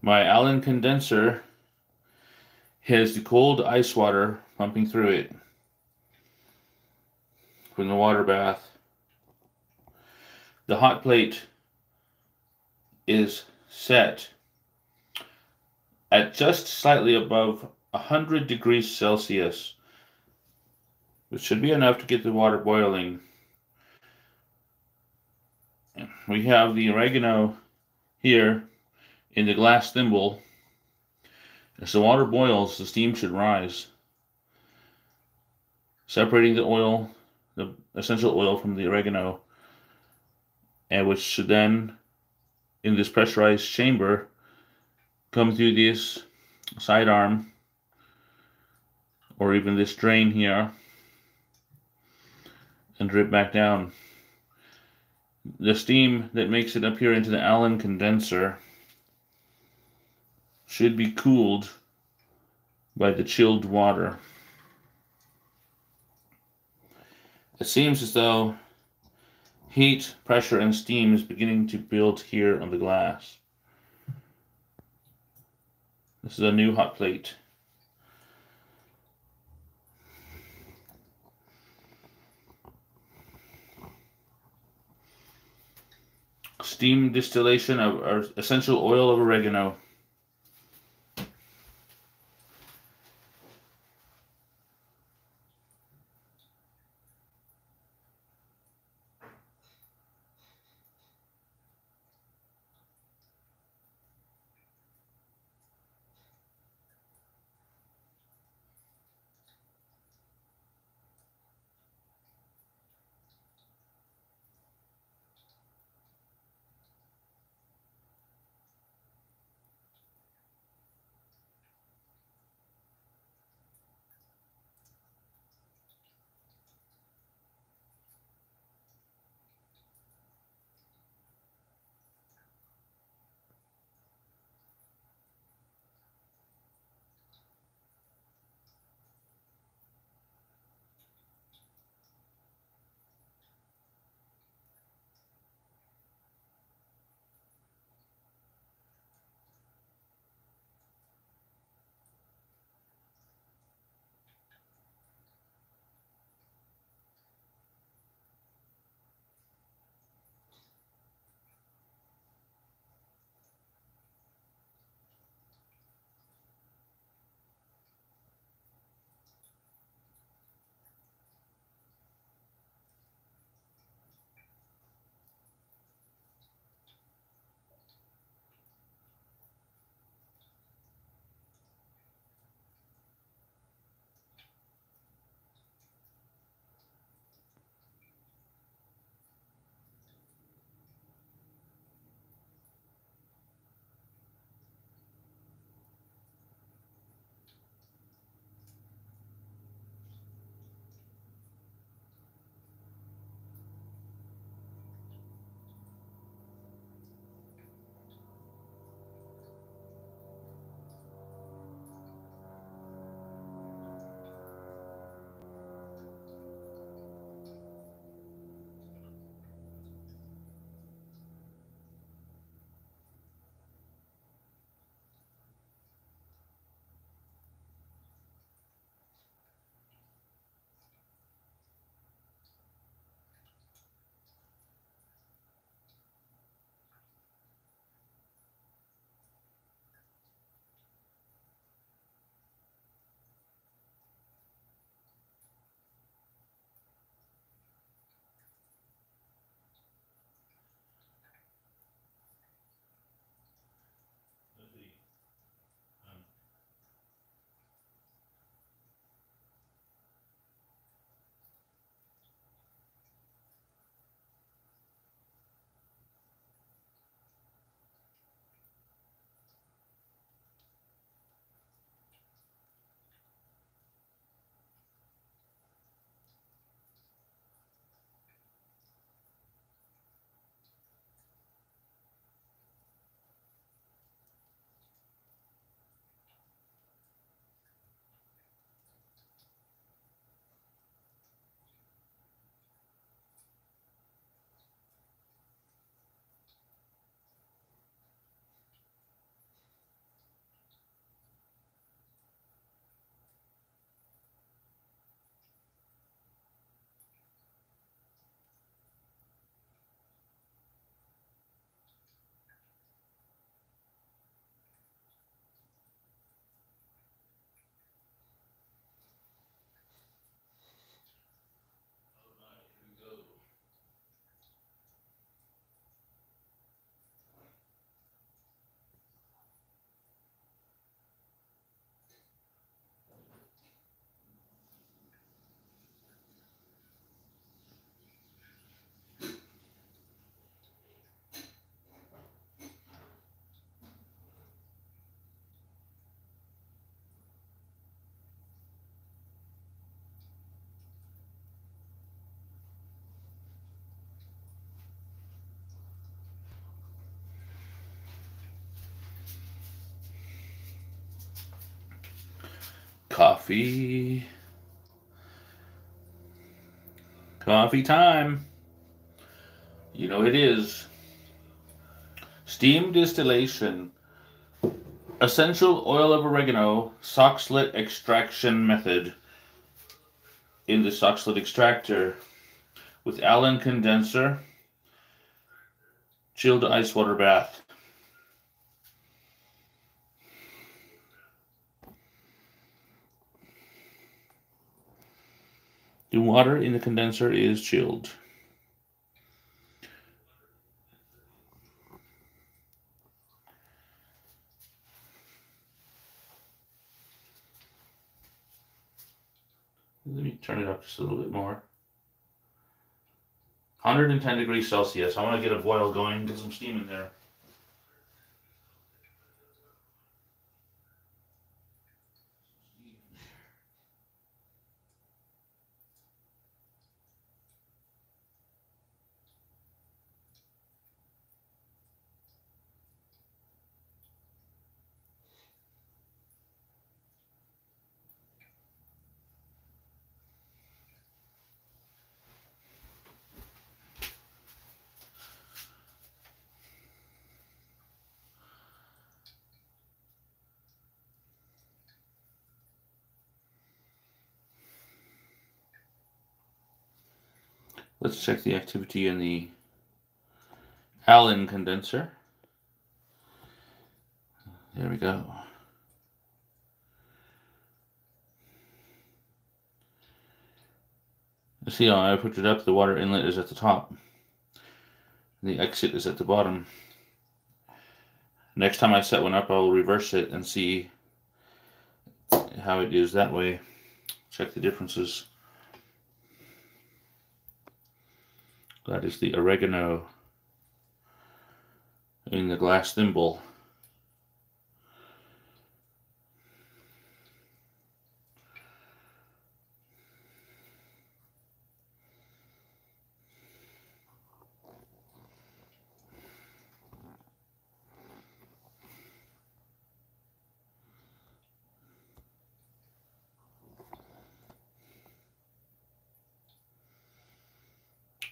My Allihn condenser has the cold ice water pumping through it from the water bath. The hot plate is set at just slightly above 100 degrees Celsius, which should be enough to get the water boiling. We have the oregano here in the glass thimble. As the water boils, the steam should rise, separating the oil, the essential oil from the oregano, and which should then, in this pressurized chamber, come through this side arm or even this drain here and drip back down. The steam that makes it appear into the Allihn condenser should be cooled by the chilled water. It seems as though heat, pressure, and steam is beginning to build here on the glass. This is a new hot plate. Steam distillation of essential oil of oregano. Coffee. Coffee time. You know it is. Steam distillation. Essential oil of oregano, soxhlet extraction method in the soxhlet extractor with Allihn condenser, chilled ice water bath. The water in the condenser is chilled. Let me turn it up just a little bit more. 110 degrees Celsius. I want to get a boil going, get some steam in there. Let's check the activity in the Allihn condenser. There we go. See how I put it up, the water inlet is at the top. The exit is at the bottom. Next time I set one up, I'll reverse it and see how it is that way. Check the differences. That is the oregano in the glass thimble.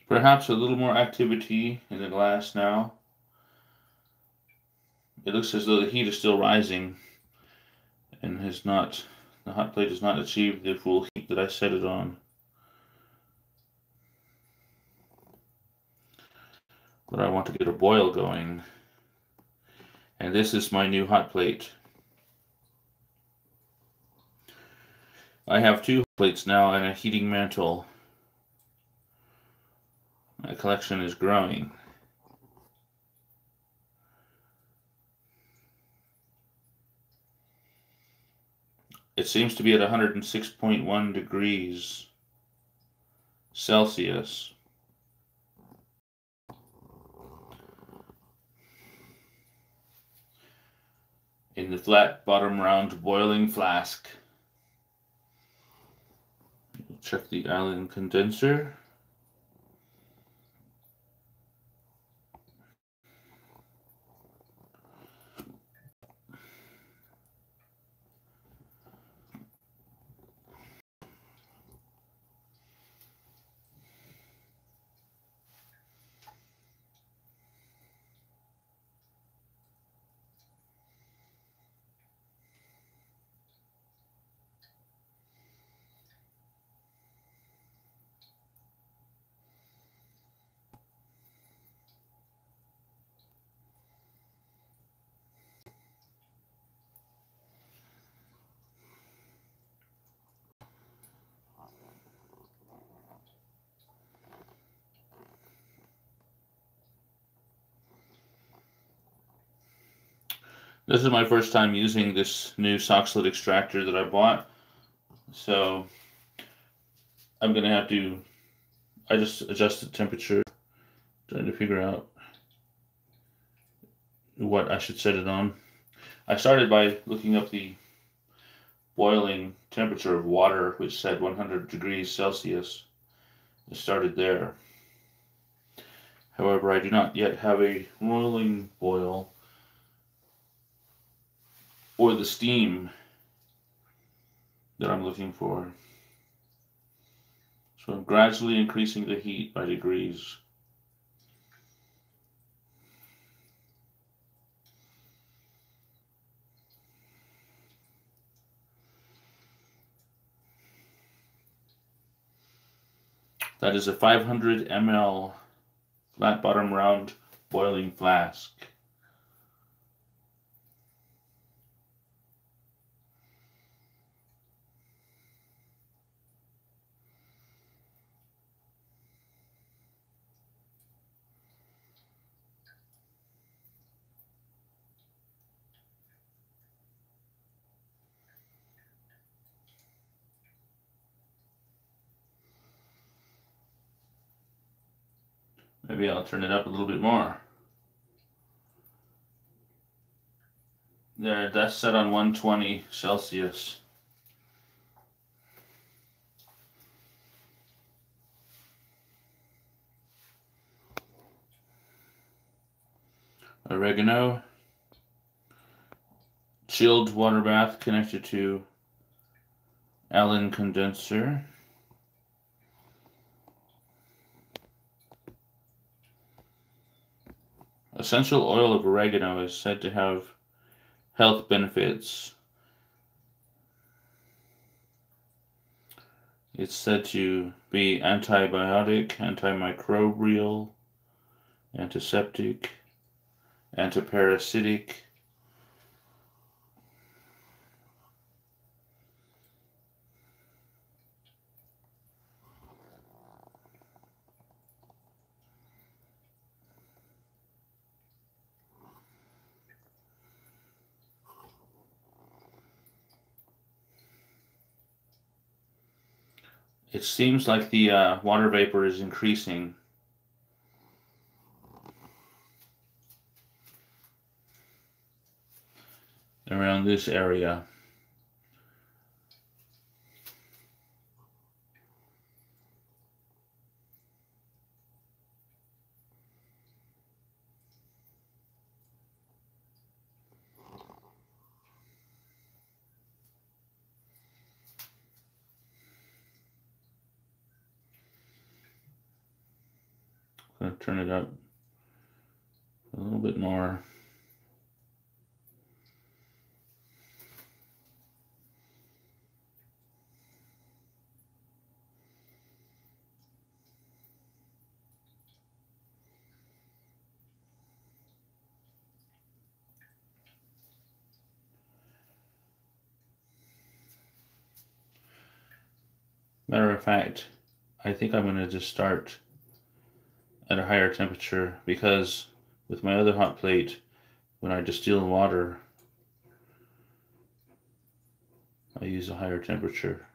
Perhaps a little more activity in the glass now. It looks as though the heat is still rising and has not, the hot plate has not achieved the full heat that I set it on. But I want to get a boil going. And this is my new hot plate. I have two plates now and a heating mantle. My collection is growing. It seems to be at 106.1 degrees Celsius. In the flat bottom round boiling flask. Check the Allihn condenser. This is my first time using this new Soxhlet extractor that I bought. So I'm going to have to, I just adjusted the temperature, trying to figure out what I should set it on. I started by looking up the boiling temperature of water, which said 100 degrees Celsius. I started there. However, I do not yet have a rolling boil or the steam that I'm looking for. So I'm gradually increasing the heat by degrees. That is a 500 ml flat bottom round boiling flask. Maybe I'll turn it up a little bit more. There, that's set on 120 Celsius. Oregano. Chilled water bath connected to Allihn condenser. Essential oil of oregano is said to have health benefits. It's said to be antibiotic, antimicrobial, antiseptic, antiparasitic, It seems like the uh, water vapor is increasing. around this area. Gonna turn it up a little bit more. Matter of fact, I think I'm going to just start at a higher temperature because with my other hot plate, when I distill water, I use a higher temperature.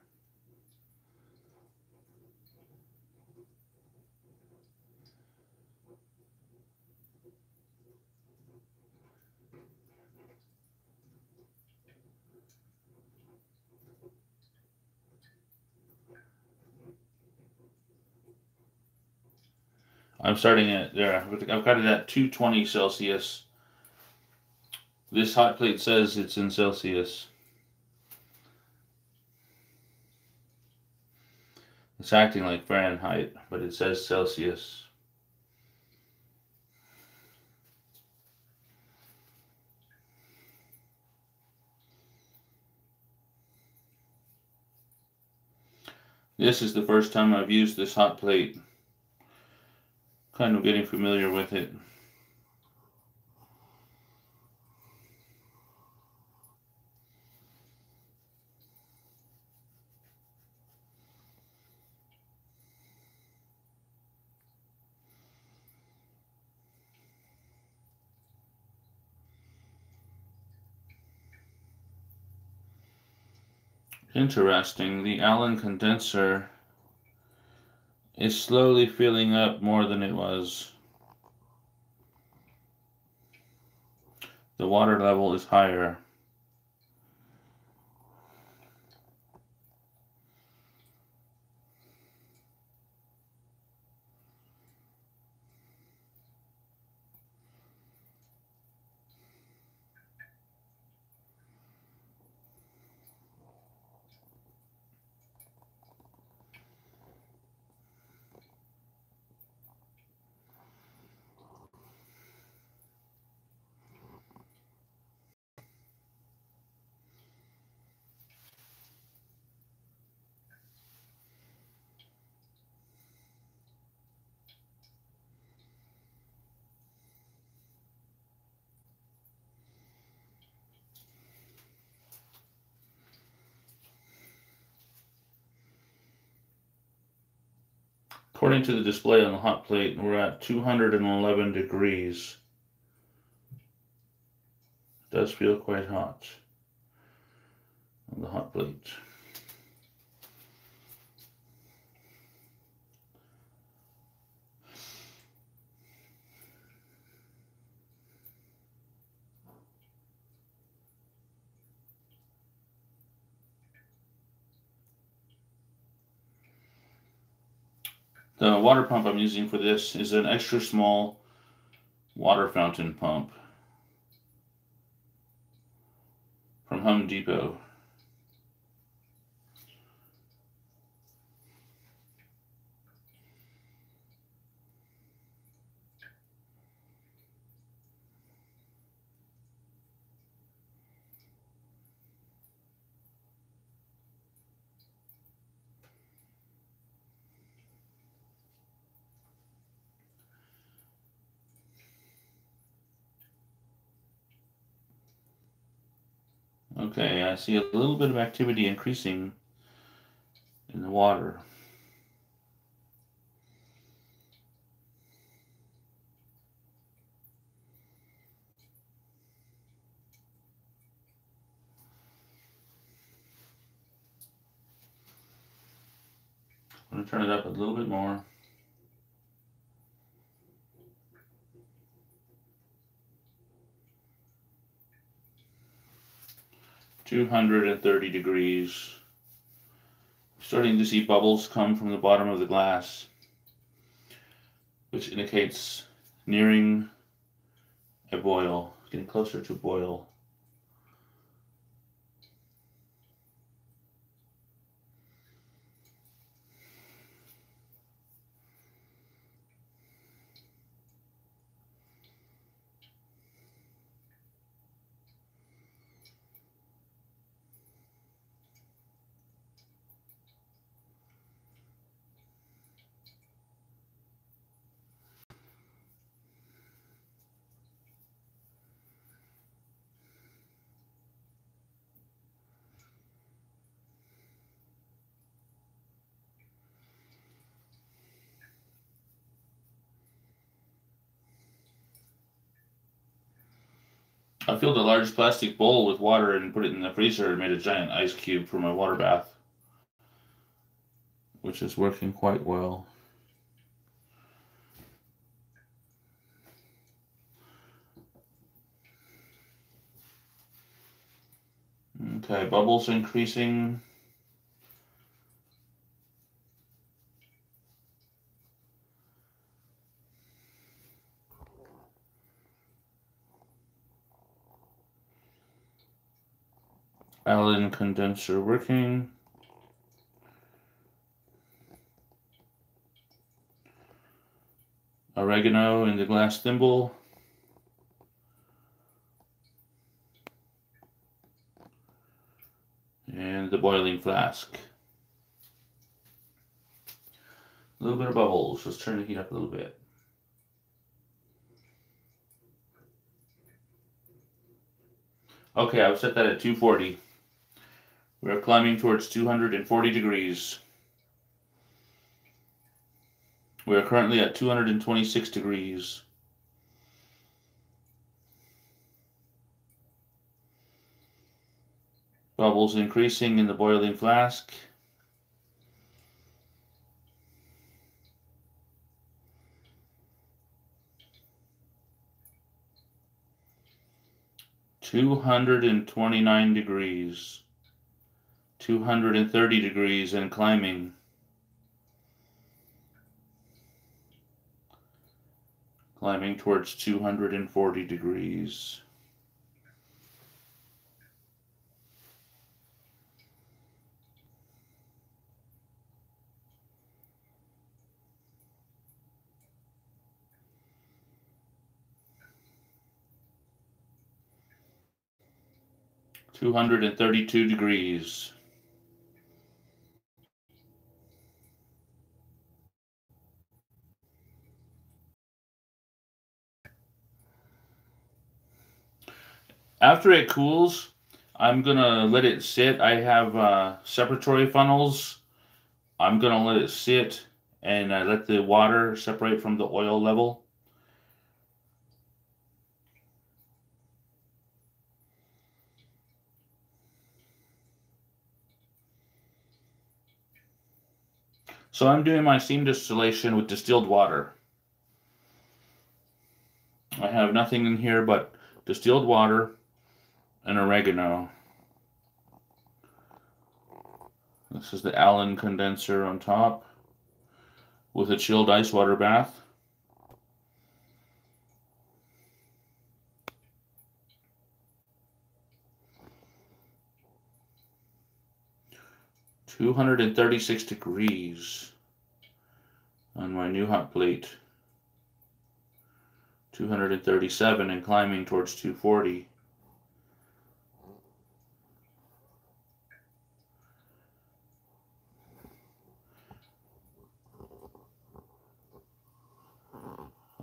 I'm starting at there. I've got it at 220 Celsius. This hot plate says it's in Celsius. It's acting like Fahrenheit, but it says Celsius. This is the first time I've used this hot plate kind of getting familiar with it. Interesting, the Allihn condenser is slowly filling up more than it was. The water level is higher. According to the display on the hot plate, we're at 211 degrees. It does feel quite hot on the hot plate. The water pump I'm using for this is an extra small water fountain pump from Home Depot. Okay, I see a little bit of activity increasing in the water. I'm going to turn it up a little bit more. 230 degrees. Starting to see bubbles come from the bottom of the glass, which indicates nearing a boil, getting closer to boil. '" I filled a large plastic bowl with water and put it in the freezer and made a giant ice cube for my water bath, which is working quite well. Okay, bubbles increasing. Allihn condenser working. Oregano in the glass thimble. And the boiling flask. A little bit of bubbles. Let's turn the heat up a little bit. Okay, I've set that at 240. We are climbing towards 240 degrees. We are currently at 226 degrees. Bubbles increasing in the boiling flask. Two hundred and twenty-nine degrees. 230 degrees and climbing. Climbing towards 240 degrees. Two hundred and thirty-two degrees. After it cools, I'm gonna let it sit. I have uh, separatory funnels. I'm gonna let it sit and I let the water separate from the oil level. So I'm doing my steam distillation with distilled water. I have nothing in here but distilled water and oregano. This is the Allihn condenser on top with a chilled ice water bath. Two hundred and thirty-six degrees on my new hot plate. 237 and climbing towards 240.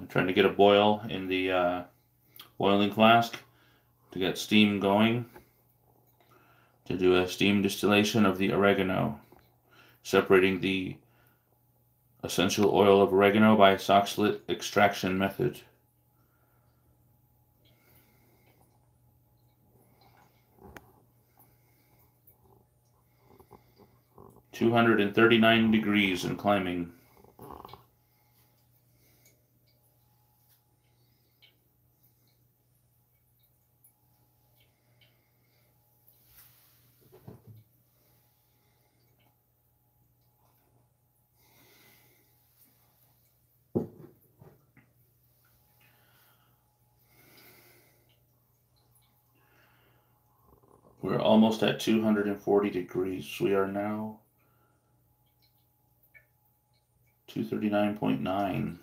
Trying to get a boil in the uh, boiling flask to get steam going to do a steam distillation of the oregano, separating the essential oil of oregano by Soxhlet extraction method. Two hundred and thirty-nine degrees and climbing. We're almost at 240 degrees. We are now 239.9.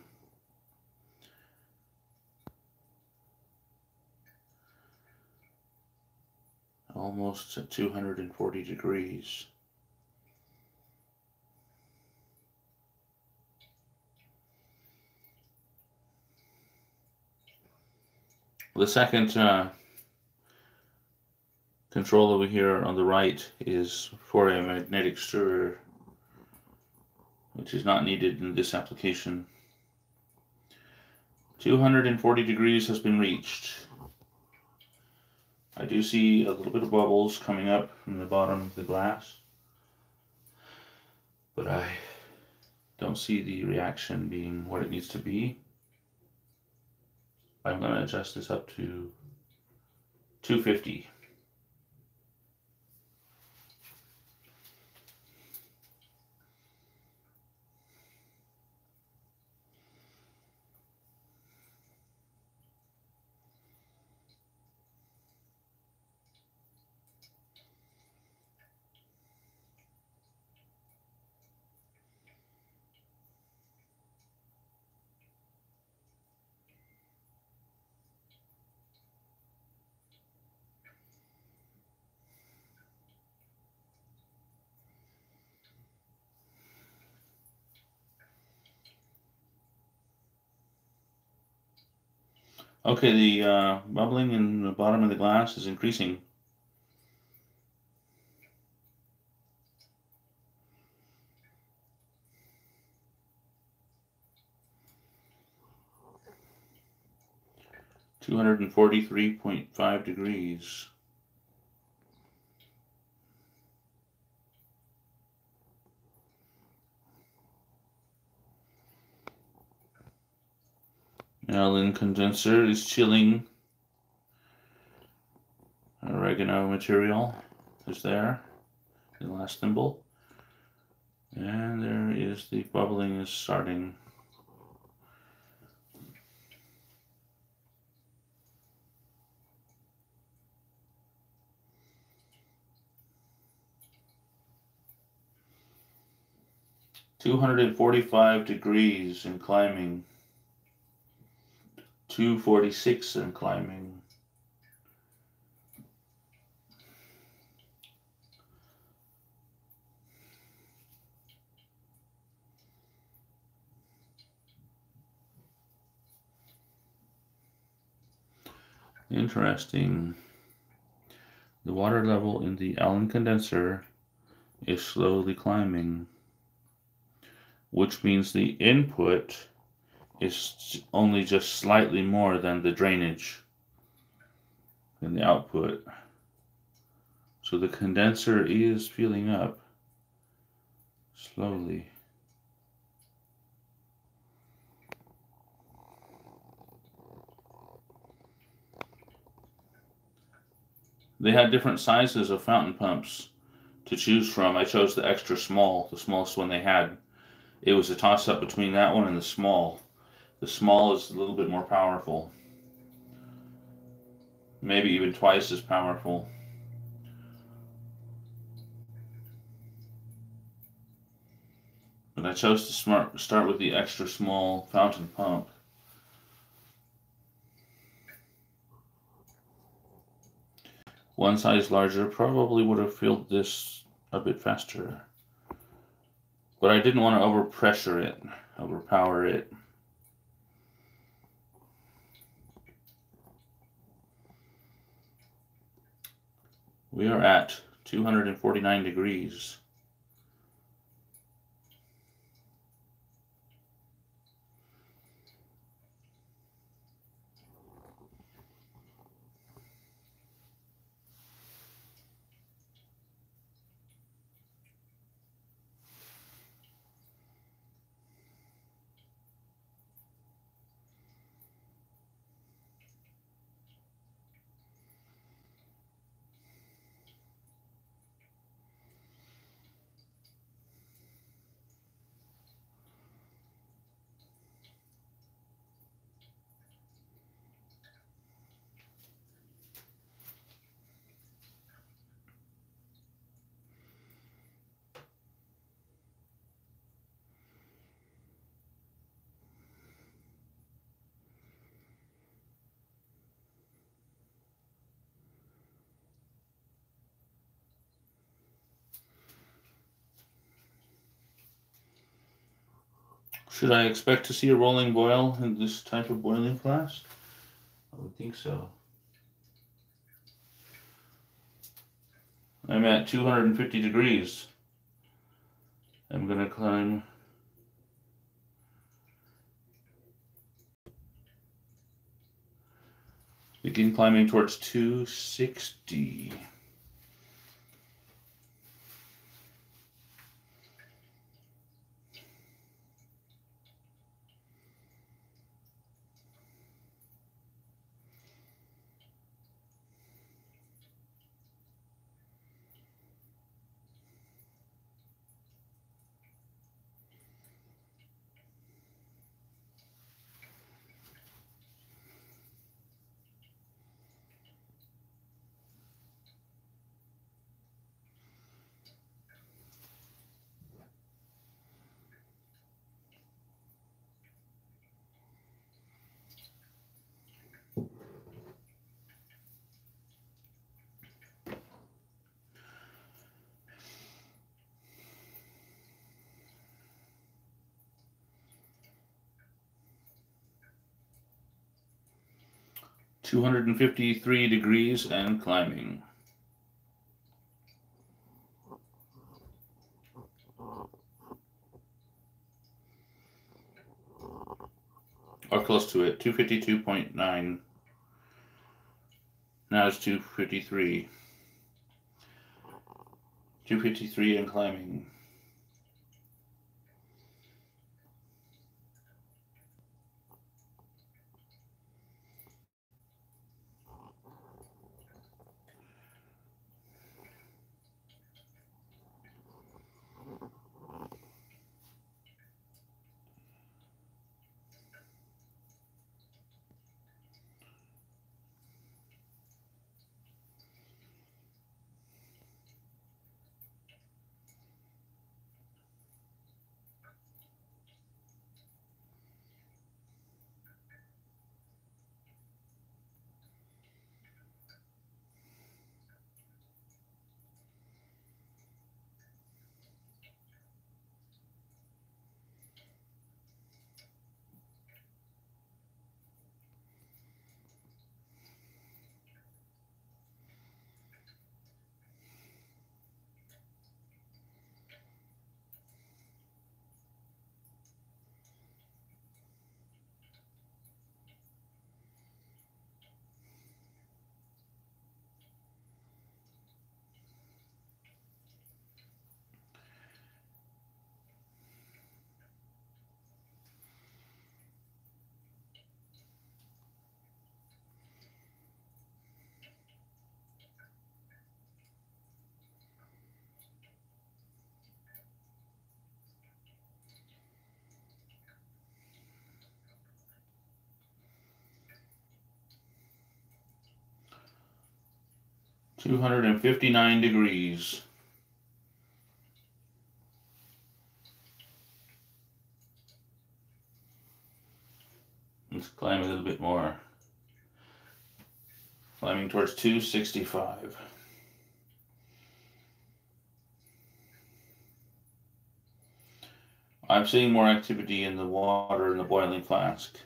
Almost at 240 degrees. The second uh, control over here on the right is for a magnetic stirrer which is not needed in this application. 240 degrees has been reached. I do see a little bit of bubbles coming up from the bottom of the glass, but I don't see the reaction being what it needs to be. I'm going to adjust this up to 250. Okay, the uh, bubbling in the bottom of the glass is increasing. Two hundred and forty-three point five degrees. Allihn condenser is chilling. Oregano material is there. The last thimble. And there is the bubbling is starting. Two hundred and forty-five degrees and climbing. 246 and climbing. Interesting. The water level in the Allihn condenser is slowly climbing. which means the input is only just slightly more than the drainage than the output. So the condenser is filling up slowly. They had different sizes of fountain pumps to choose from. I chose the extra small, the smallest one they had. It was a toss up between that one and the small. The small is a little bit more powerful. Maybe even twice as powerful. But I chose to smart, start with the extra small fountain pump. One size larger probably would have filled this a bit faster. But I didn't want to overpressure it, overpower it. We are at 249 degrees. Should I expect to see a rolling boil in this type of boiling class? I would think so. I'm at 250 degrees. I'm going to climb begin climbing towards 260. 253 degrees and climbing. Or close to it, 252.9. Now it's 253. 253 and climbing. 259 degrees. Let's climb a little bit more. Climbing towards 265. I'm seeing more activity in the water in the boiling flask.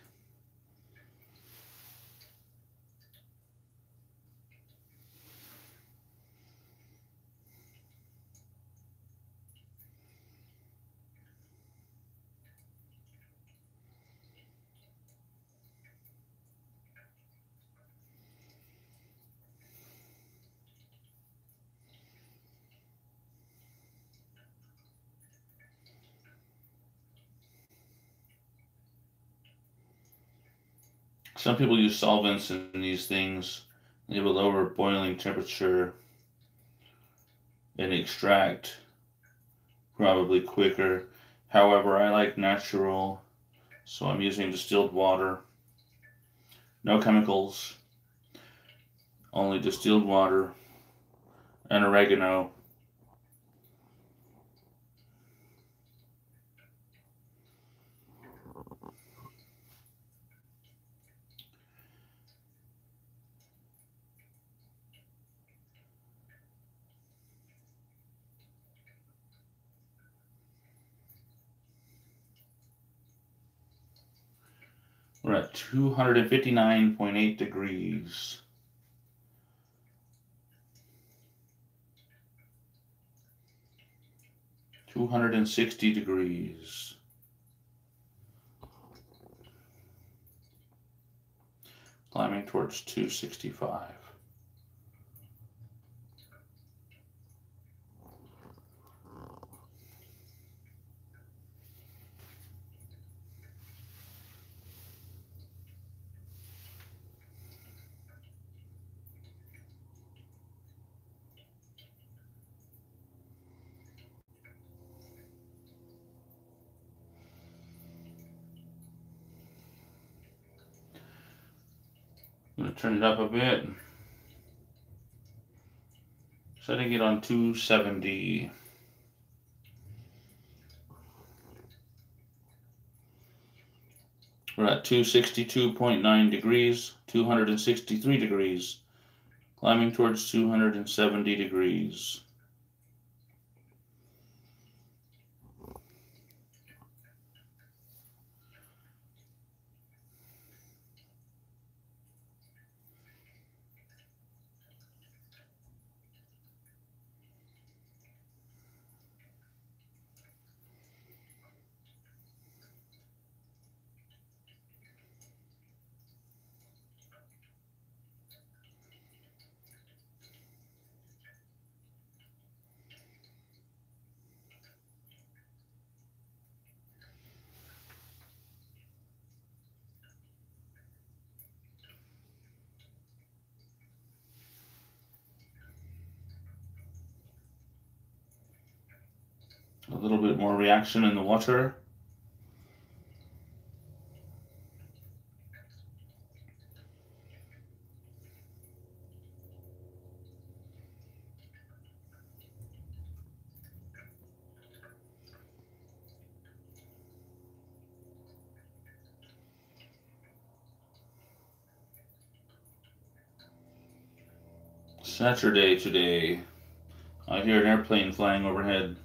Some people use solvents in these things. They have a lower boiling temperature and extract probably quicker. However, I like natural, so I'm using distilled water. No chemicals, only distilled water and oregano. At 259.8 degrees. Two hundred and sixty degrees. Climbing towards two sixty five. Turn it up a bit. Setting it on 270. We're at 262.9 degrees, 263 degrees, climbing towards 270 degrees. A little bit more reaction in the water. Saturday today. I hear an airplane flying overhead.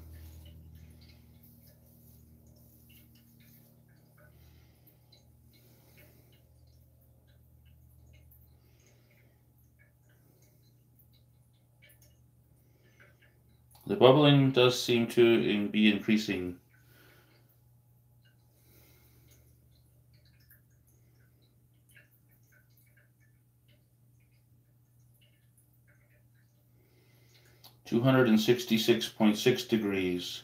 Bubbling does seem to be increasing. Two hundred and sixty-six point six degrees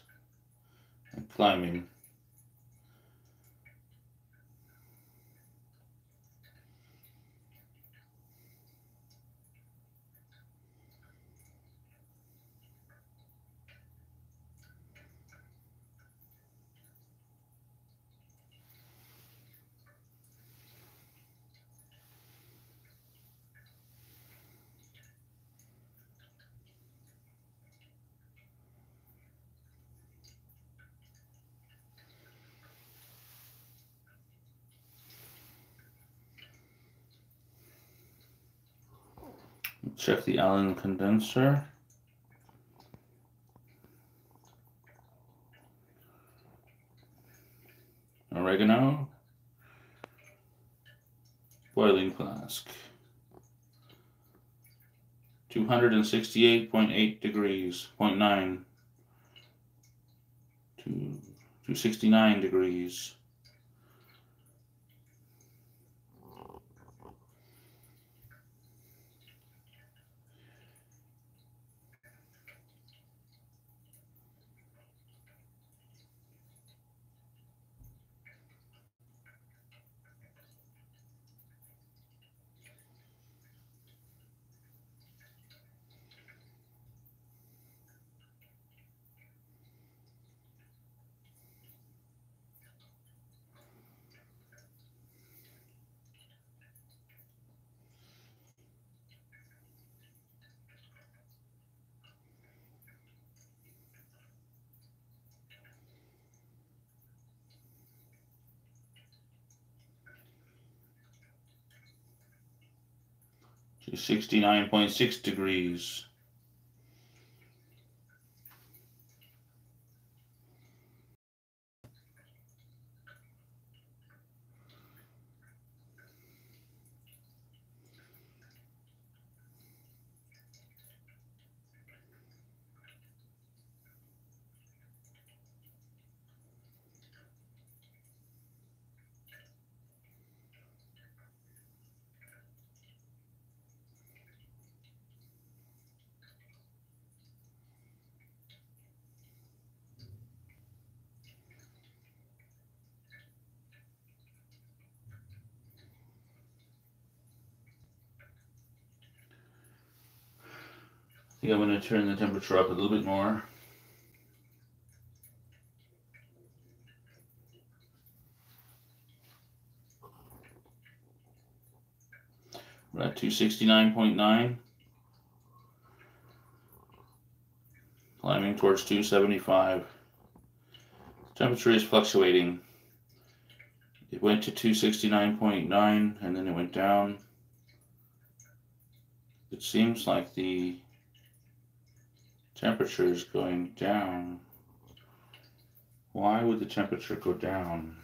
and climbing. Check the Allihn condenser. Oregano. Boiling flask. 268.8 degrees, 0.9 to 269 degrees. to 69.6 degrees. I'm going to turn the temperature up a little bit more. We're at 269.9. Climbing towards 275. Temperature is fluctuating. It went to 269.9 and then it went down. It seems like the temperature is going down. Why would the temperature go down?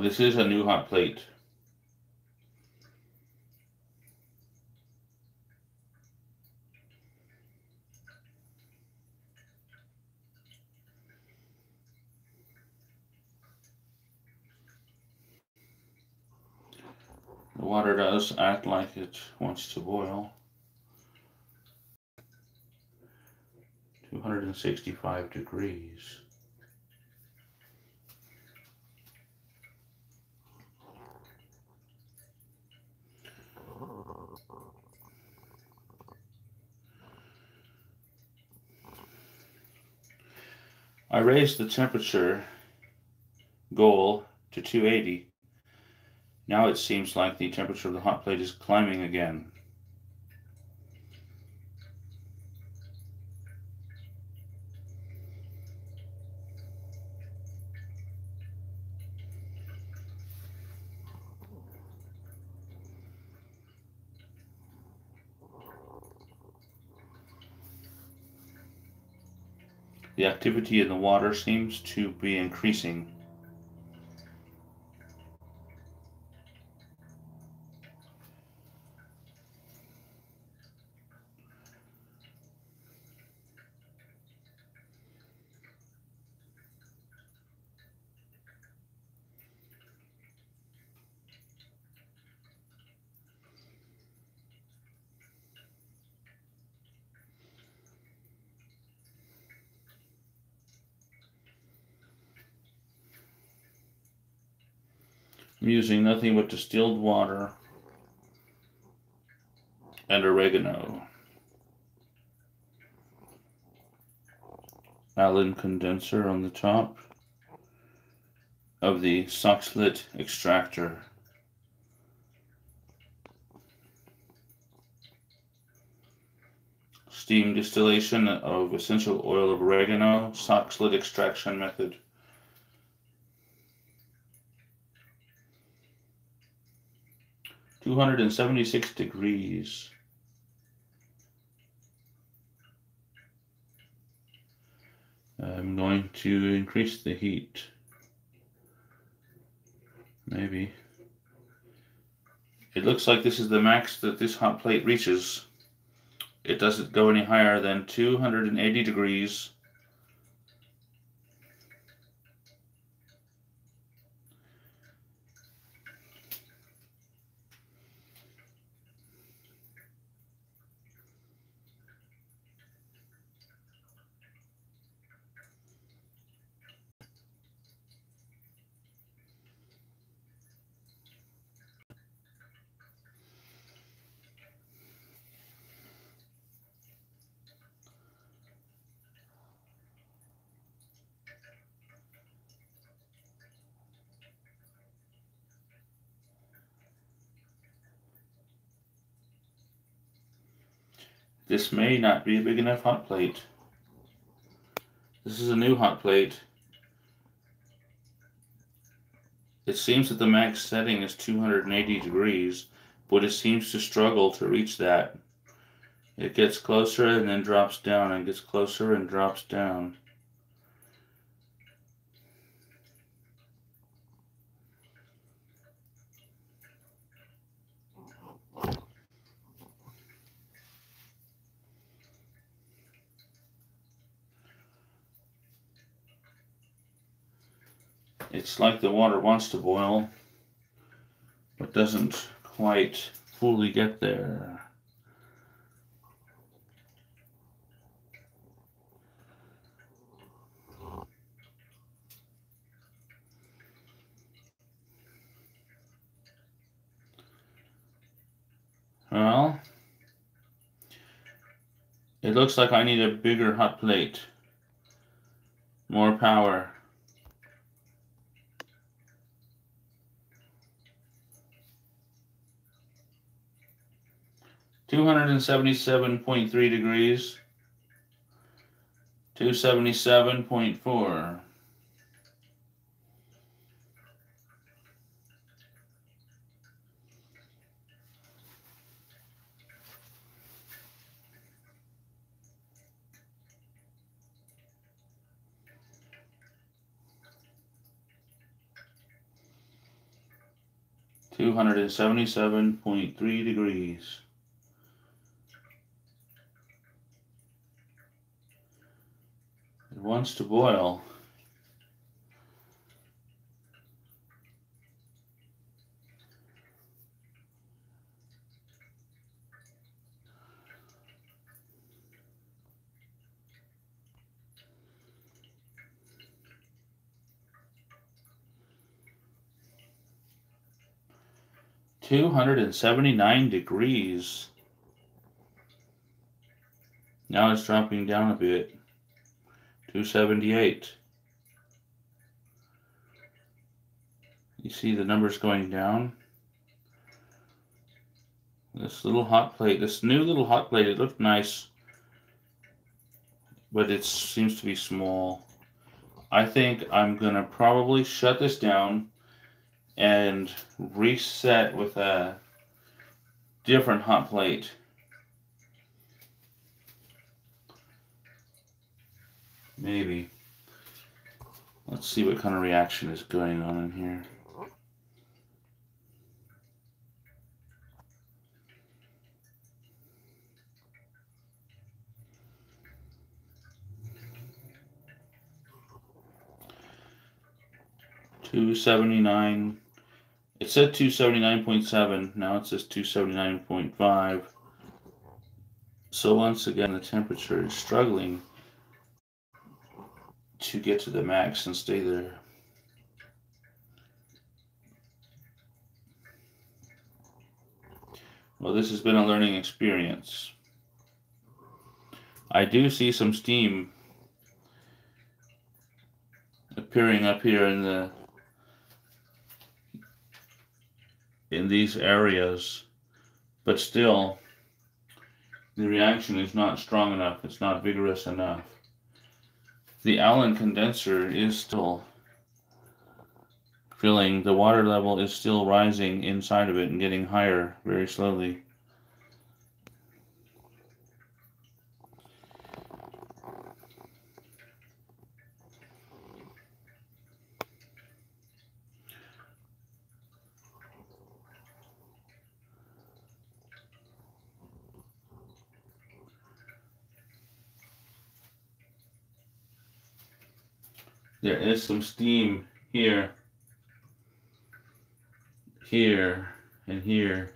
This is a new hot plate. The water does act like it wants to boil. 265 degrees. I raised the temperature goal to 280. Now it seems like the temperature of the hot plate is climbing again. The activity in the water seems to be increasing. I'm using nothing but distilled water and oregano. Allihn condenser on the top of the Soxhlet extractor. Steam distillation of essential oil of oregano, Soxhlet extraction method. 276 degrees. I'm going to increase the heat. Maybe. It looks like this is the max that this hot plate reaches. It doesn't go any higher than 280 degrees This may not be a big enough hot plate. This is a new hot plate. It seems that the max setting is 280 degrees, but it seems to struggle to reach that. It gets closer and then drops down and gets closer and drops down. It's like the water wants to boil, but doesn't quite fully get there. Well, it looks like I need a bigger hot plate. More power. 277.3 degrees, 277.4. Two hundred and seventy seven point three degrees. It wants to boil. Two hundred and seventy nine degrees. Now it's dropping down a bit. 278. You see the numbers going down. This little hot plate, this new little hot plate, it looked nice, but it seems to be small. I think I'm going to probably shut this down and reset with a different hot plate. Maybe. Let's see what kind of reaction is going on in here. Two seventy nine. It said two seventy nine point seven. Now it says two seventy nine point five. So once again, the temperature is struggling to get to the max and stay there. Well, this has been a learning experience. I do see some steam appearing up here in the in these areas, but still the reaction is not strong enough, it's not vigorous enough. The Allihn condenser is still filling, the water level is still rising inside of it and getting higher very slowly. There is some steam here, here, and here.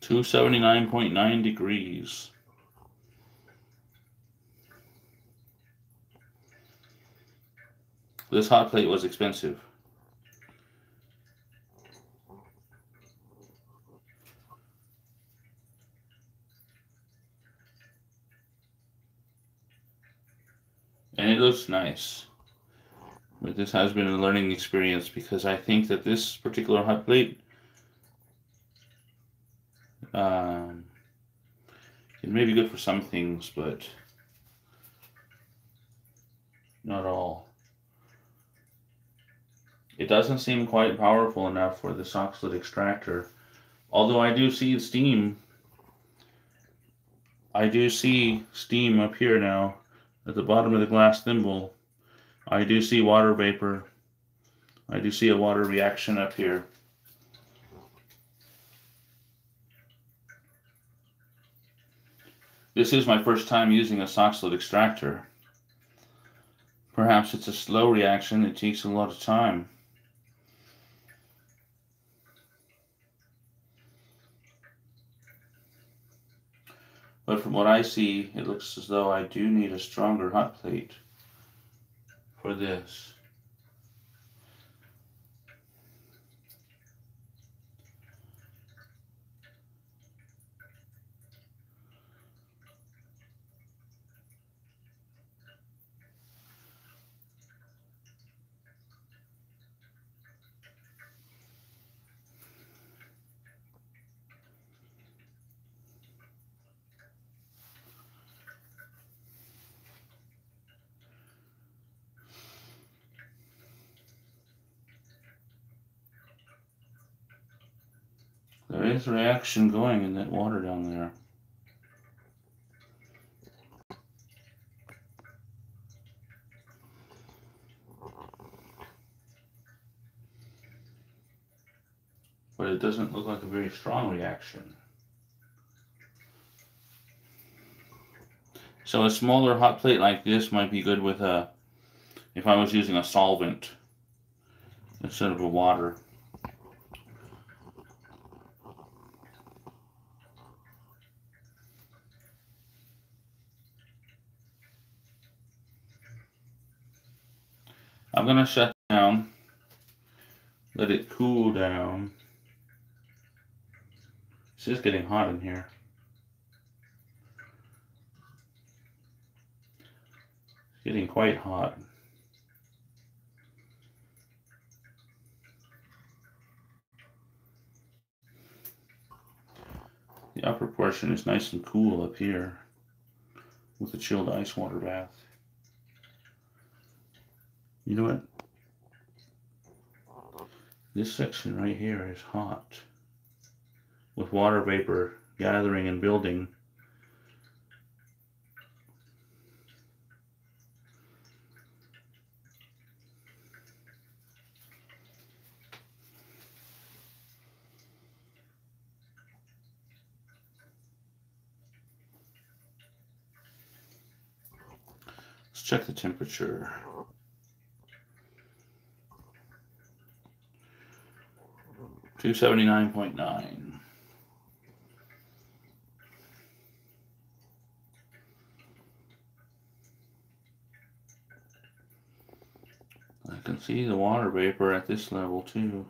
Two seventy nine point nine degrees. This hot plate was expensive. And it looks nice. But this has been a learning experience because I think that this particular hot plate um, it may be good for some things, but not all. It doesn't seem quite powerful enough for the Soxhlet extractor. Although I do see steam. I do see steam up here now at the bottom of the glass thimble. I do see water vapor. I do see a water reaction up here. This is my first time using a Soxhlet extractor. Perhaps it's a slow reaction, it takes a lot of time. But from what I see, it looks as though I do need a stronger hot plate for this. There is reaction going in that water down there. But it doesn't look like a very strong reaction. So a smaller hot plate like this might be good with a, if I was using a solvent instead of a water. To shut down, let it cool down. It's just getting hot in here. It's getting quite hot. The upper portion is nice and cool up here with the chilled ice water bath. You know what? This section right here is hot with water vapor gathering and building. Let's check the temperature. 279.9. I can see the water vapor at this level too.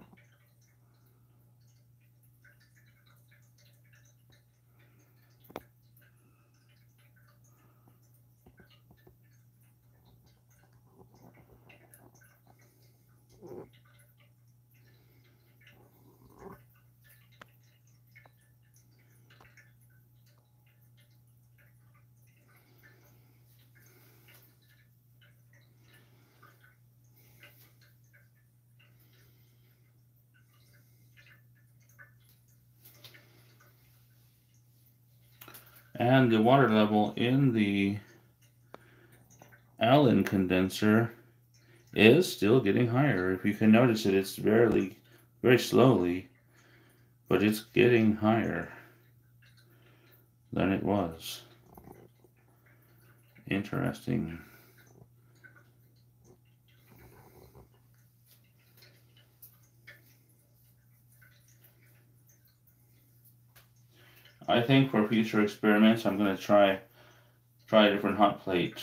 The water level in the Allihn condenser is still getting higher. If you can notice it, it's barely, very slowly, but it's getting higher than it was. Interesting. I think for future experiments, I'm going to try try a different hot plate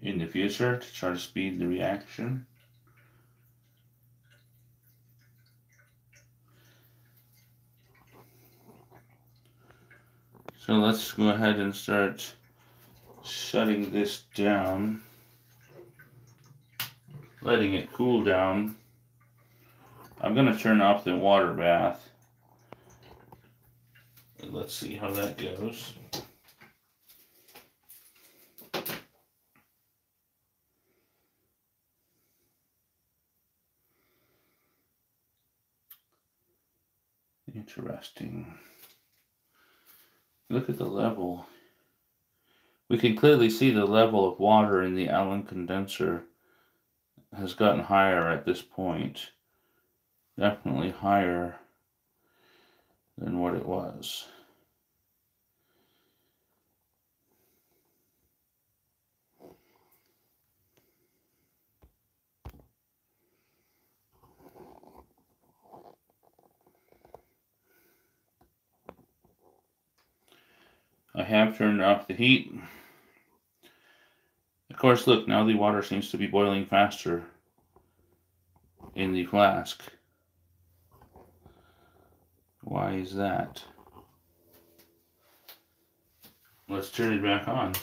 in the future to try to speed the reaction. So let's go ahead and start shutting this down, letting it cool down. I'm going to turn off the water bath let's see how that goes. Interesting. Look at the level. We can clearly see the level of water in the Allihn condenser has gotten higher at this point. Definitely higher than what it was. I have turned off the heat. Of course, look, now the water seems to be boiling faster in the flask. Why is that? Let's turn it back on.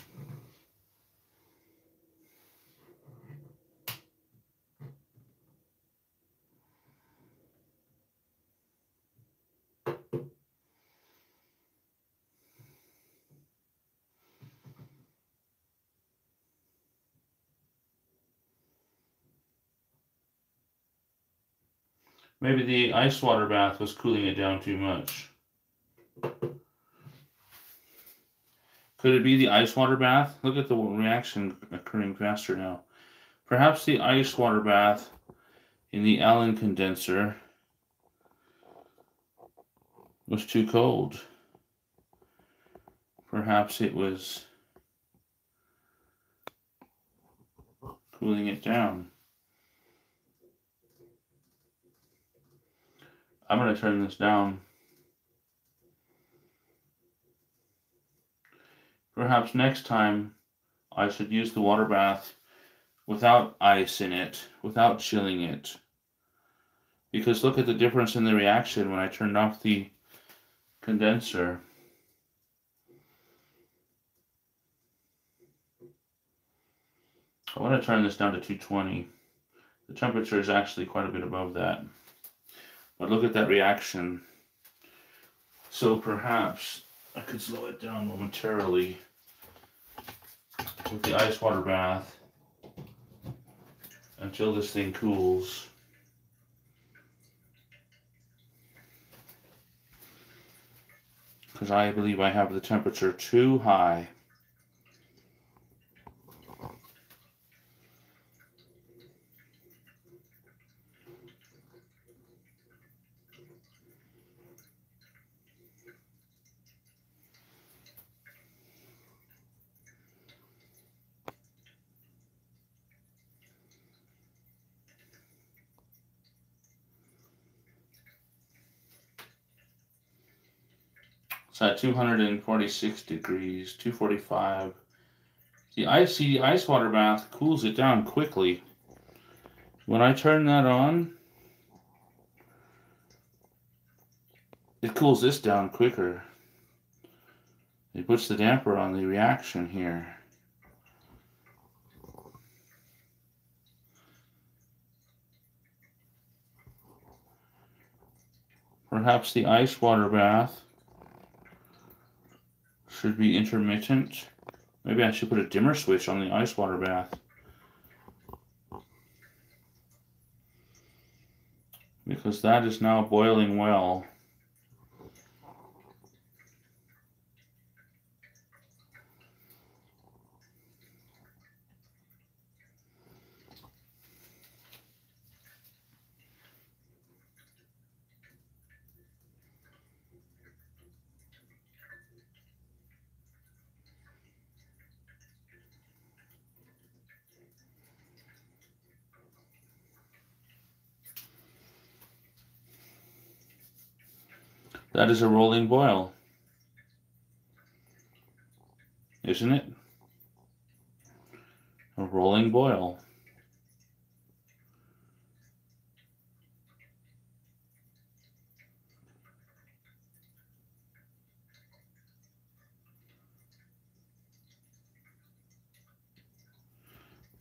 Maybe the ice water bath was cooling it down too much. Could it be the ice water bath? Look at the reaction occurring faster now. Perhaps the ice water bath in the Allihn condenser was too cold. Perhaps it was cooling it down. I'm going to turn this down. Perhaps next time I should use the water bath without ice in it, without chilling it. Because look at the difference in the reaction when I turned off the condenser. I want to turn this down to 220. The temperature is actually quite a bit above that. But look at that reaction. So perhaps I could slow it down momentarily with the ice water bath until this thing cools. Because I believe I have the temperature too high. Uh, At 246 degrees, 245. The the ice water bath cools it down quickly. When I turn that on, it cools this down quicker. It puts the damper on the reaction here. Perhaps the ice water bath should be intermittent. Maybe I should put a dimmer switch on the ice water bath. Because that is now boiling well. That is a rolling boil. Isn't it? A rolling boil.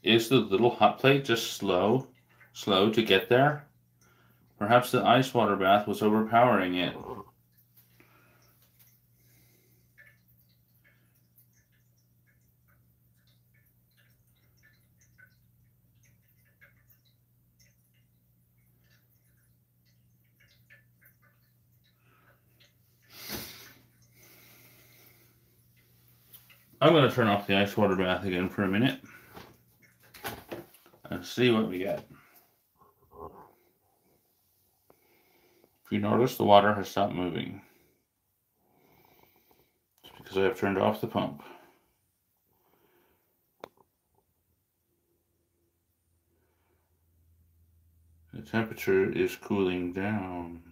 Is the little hot plate just slow, slow to get there? Perhaps the ice water bath was overpowering it. I'm going to turn off the ice water bath again for a minute and see what we get. If you notice, the water has stopped moving. It's because I have turned off the pump. The temperature is cooling down.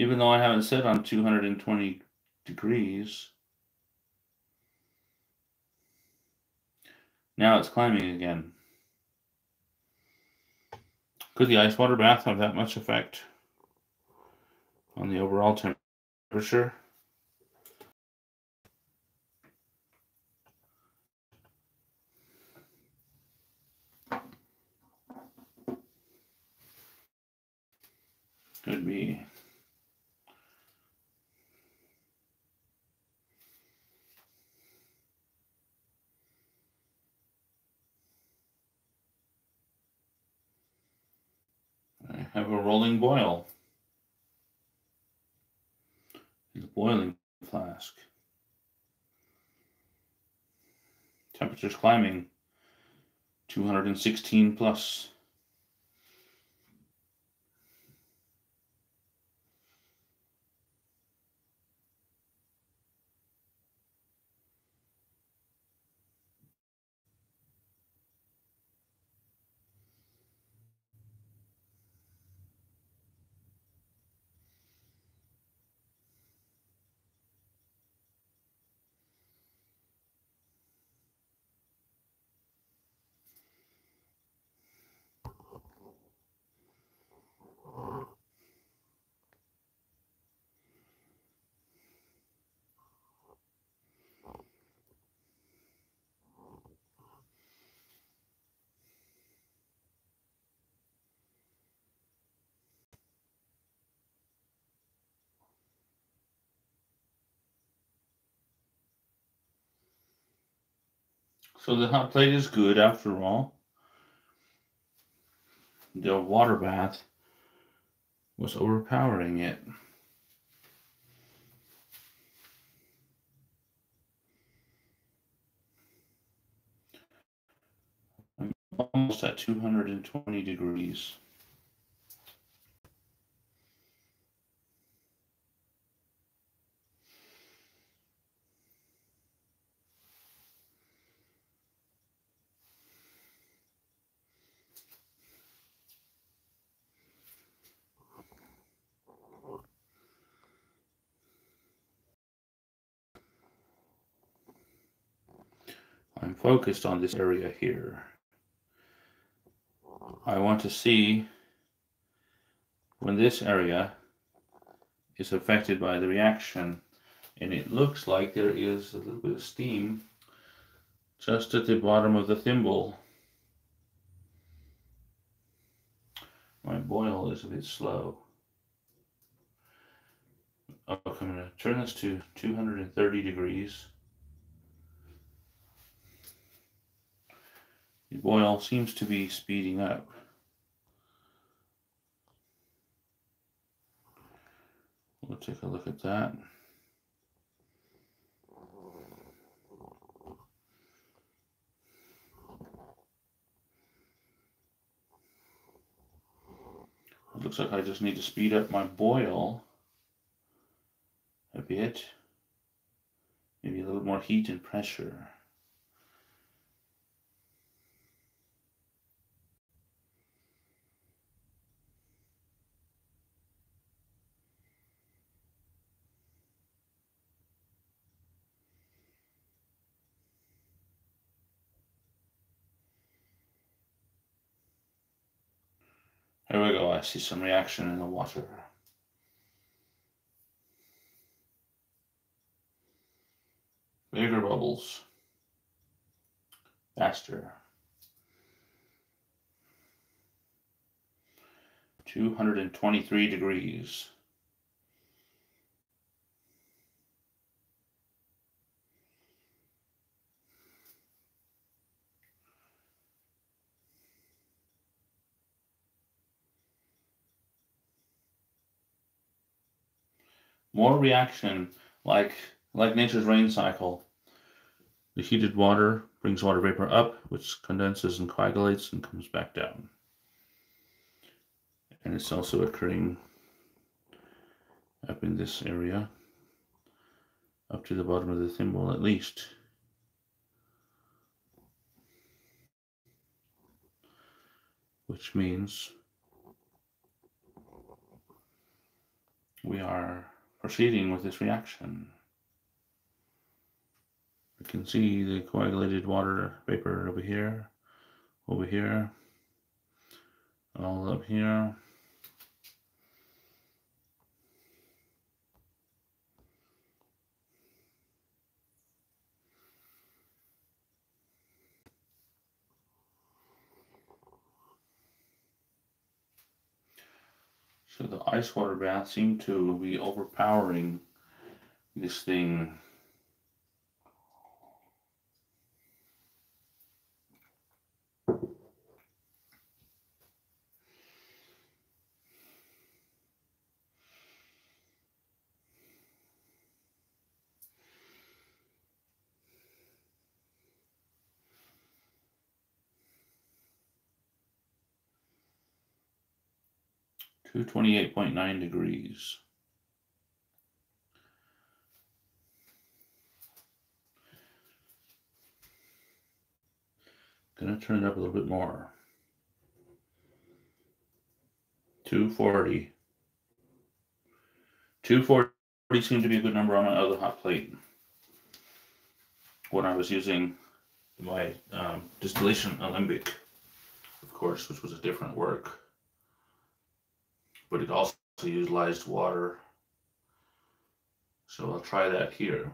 Even though I haven't set on 220 degrees. Now it's climbing again. Could the ice water bath have that much effect on the overall temperature? Could be. Boil in the boiling flask. Temperature's climbing 216 plus. So the hot plate is good after all. The water bath was overpowering it. I'm almost at 220 degrees. Focused on this area here. I want to see when this area is affected by the reaction and it looks like there is a little bit of steam just at the bottom of the thimble. My boil is a bit slow. Okay, I'm going to turn this to 230 degrees. The boil seems to be speeding up. We'll take a look at that. It looks like I just need to speed up my boil a bit. Maybe a little more heat and pressure. Here we go. I see some reaction in the water. Bigger bubbles. Faster. 223 degrees. More reaction like like nature's rain cycle. The heated water brings water vapor up, which condenses and coagulates and comes back down. And it's also occurring up in this area, up to the bottom of the thimble at least. Which means we are proceeding with this reaction. We can see the coagulated water vapor over here, over here, all up here. So the ice water bath seemed to be overpowering this thing. Two twenty-eight point nine degrees. Gonna turn it up a little bit more. Two forty. Two forty seemed to be a good number on my other hot plate. When I was using my um, distillation alembic, of course, which was a different work but it also utilized water. So I'll try that here.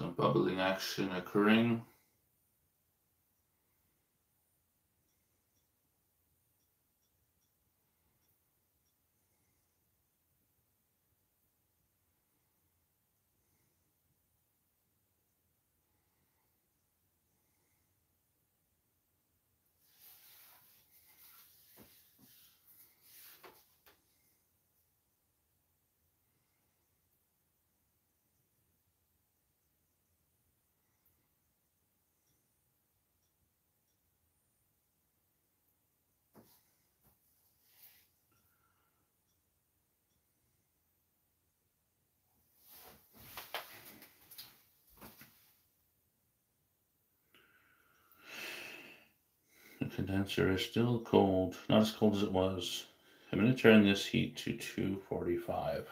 Some bubbling action occurring. Condenser is still cold, not as cold as it was. I'm going to turn this heat to 245.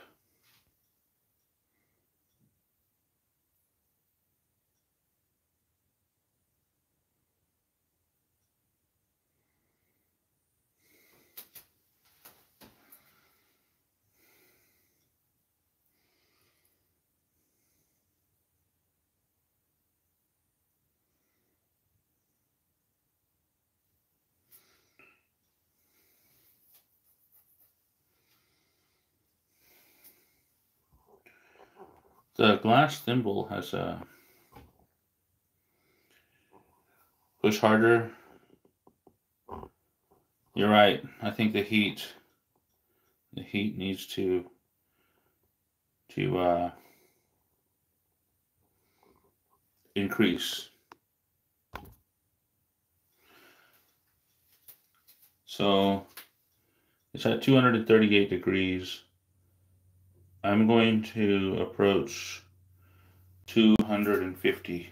The glass thimble has a push harder. You're right. I think the heat the heat needs to to uh, increase. So it's at 238 degrees. I'm going to approach 250.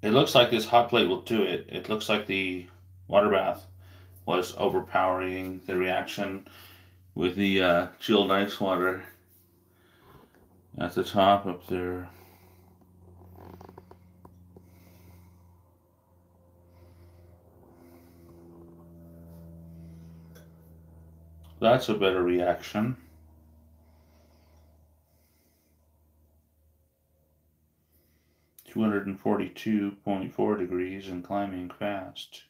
It looks like this hot plate will do it. It looks like the water bath was overpowering the reaction with the uh, chilled ice water at the top up there. That's a better reaction. Two hundred and forty-two point four degrees and climbing fast.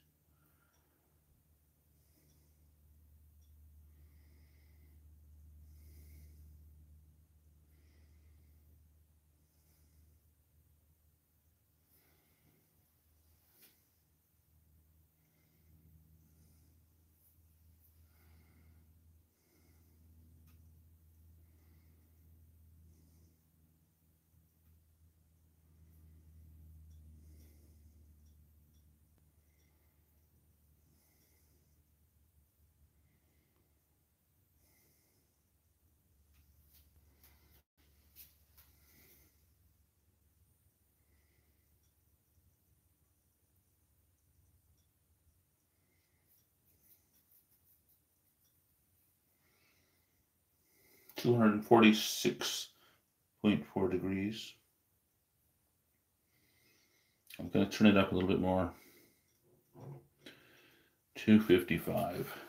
246.4 degrees. I'm going to turn it up a little bit more. 255.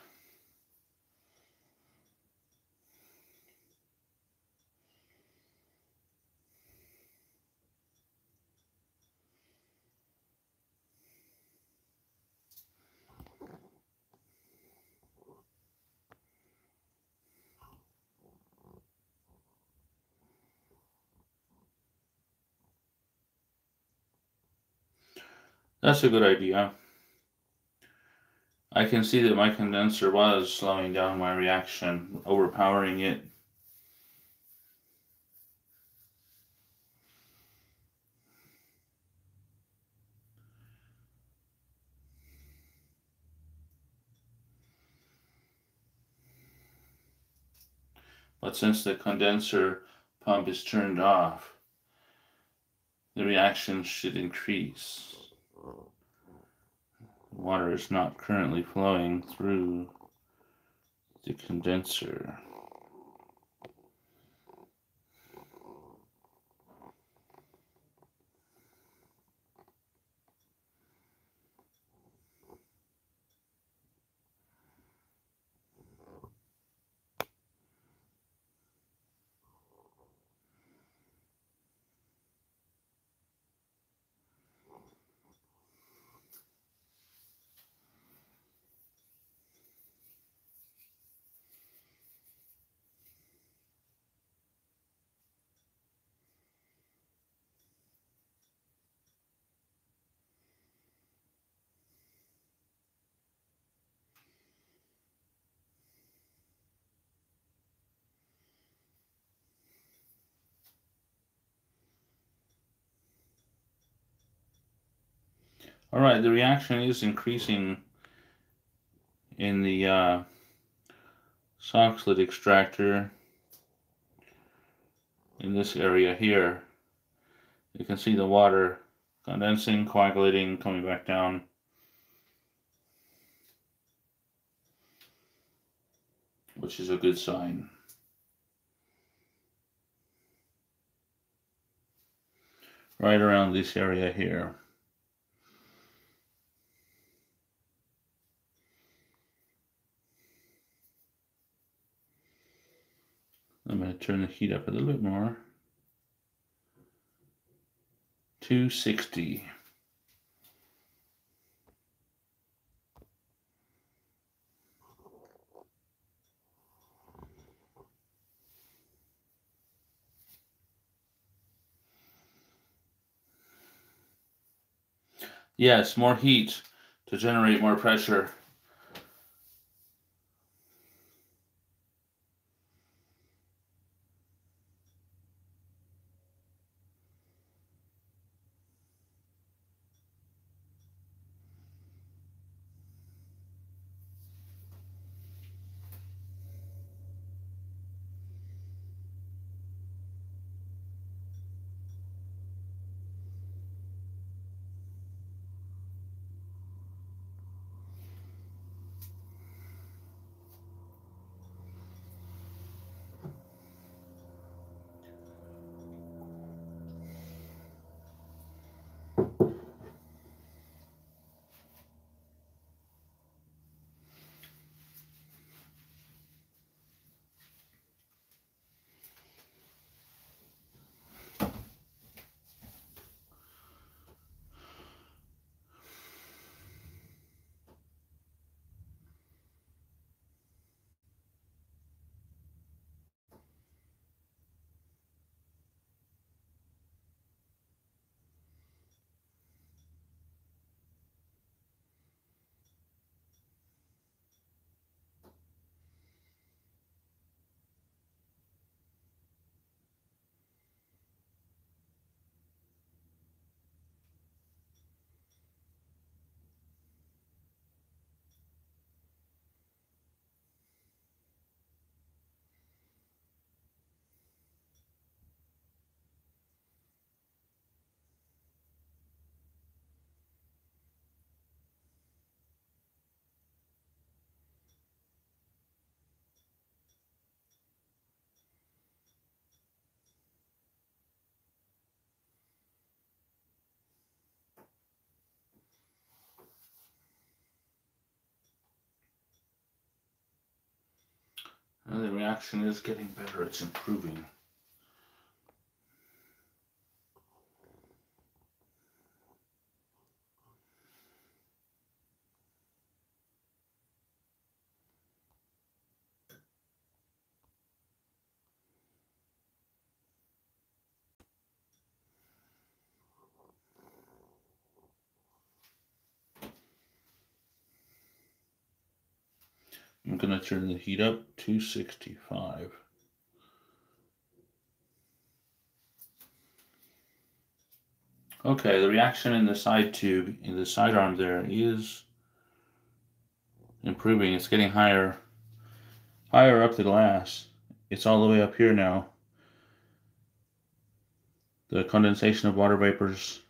That's a good idea. I can see that my condenser was slowing down my reaction, overpowering it. But since the condenser pump is turned off, the reaction should increase water is not currently flowing through the condenser. All right, the reaction is increasing in the uh, Soxhlet extractor in this area here. You can see the water condensing, coagulating, coming back down. Which is a good sign. Right around this area here. I'm going to turn the heat up a little bit more. 260. Yes, more heat to generate more pressure. The reaction is getting better, it's improving. I'm going to turn the heat up to 65. Okay, the reaction in the side tube, in the side arm there is improving. It's getting higher, higher up the glass. It's all the way up here now. The condensation of water vapors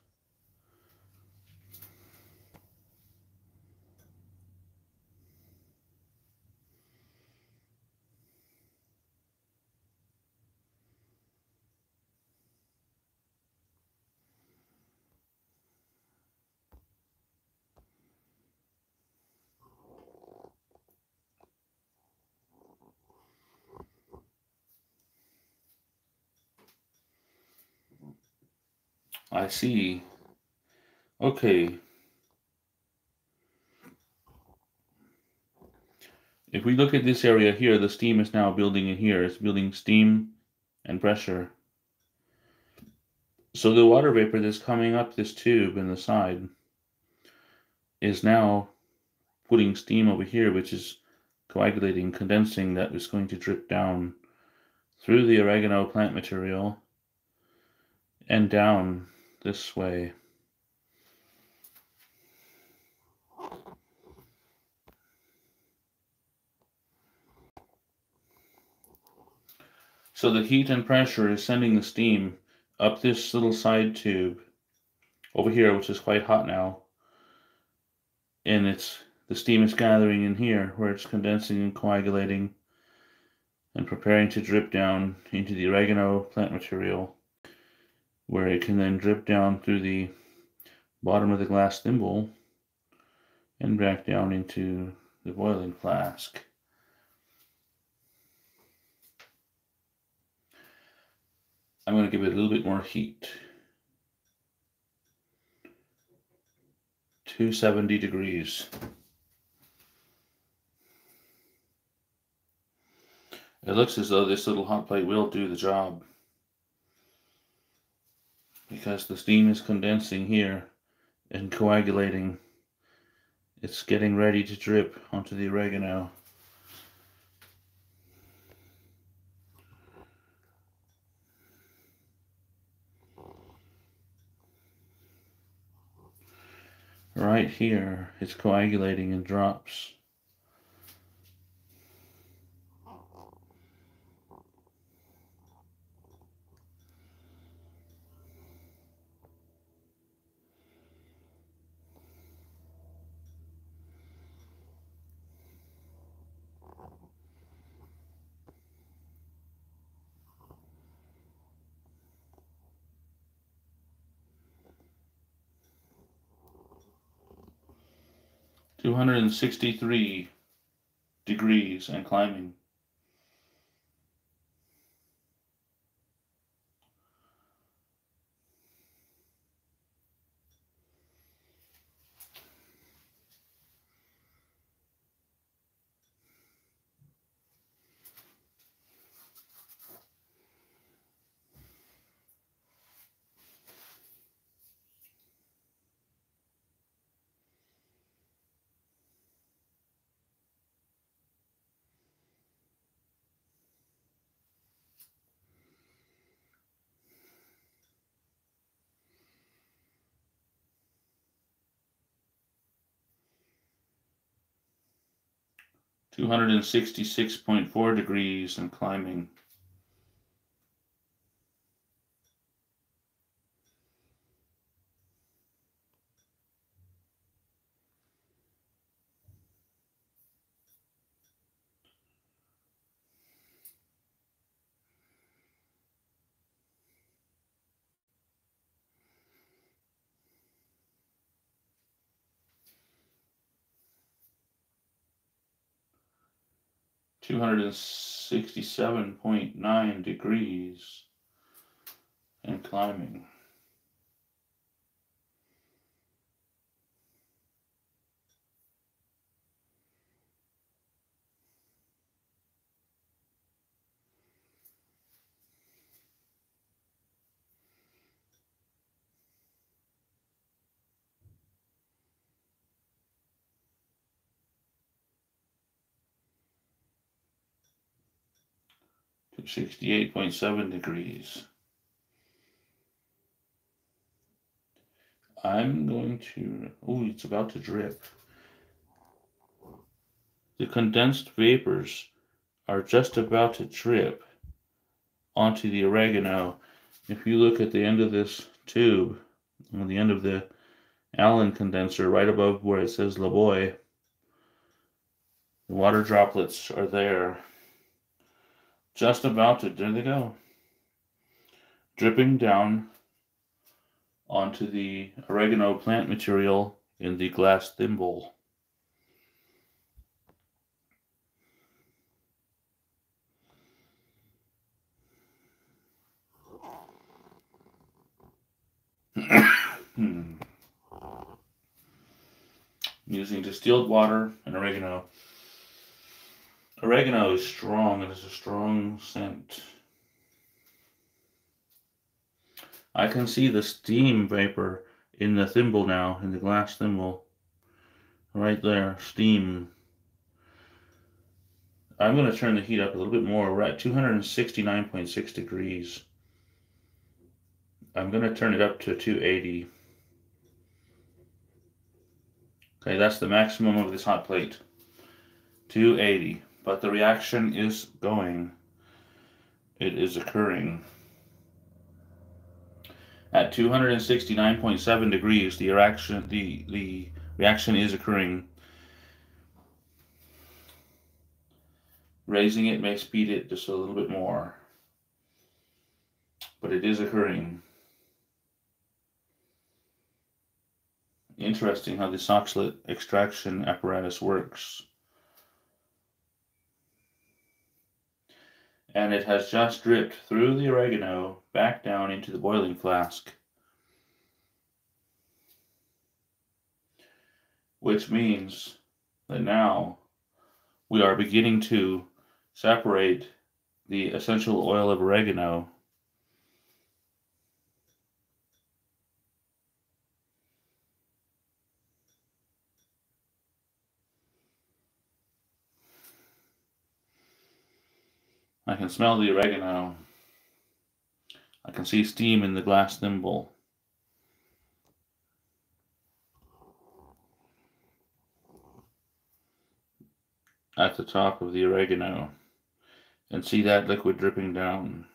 I see. Okay. If we look at this area here, the steam is now building in here. It's building steam and pressure. So the water vapor that's coming up this tube in the side is now putting steam over here, which is coagulating, condensing that is going to drip down through the oregano plant material and down this way. So the heat and pressure is sending the steam up this little side tube over here, which is quite hot now. And it's the steam is gathering in here where it's condensing and coagulating and preparing to drip down into the oregano plant material where it can then drip down through the bottom of the glass thimble and back down into the boiling flask. I'm going to give it a little bit more heat. 270 degrees. It looks as though this little hot plate will do the job because the steam is condensing here and coagulating. It's getting ready to drip onto the oregano. Right here, it's coagulating in drops. 263 degrees and climbing. 266.4 degrees and climbing. Two hundred and sixty-seven point nine degrees and climbing. 68.7 degrees. I'm going to, oh, it's about to drip. The condensed vapors are just about to drip onto the oregano. If you look at the end of this tube, on the end of the Allihn condenser, right above where it says Laboy, the water droplets are there just about to, there they go. Dripping down onto the oregano plant material in the glass thimble. Hmm. Using distilled water and oregano Oregano is strong. It is a strong scent. I can see the steam vapor in the thimble now, in the glass thimble. Right there, steam. I'm going to turn the heat up a little bit more. We're at 269.6 degrees. I'm going to turn it up to 280. Okay, that's the maximum of this hot plate. 280 but the reaction is going. It is occurring. At 269.7 degrees, the reaction the the reaction is occurring. Raising it may speed it just a little bit more, but it is occurring. Interesting how this Soxhlet extraction apparatus works. And it has just dripped through the oregano back down into the boiling flask. Which means that now we are beginning to separate the essential oil of oregano I can smell the oregano. I can see steam in the glass thimble. At the top of the oregano and see that liquid dripping down.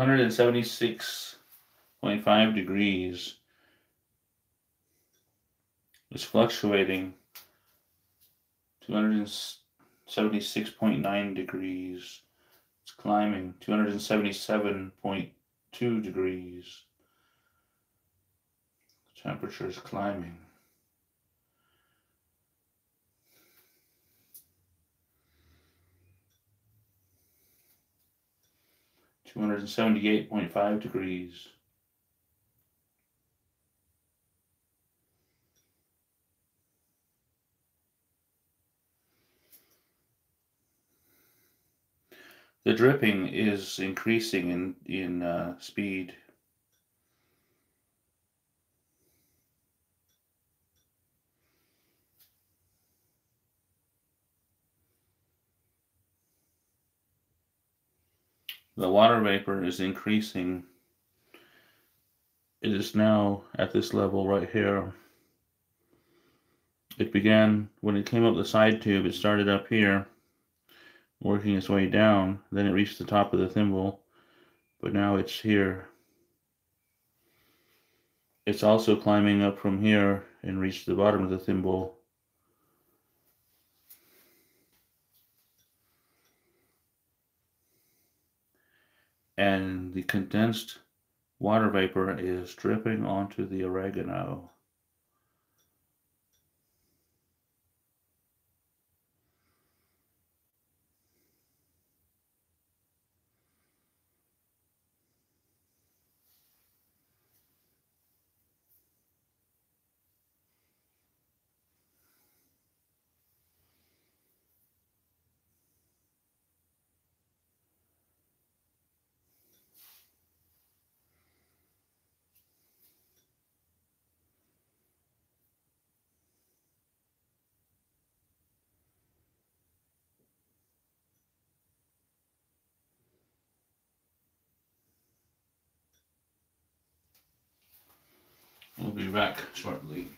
Two hundred and seventy-six point five degrees is fluctuating. Two hundred and seventy-six point nine degrees. It's climbing. Two hundred and seventy-seven point two degrees. The Temperature is climbing. 278.5 degrees. The dripping is increasing in, in uh, speed. The water vapor is increasing. It is now at this level right here. It began, when it came up the side tube, it started up here, working its way down. Then it reached the top of the thimble, but now it's here. It's also climbing up from here and reached the bottom of the thimble. And the condensed water vapor is dripping onto the oregano. We'll be back shortly.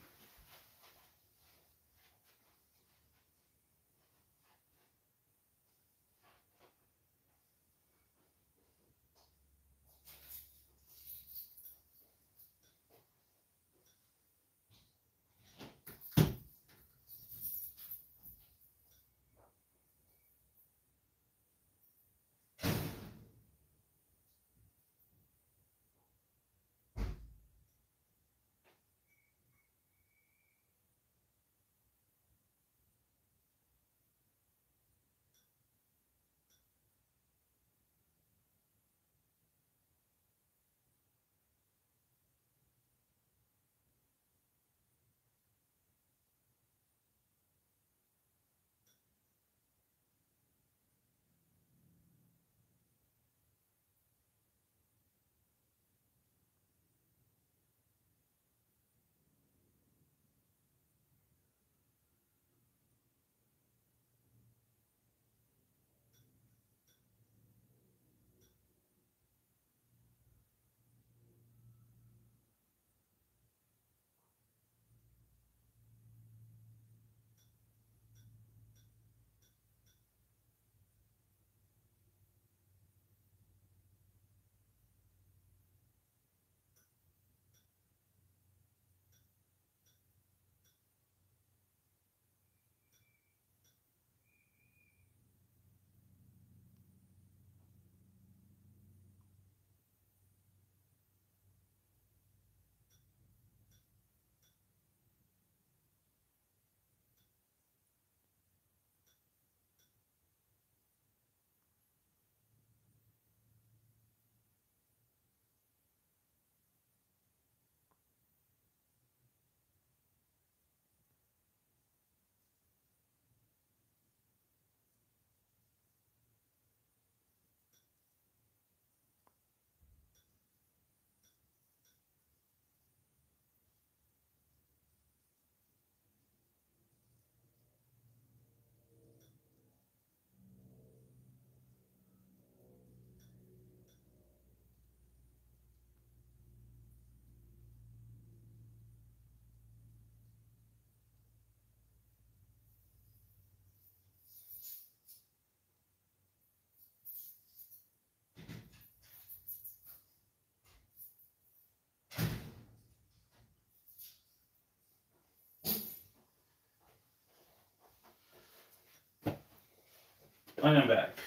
I am back.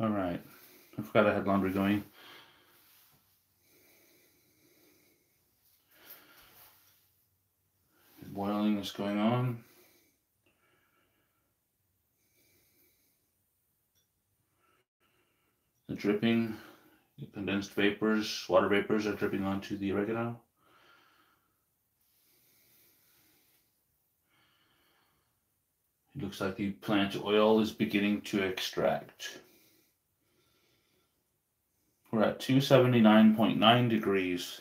All right. I forgot I had laundry going. Boiling is going on. The dripping, the condensed vapors, water vapors are dripping onto the oregano. Looks like the plant oil is beginning to extract. We're at 279.9 degrees.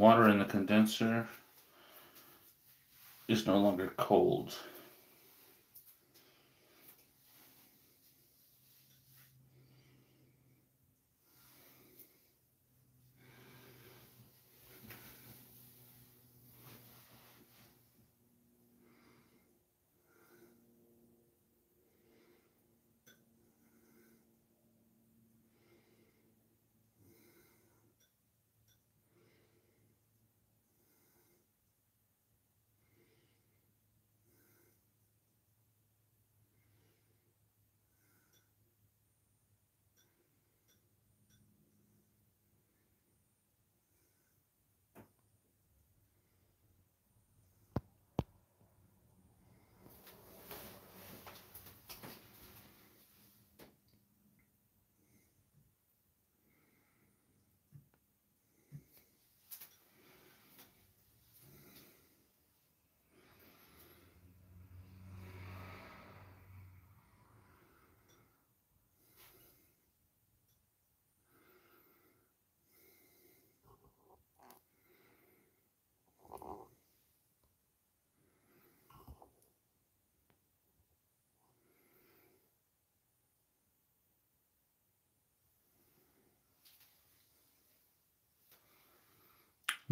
Water in the condenser is no longer cold.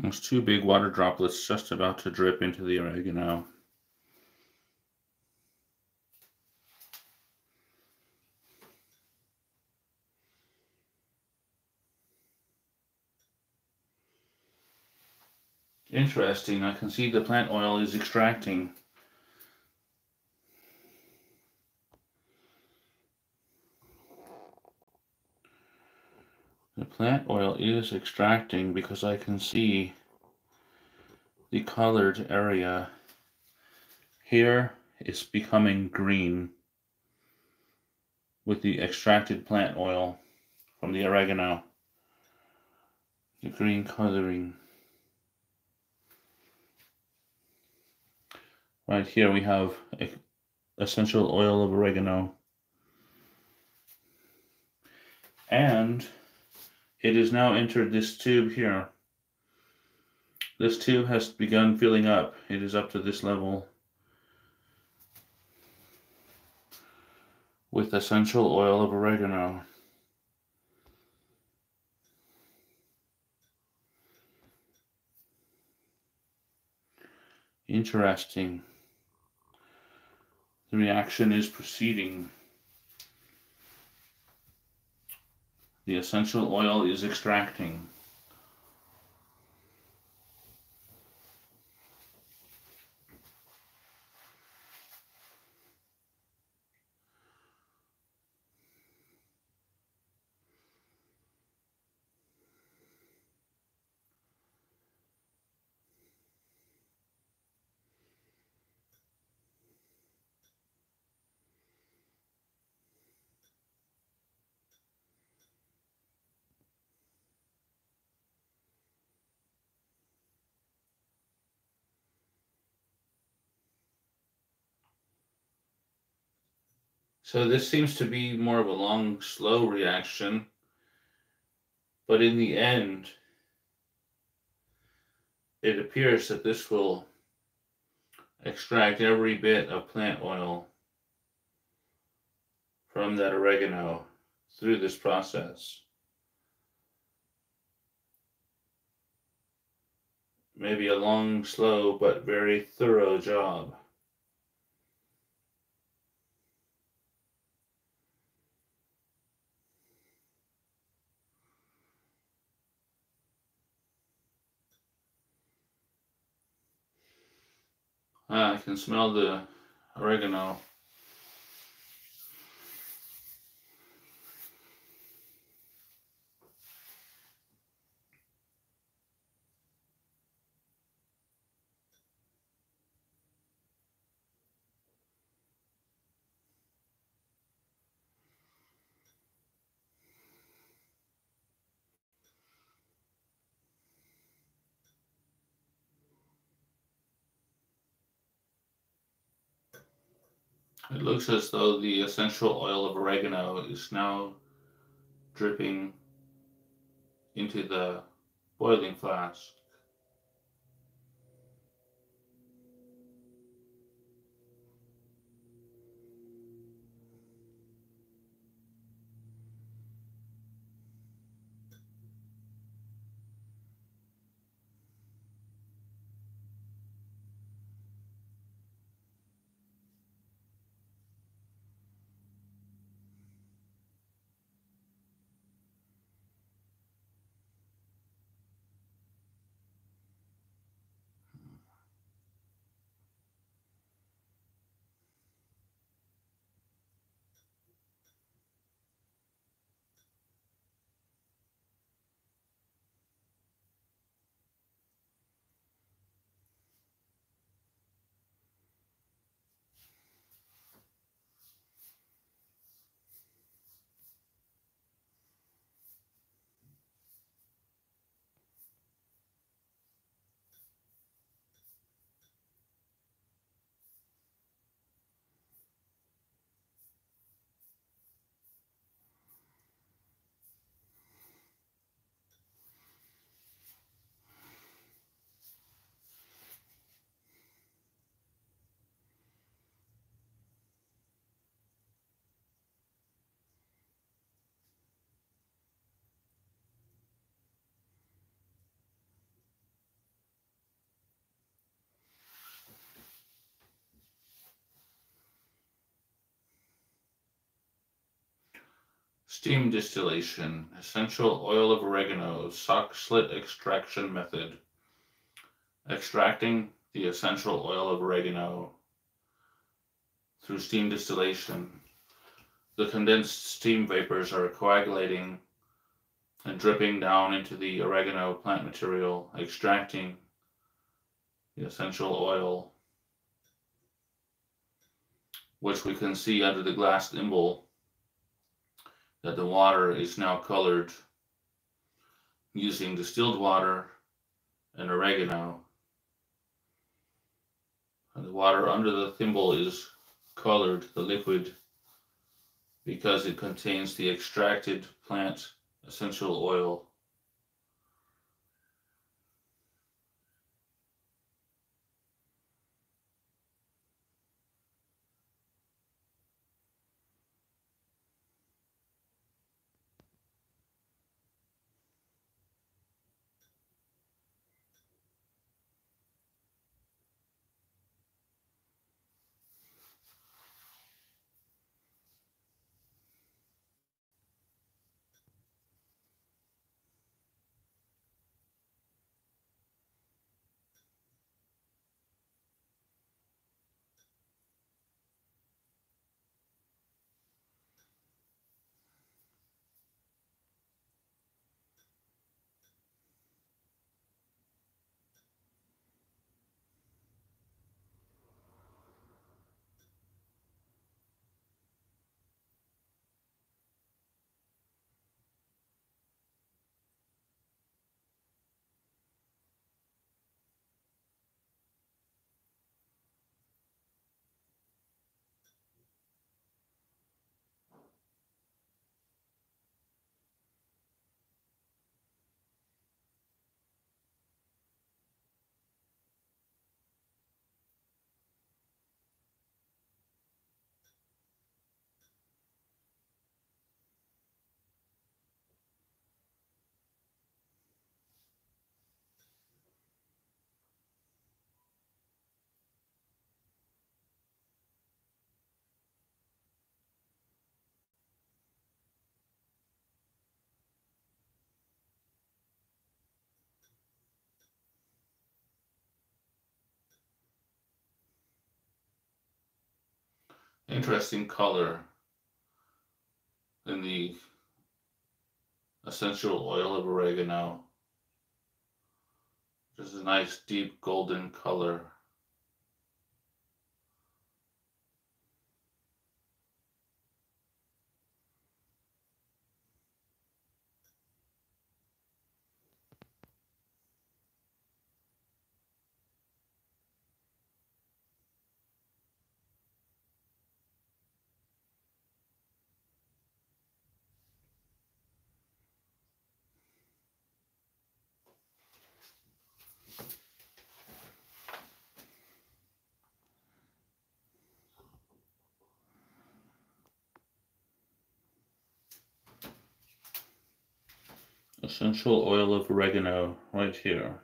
There's two big water droplets just about to drip into the oregano. Interesting, I can see the plant oil is extracting. The plant oil is extracting because I can see the colored area here is becoming green with the extracted plant oil from the oregano. The green coloring. Right here we have essential oil of oregano. And it has now entered this tube here. This tube has begun filling up. It is up to this level with essential oil of oregano. Interesting. The reaction is proceeding. The essential oil is extracting. So this seems to be more of a long, slow reaction. But in the end, it appears that this will extract every bit of plant oil from that oregano through this process. Maybe a long, slow, but very thorough job. Ah, I can smell the oregano. It looks as though the essential oil of oregano is now dripping into the boiling flask. Steam distillation, essential oil of oregano, Soxhlet extraction method. Extracting the essential oil of oregano through steam distillation. The condensed steam vapors are coagulating and dripping down into the oregano plant material, extracting the essential oil, which we can see under the glass thimble that the water is now colored using distilled water and oregano. And the water under the thimble is colored, the liquid, because it contains the extracted plant essential oil. Interesting color in the essential oil of oregano. Just a nice deep golden color. Essential oil of oregano right here.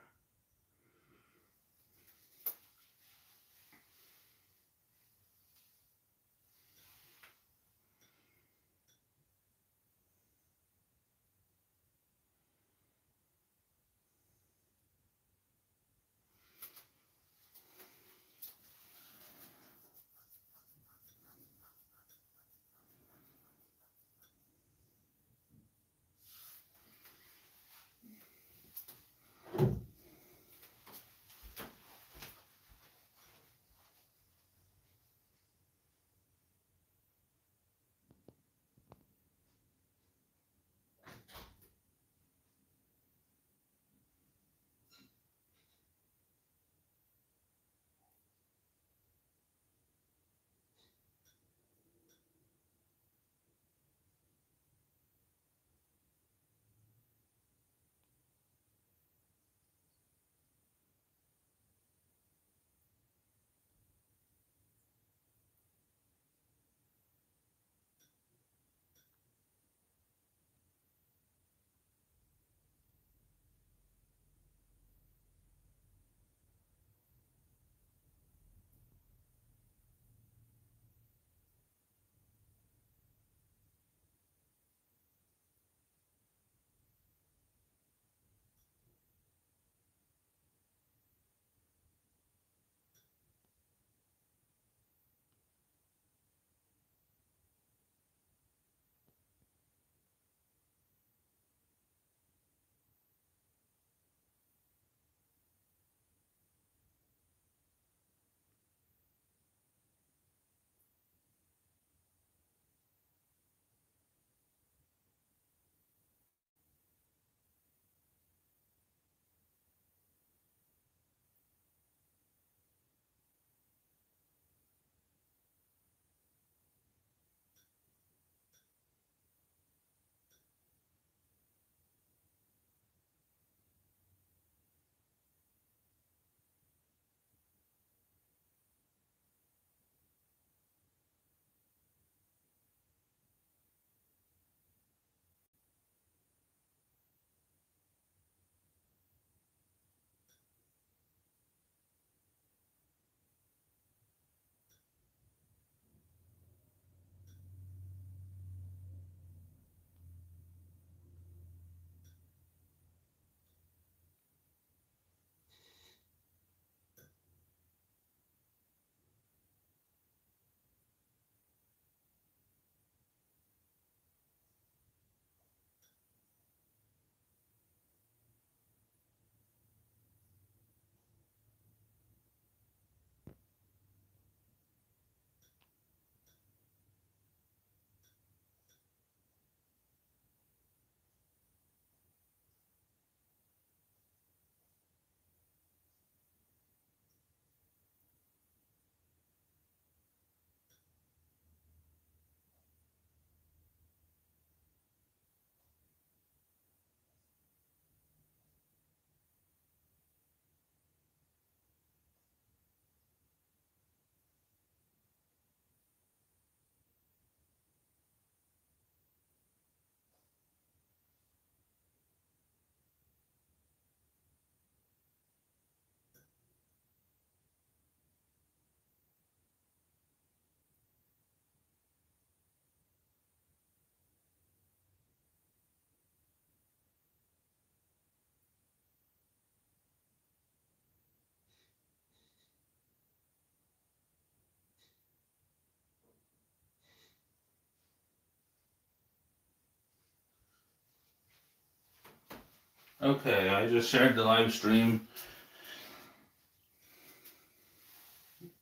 Okay, I just shared the live stream.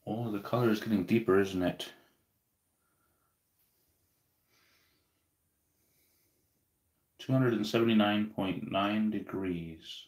Oh, the color is getting deeper, isn't it? Two hundred and seventy-nine point nine degrees.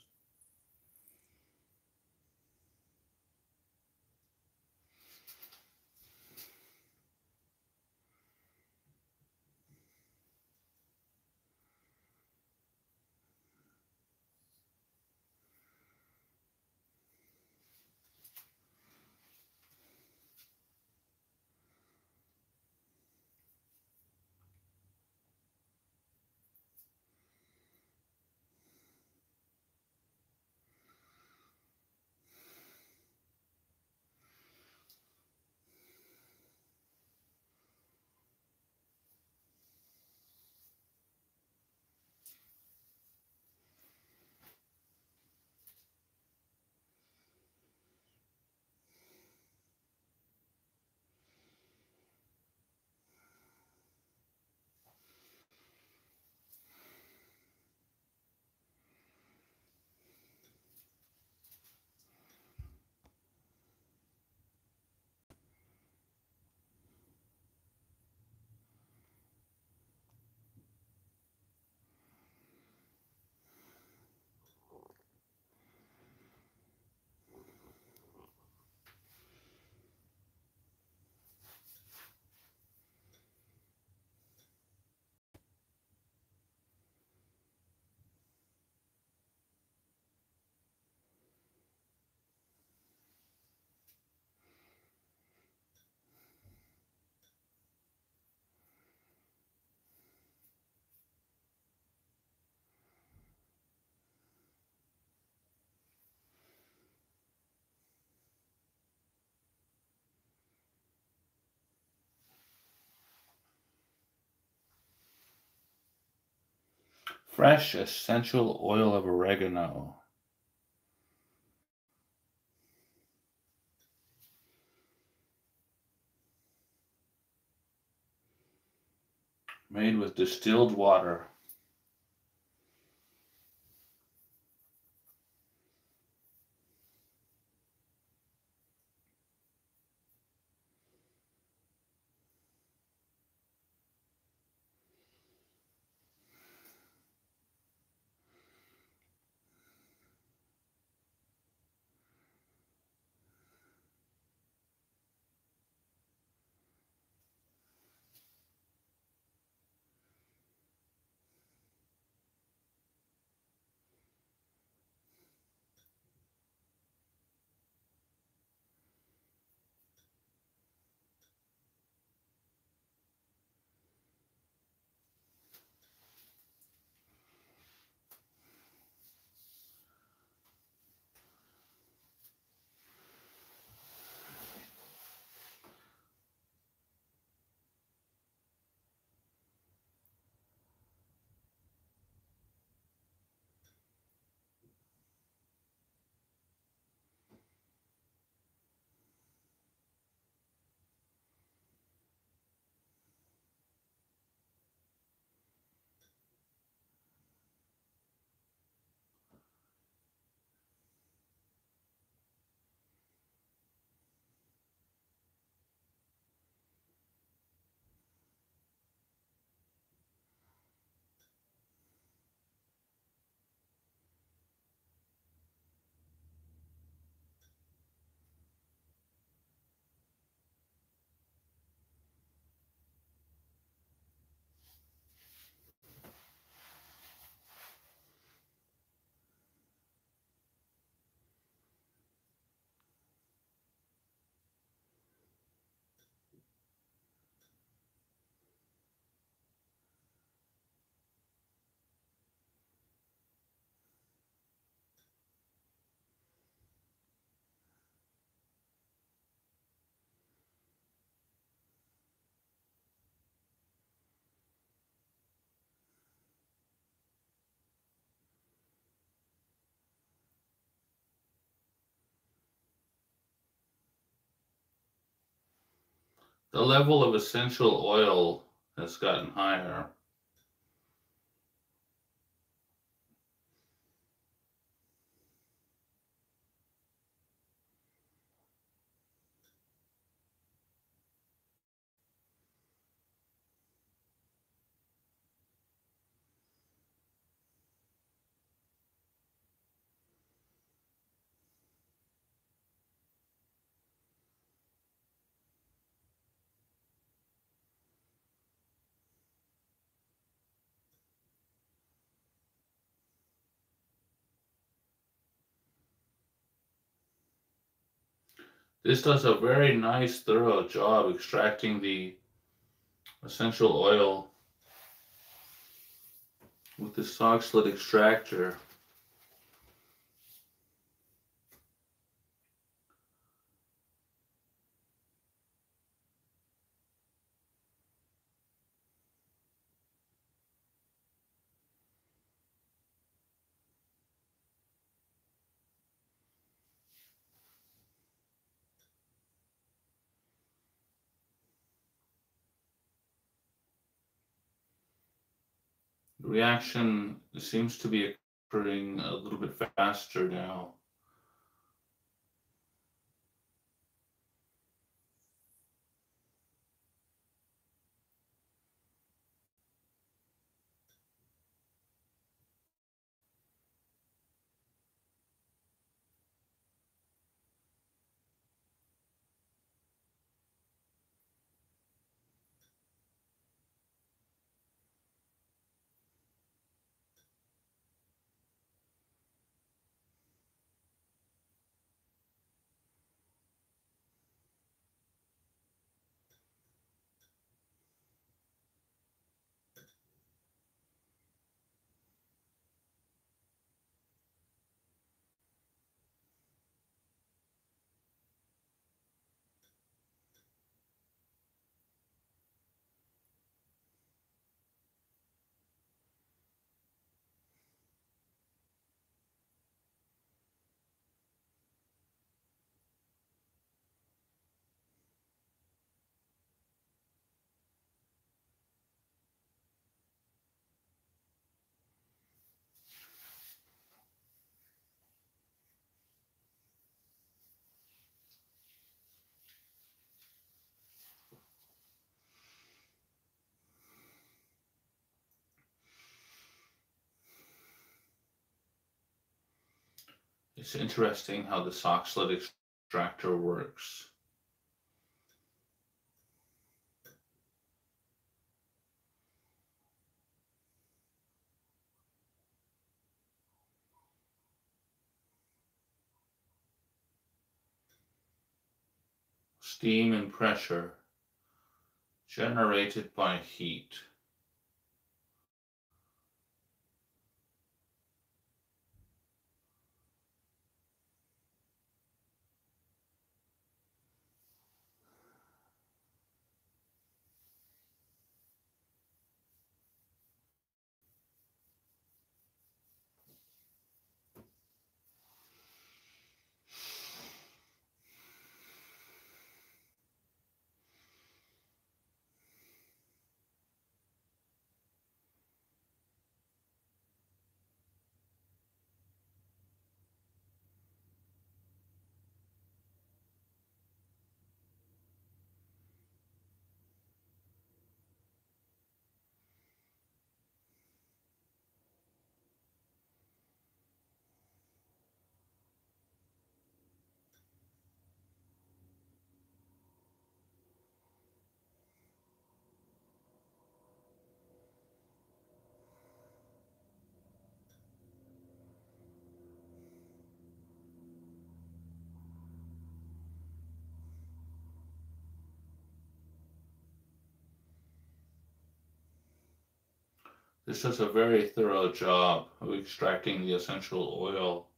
Fresh essential oil of oregano. Made with distilled water. The level of essential oil has gotten higher. This does a very nice, thorough job extracting the essential oil with the Soxhlet extractor. Reaction seems to be occurring a little bit faster now. It's interesting how the slit extractor works. Steam and pressure generated by heat. This does a very thorough job of extracting the essential oil.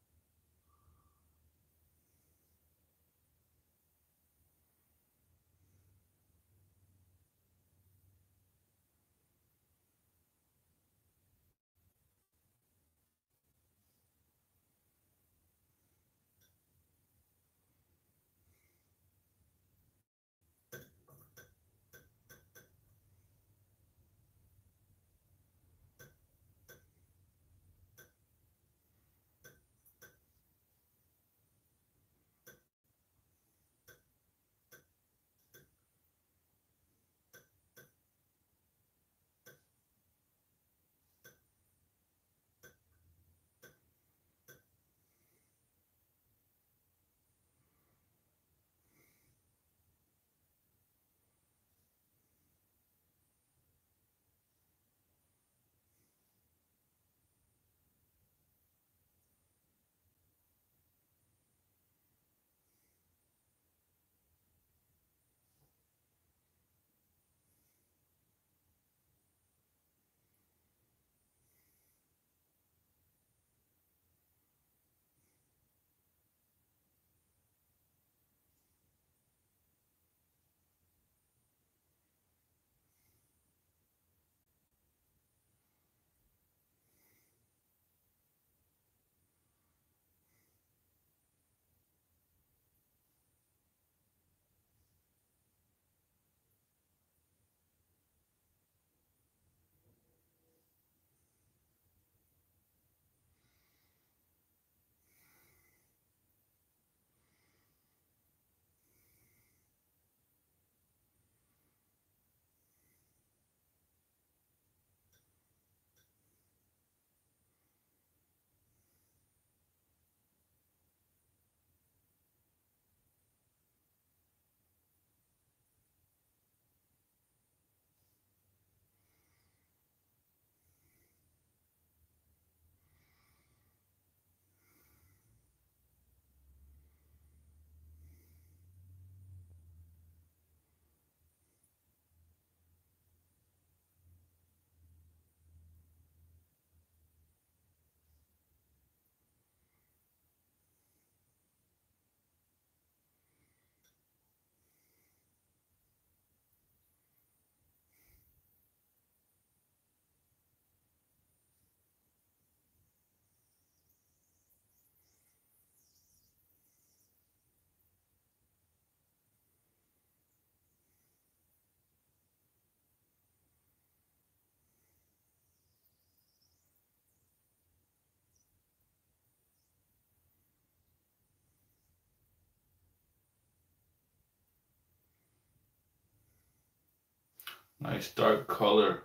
Nice dark color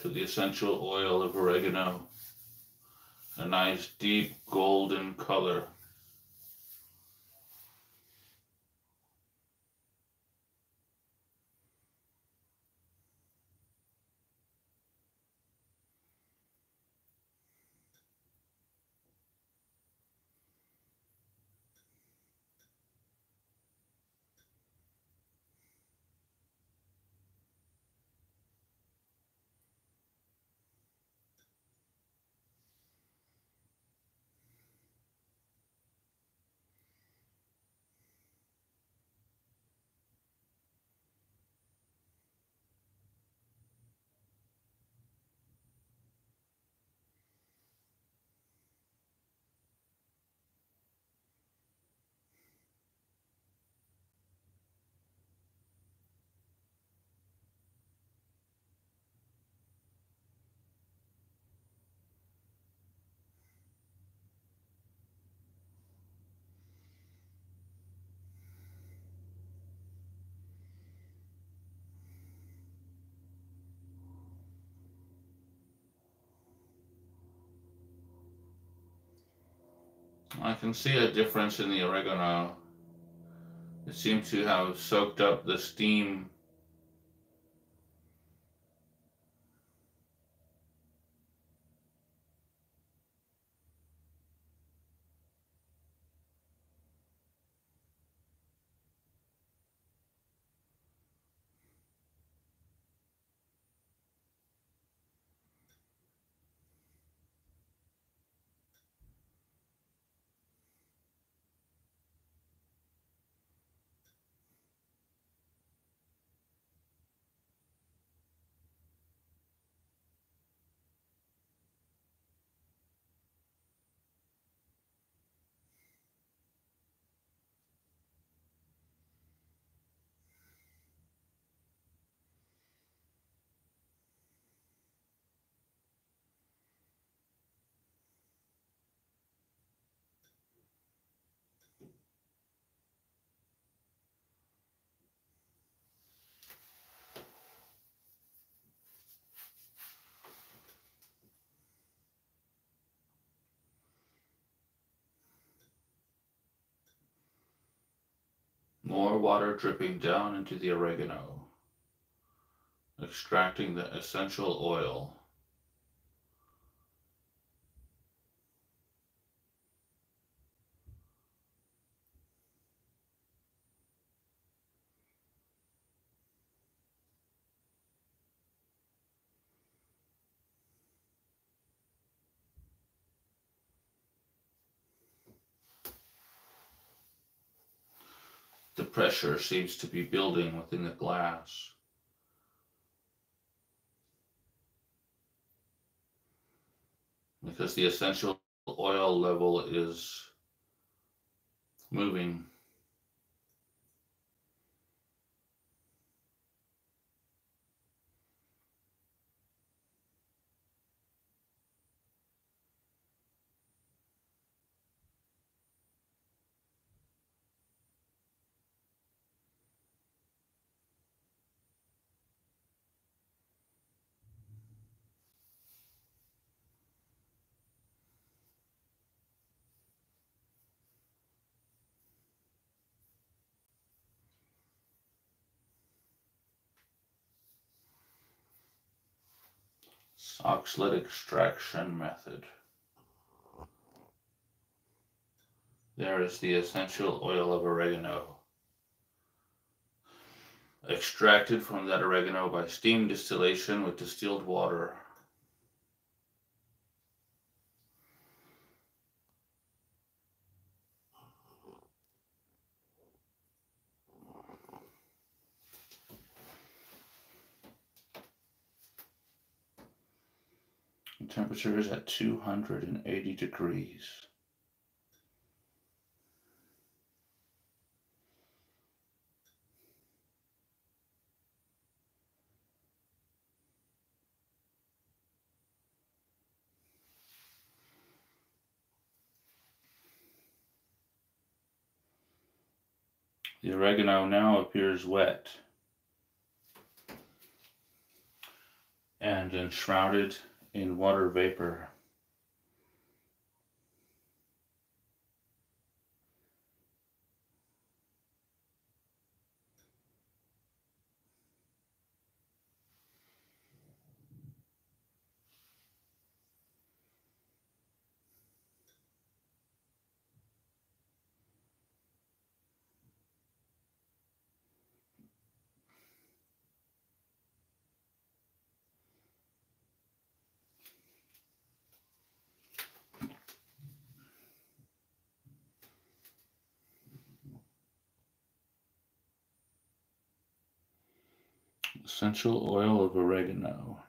to the essential oil of oregano. A nice deep golden color. I can see a difference in the oregano. It seems to have soaked up the steam More water dripping down into the oregano, extracting the essential oil. Pressure seems to be building within the glass. Because the essential oil level is moving. Soxhlet extraction method. There is the essential oil of oregano. Extracted from that oregano by steam distillation with distilled water. The temperature is at 280 degrees. The oregano now appears wet. and then shrouded in water vapor. Essential oil of oregano.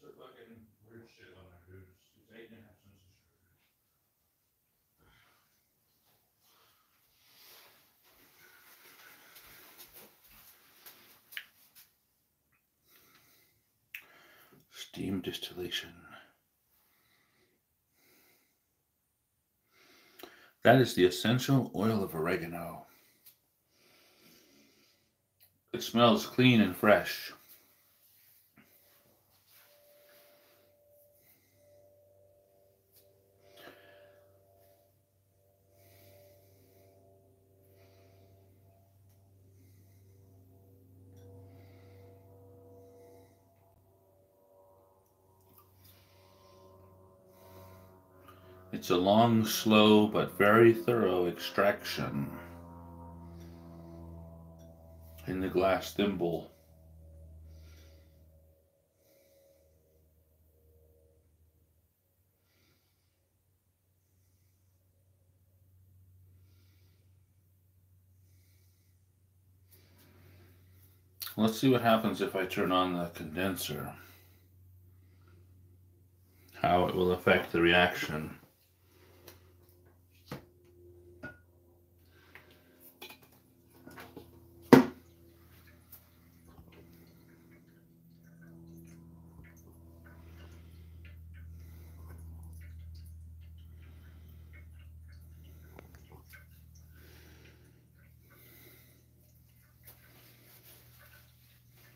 fucking weird shit on there, dude. It's, it's eight and a half cents a. Steam distillation. That is the essential oil of oregano. It smells clean and fresh. It's a long, slow, but very thorough extraction in the glass thimble. Let's see what happens if I turn on the condenser. How it will affect the reaction.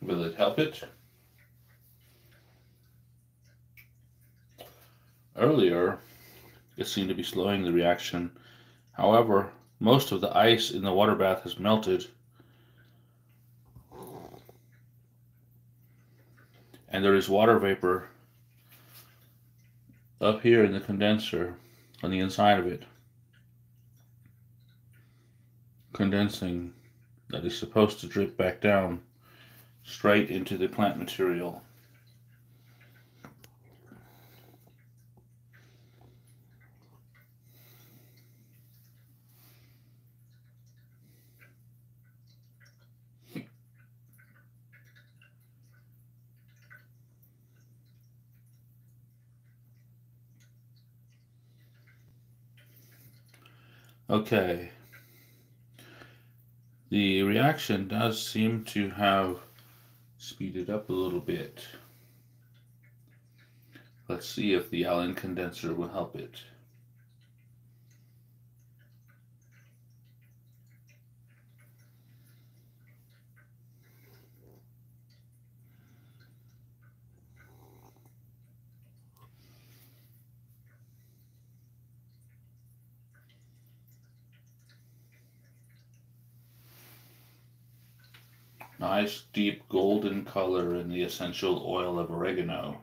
Will Earlier, it seemed to be slowing the reaction. However, most of the ice in the water bath has melted. And there is water vapor up here in the condenser on the inside of it. Condensing that is supposed to drip back down straight into the plant material. Okay. The reaction does seem to have speed it up a little bit. Let's see if the Allihn condenser will help it. Nice deep golden color in the essential oil of oregano.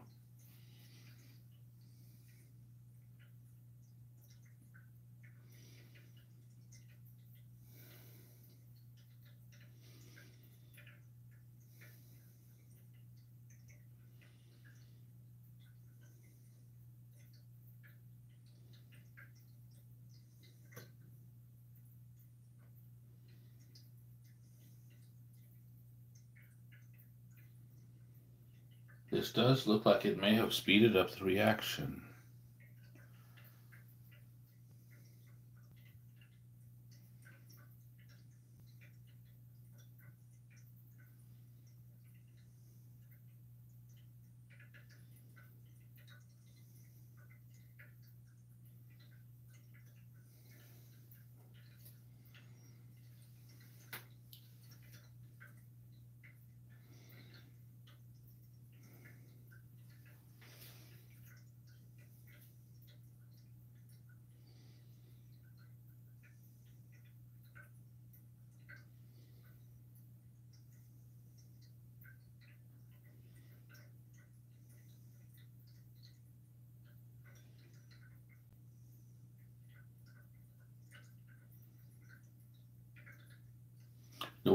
This does look like it may have speeded up the reaction.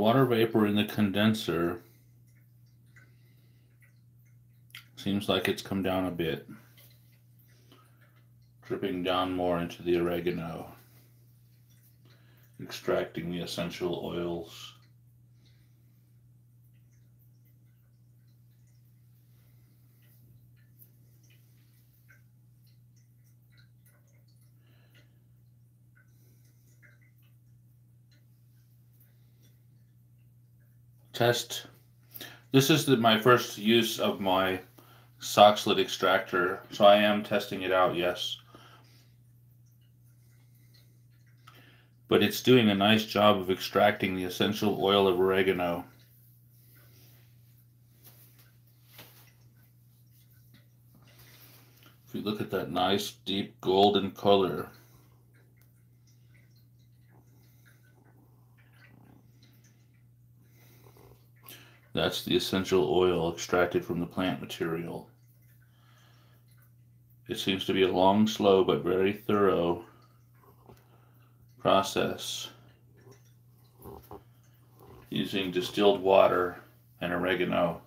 Water vapor in the condenser seems like it's come down a bit, dripping down more into the oregano, extracting the essential oils. Test. This is the, my first use of my Soxhlet extractor. So I am testing it out, yes. But it's doing a nice job of extracting the essential oil of oregano. If you look at that nice deep golden color, That's the essential oil extracted from the plant material. It seems to be a long, slow, but very thorough process using distilled water and oregano.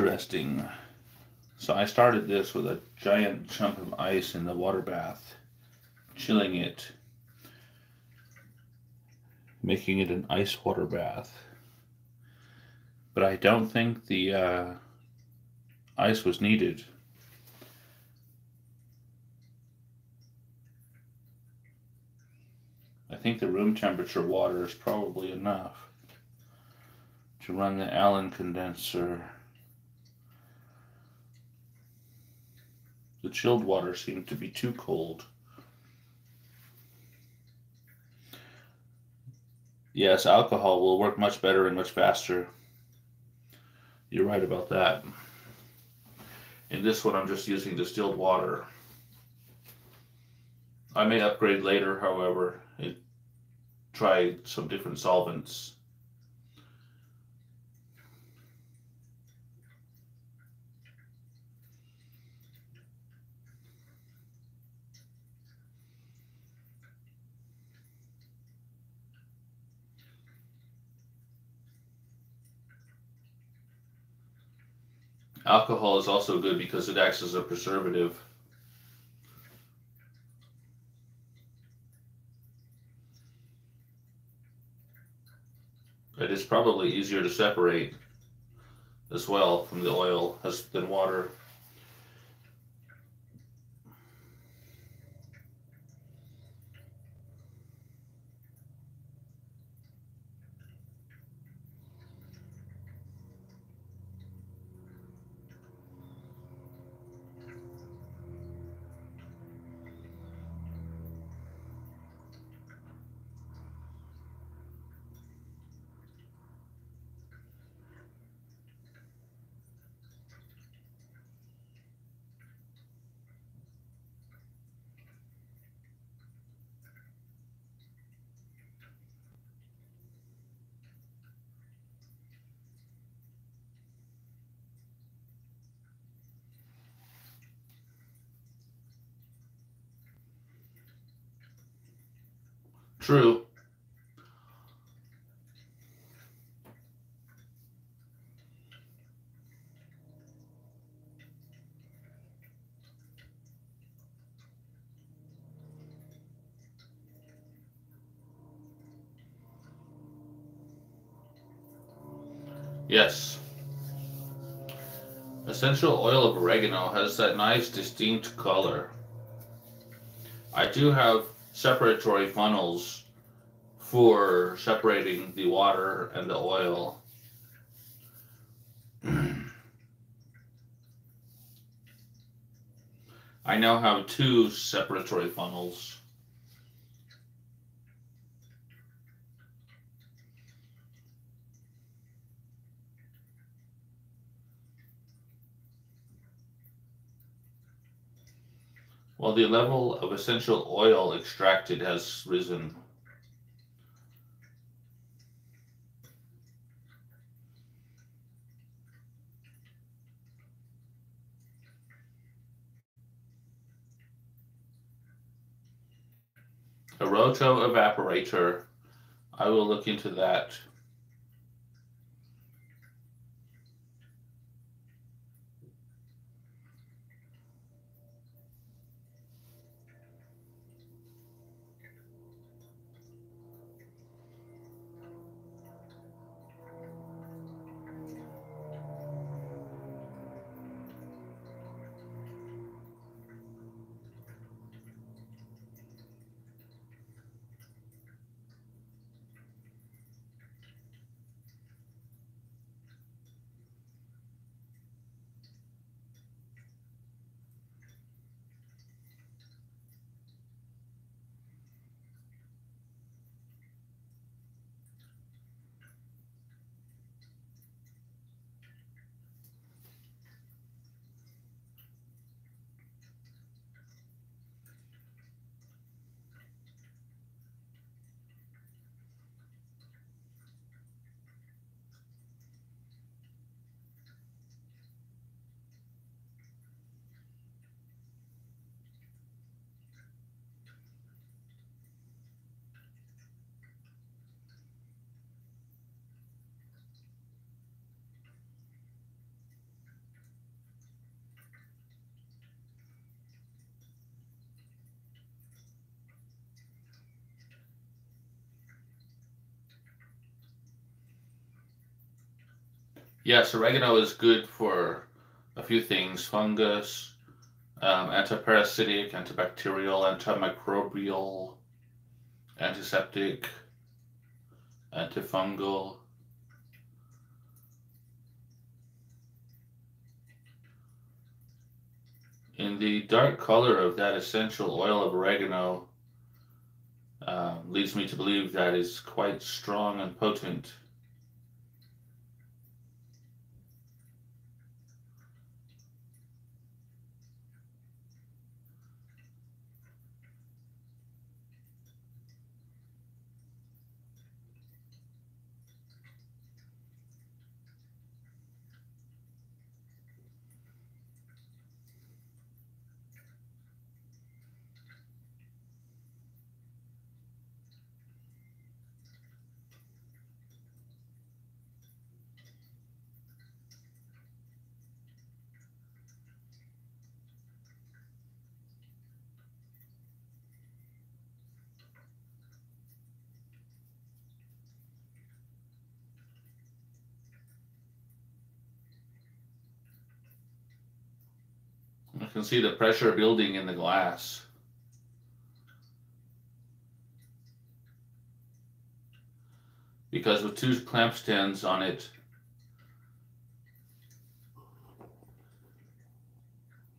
Interesting. So I started this with a giant chunk of ice in the water bath, chilling it, making it an ice water bath. But I don't think the uh, ice was needed. I think the room temperature water is probably enough to run the Allihn condenser. The chilled water seemed to be too cold. Yes, alcohol will work much better and much faster. You're right about that. In this one, I'm just using distilled water. I may upgrade later, however, and try some different solvents. Alcohol is also good because it acts as a preservative. It is probably easier to separate as well from the oil than water. True. Yes. Essential oil of oregano has that nice distinct color. I do have separatory funnels for separating the water and the oil. I now have two separatory funnels. While the level of essential oil extracted has risen. A roto evaporator. I will look into that. Yes, oregano is good for a few things fungus, um, antiparasitic, antibacterial, antimicrobial, antiseptic, antifungal. In the dark color of that essential oil of oregano uh, leads me to believe that is quite strong and potent. I can see the pressure building in the glass. Because with two clamp stands on it,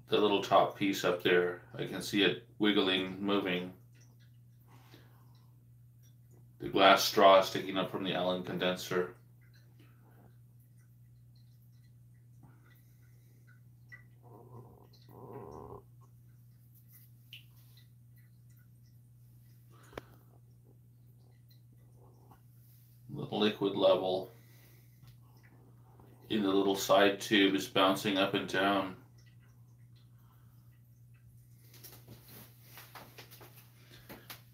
the little top piece up there, I can see it wiggling, moving. The glass straw sticking up from the Allihn condenser. Liquid level in the little side tube is bouncing up and down.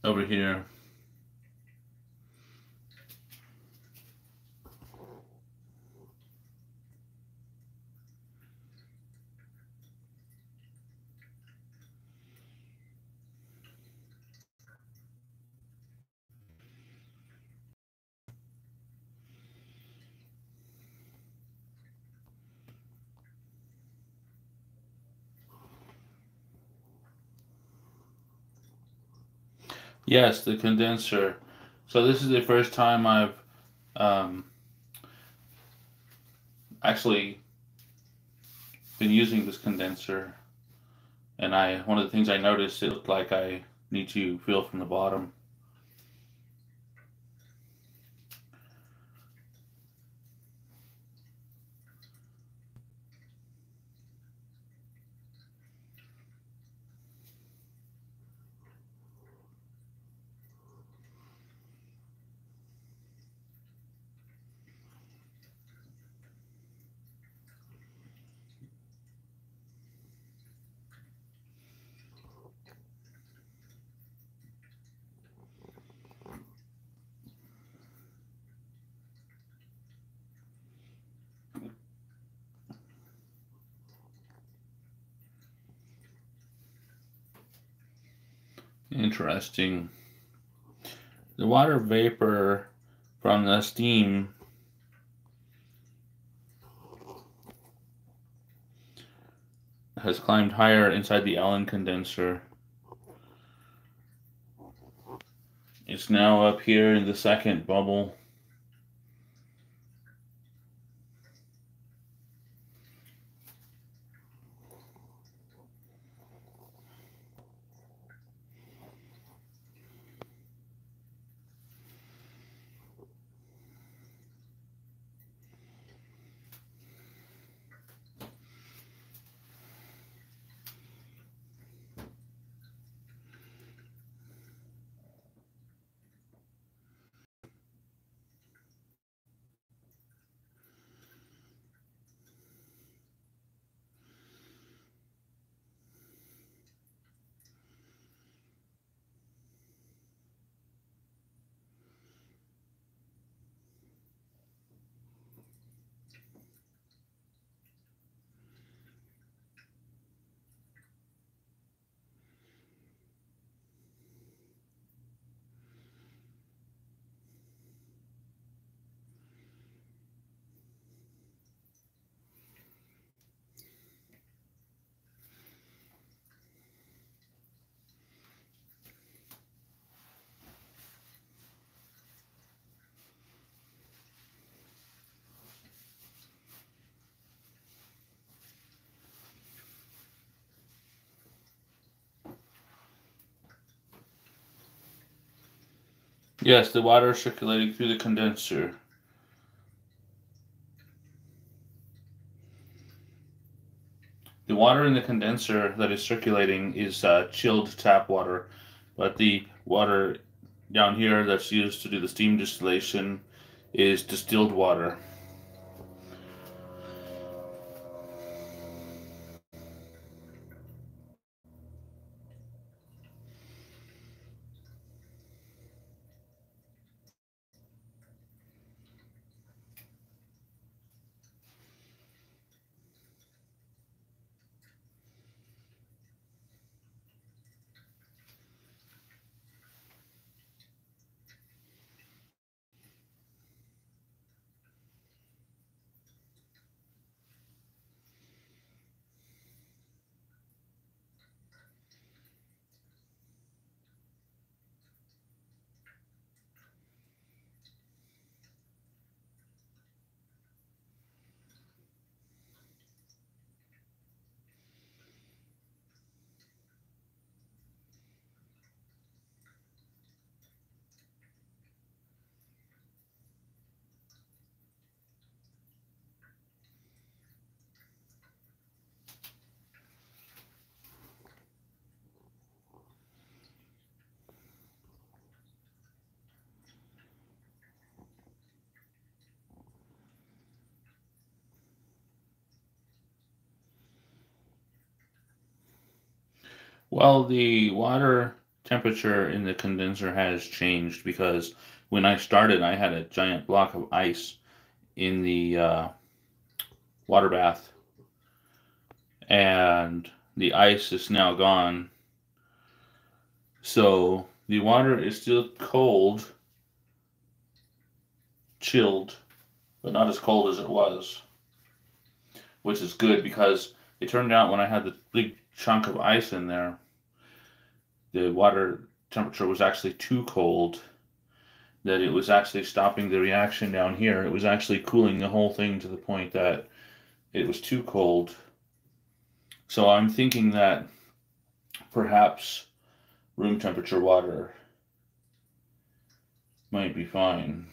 Over here. Yes, the condenser. So this is the first time I've um, actually been using this condenser, and I one of the things I noticed it looked like I need to fill from the bottom. Interesting. The water vapor from the steam has climbed higher inside the Allihn condenser. It's now up here in the second bubble. Yes, the water is circulating through the condenser. The water in the condenser that is circulating is uh, chilled tap water, but the water down here that's used to do the steam distillation is distilled water. Well, the water temperature in the condenser has changed because when I started, I had a giant block of ice in the uh, water bath, and the ice is now gone. So the water is still cold, chilled, but not as cold as it was, which is good because it turned out when I had the big chunk of ice in there, the water temperature was actually too cold. That it was actually stopping the reaction down here. It was actually cooling the whole thing to the point that it was too cold. So I'm thinking that perhaps room temperature water might be fine.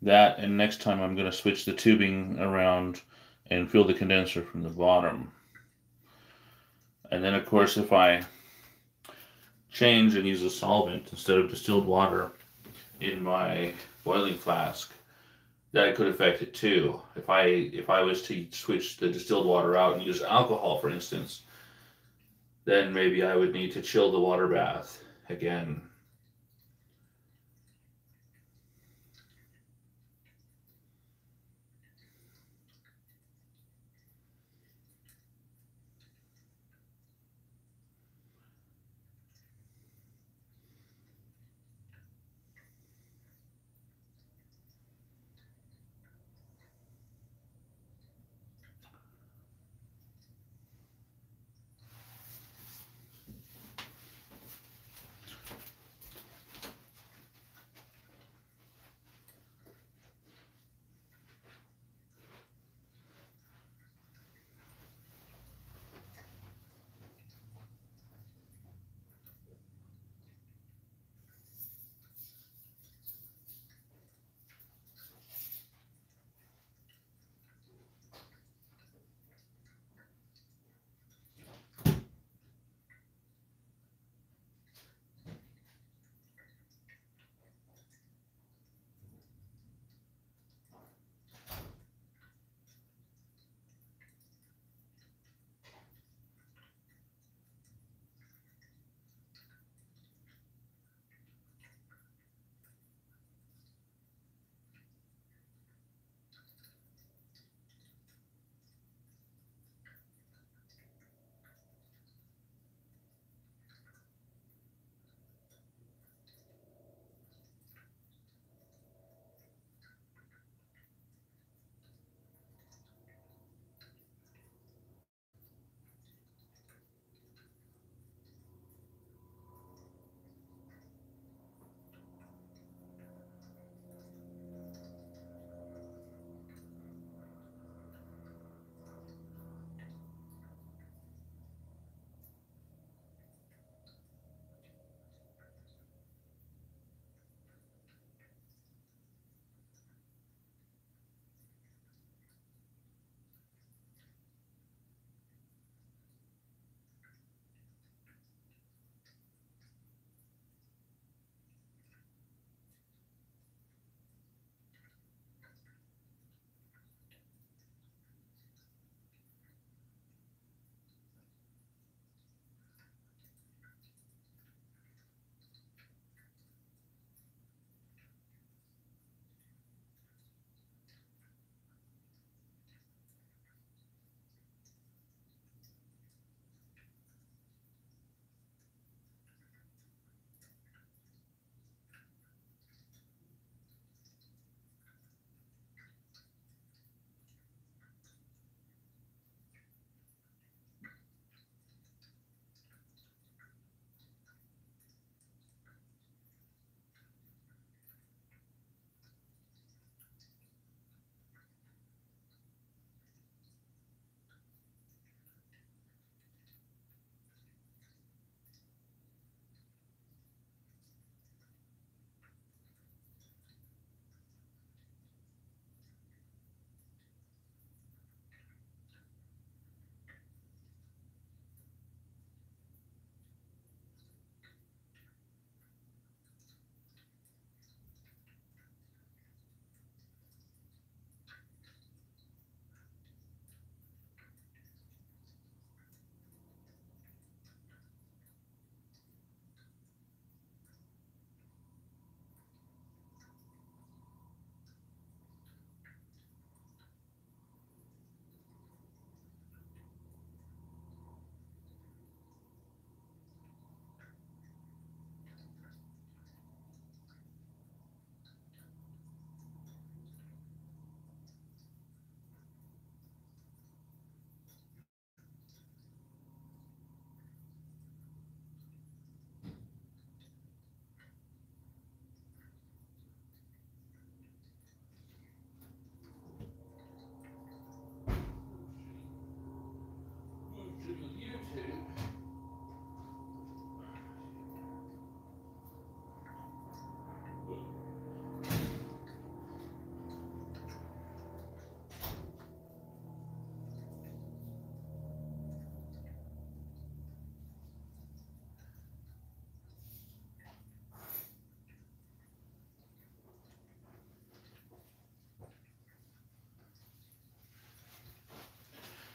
That and next time I'm going to switch the tubing around and fill the condenser from the bottom. And then of course if I change and use a solvent instead of distilled water in my boiling flask, that could affect it too. If I if I was to switch the distilled water out and use alcohol for instance, then maybe I would need to chill the water bath again.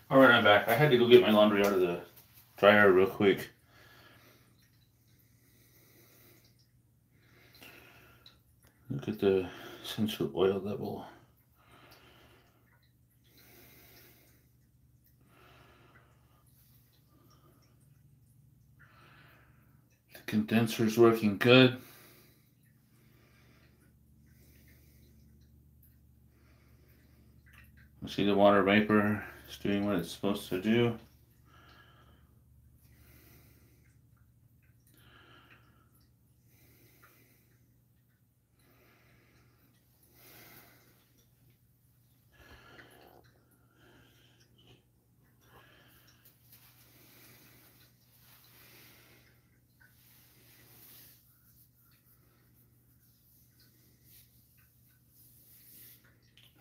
All right, I'm back. I had to go get my laundry out of the dryer real quick. Look at the essential oil level. The condenser's working good. See the water vapor is doing what it's supposed to do.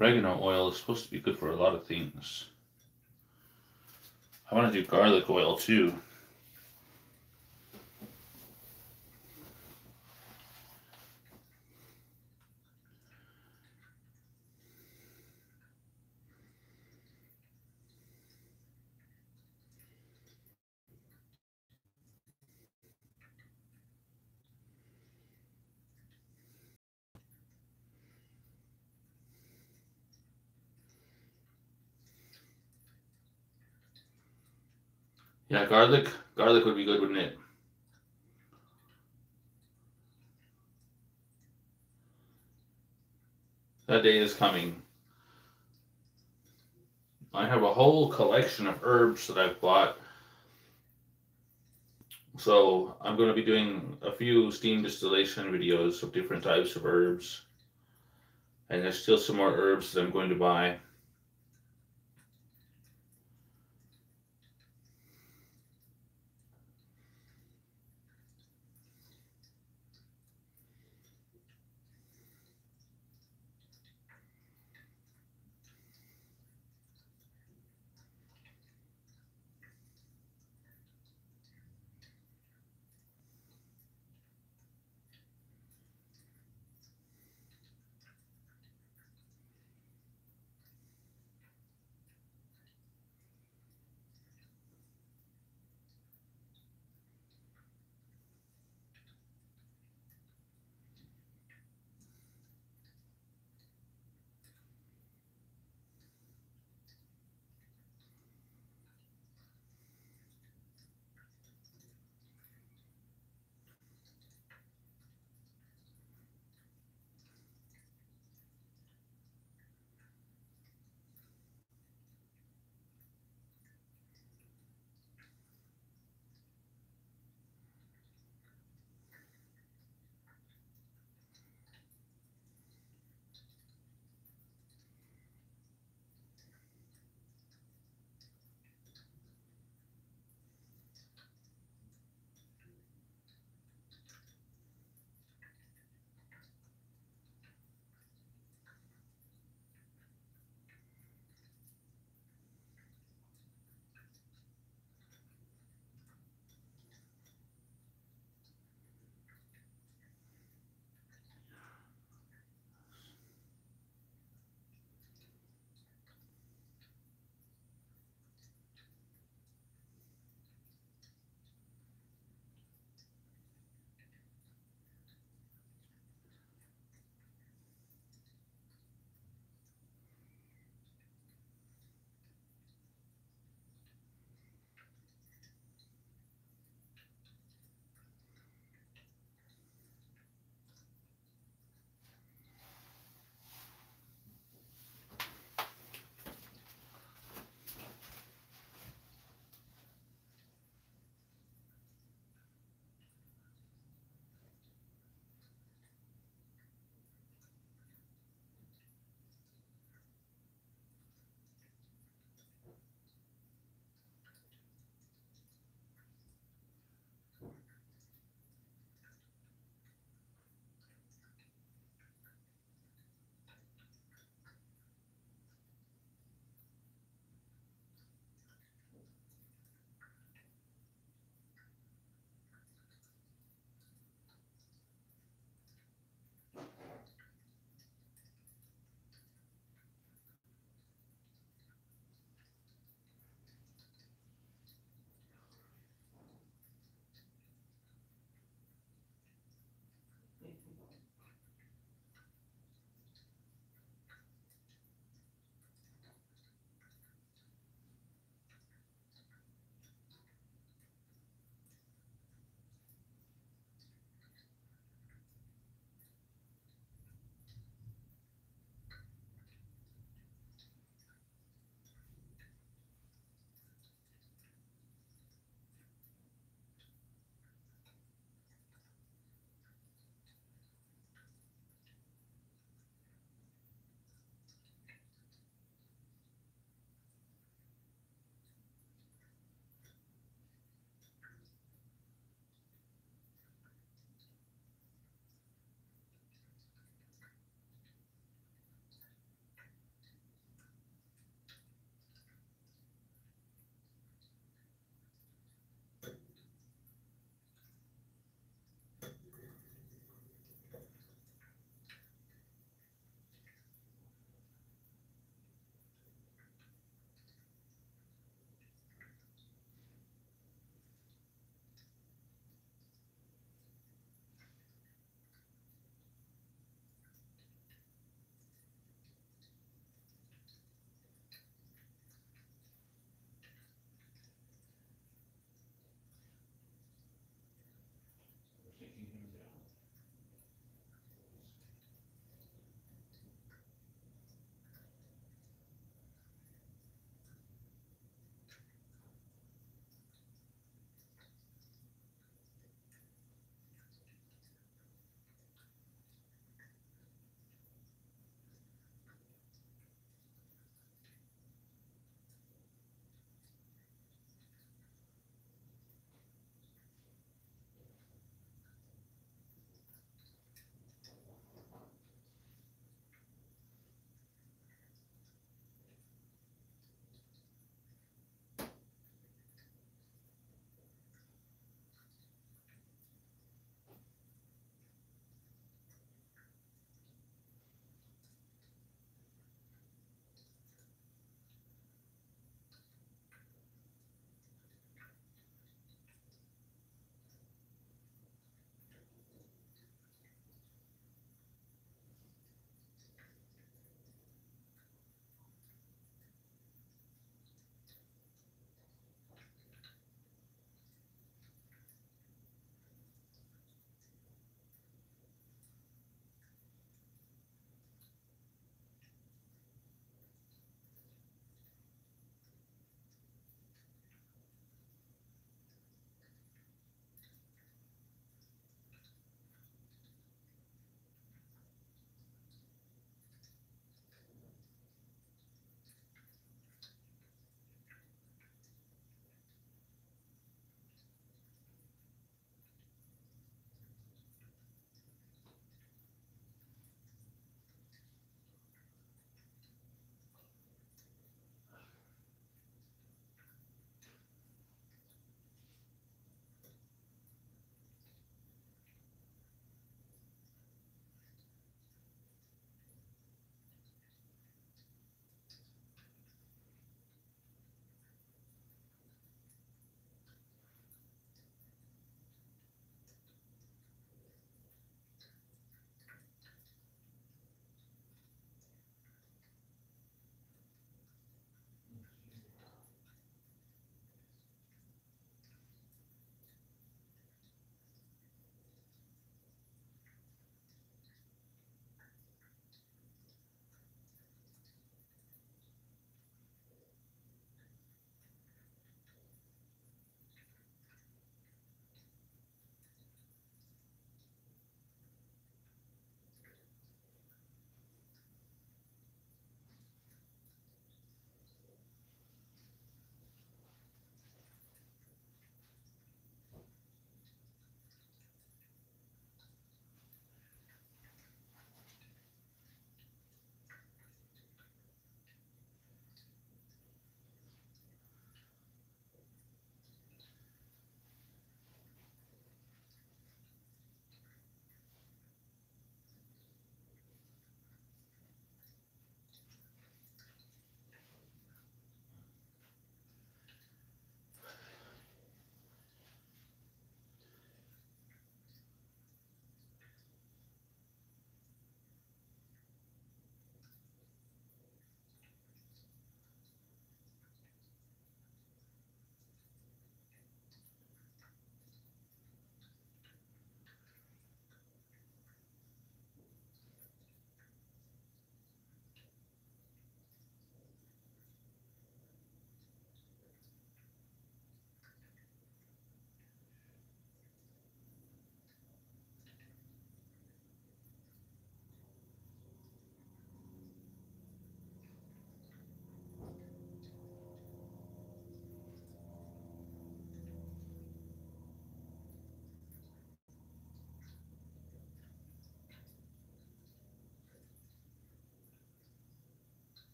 Oregano oil is supposed to be good for a lot of things. I want to do garlic oil too. Yeah, garlic. Garlic would be good, wouldn't it? That day is coming. I have a whole collection of herbs that I've bought. So I'm going to be doing a few steam distillation videos of different types of herbs. And there's still some more herbs that I'm going to buy.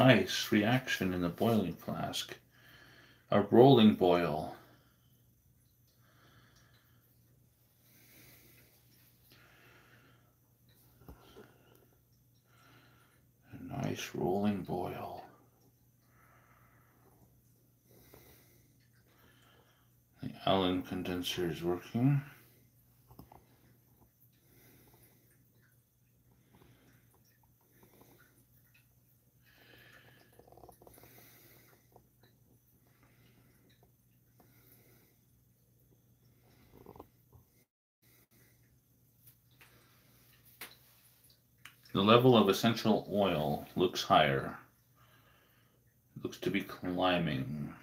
Nice reaction in the boiling flask. A rolling boil. A nice rolling boil. The Allihn condenser is working. The level of essential oil looks higher. looks to be climbing.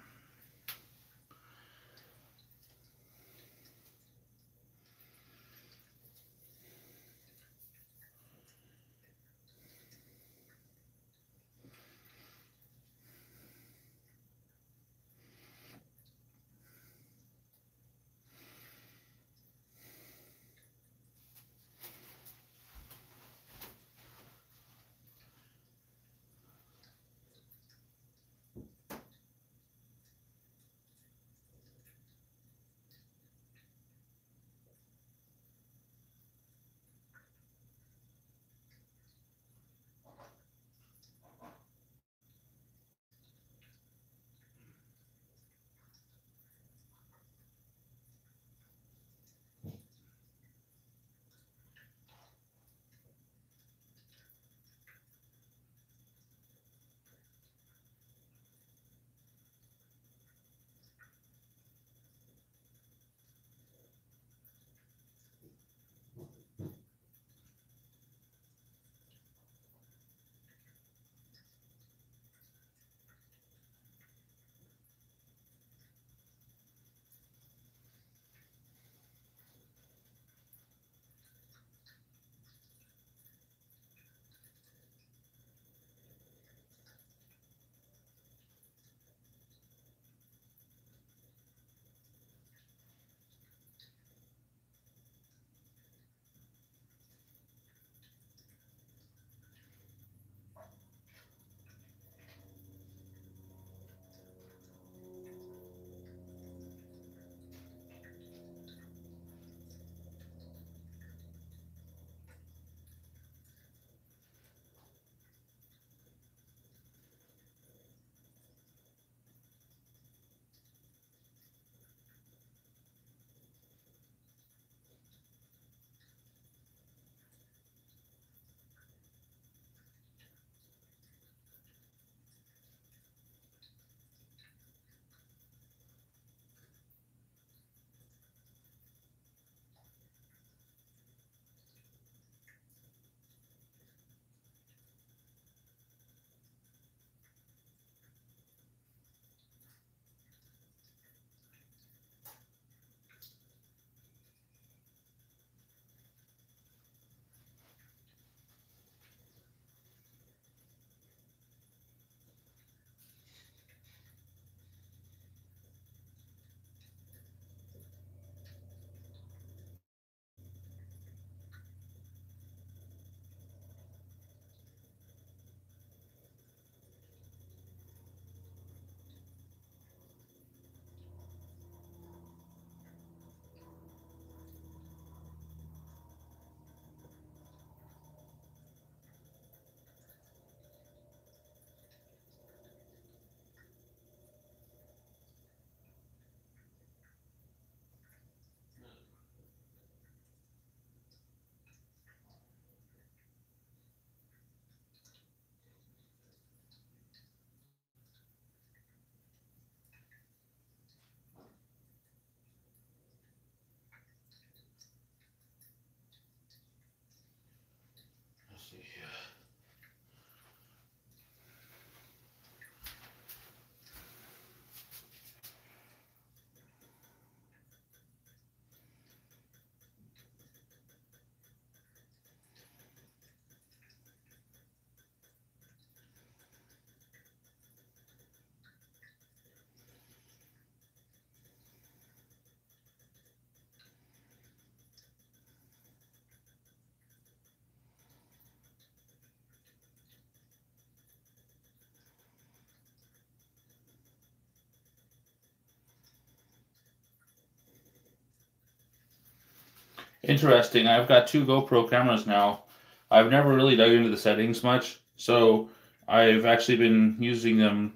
Interesting. I've got two GoPro cameras now. I've never really dug into the settings much, so I've actually been using them.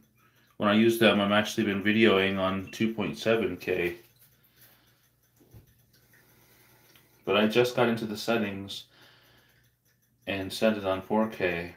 When I use them, I'm actually been videoing on 2.7K. But I just got into the settings and set it on 4K.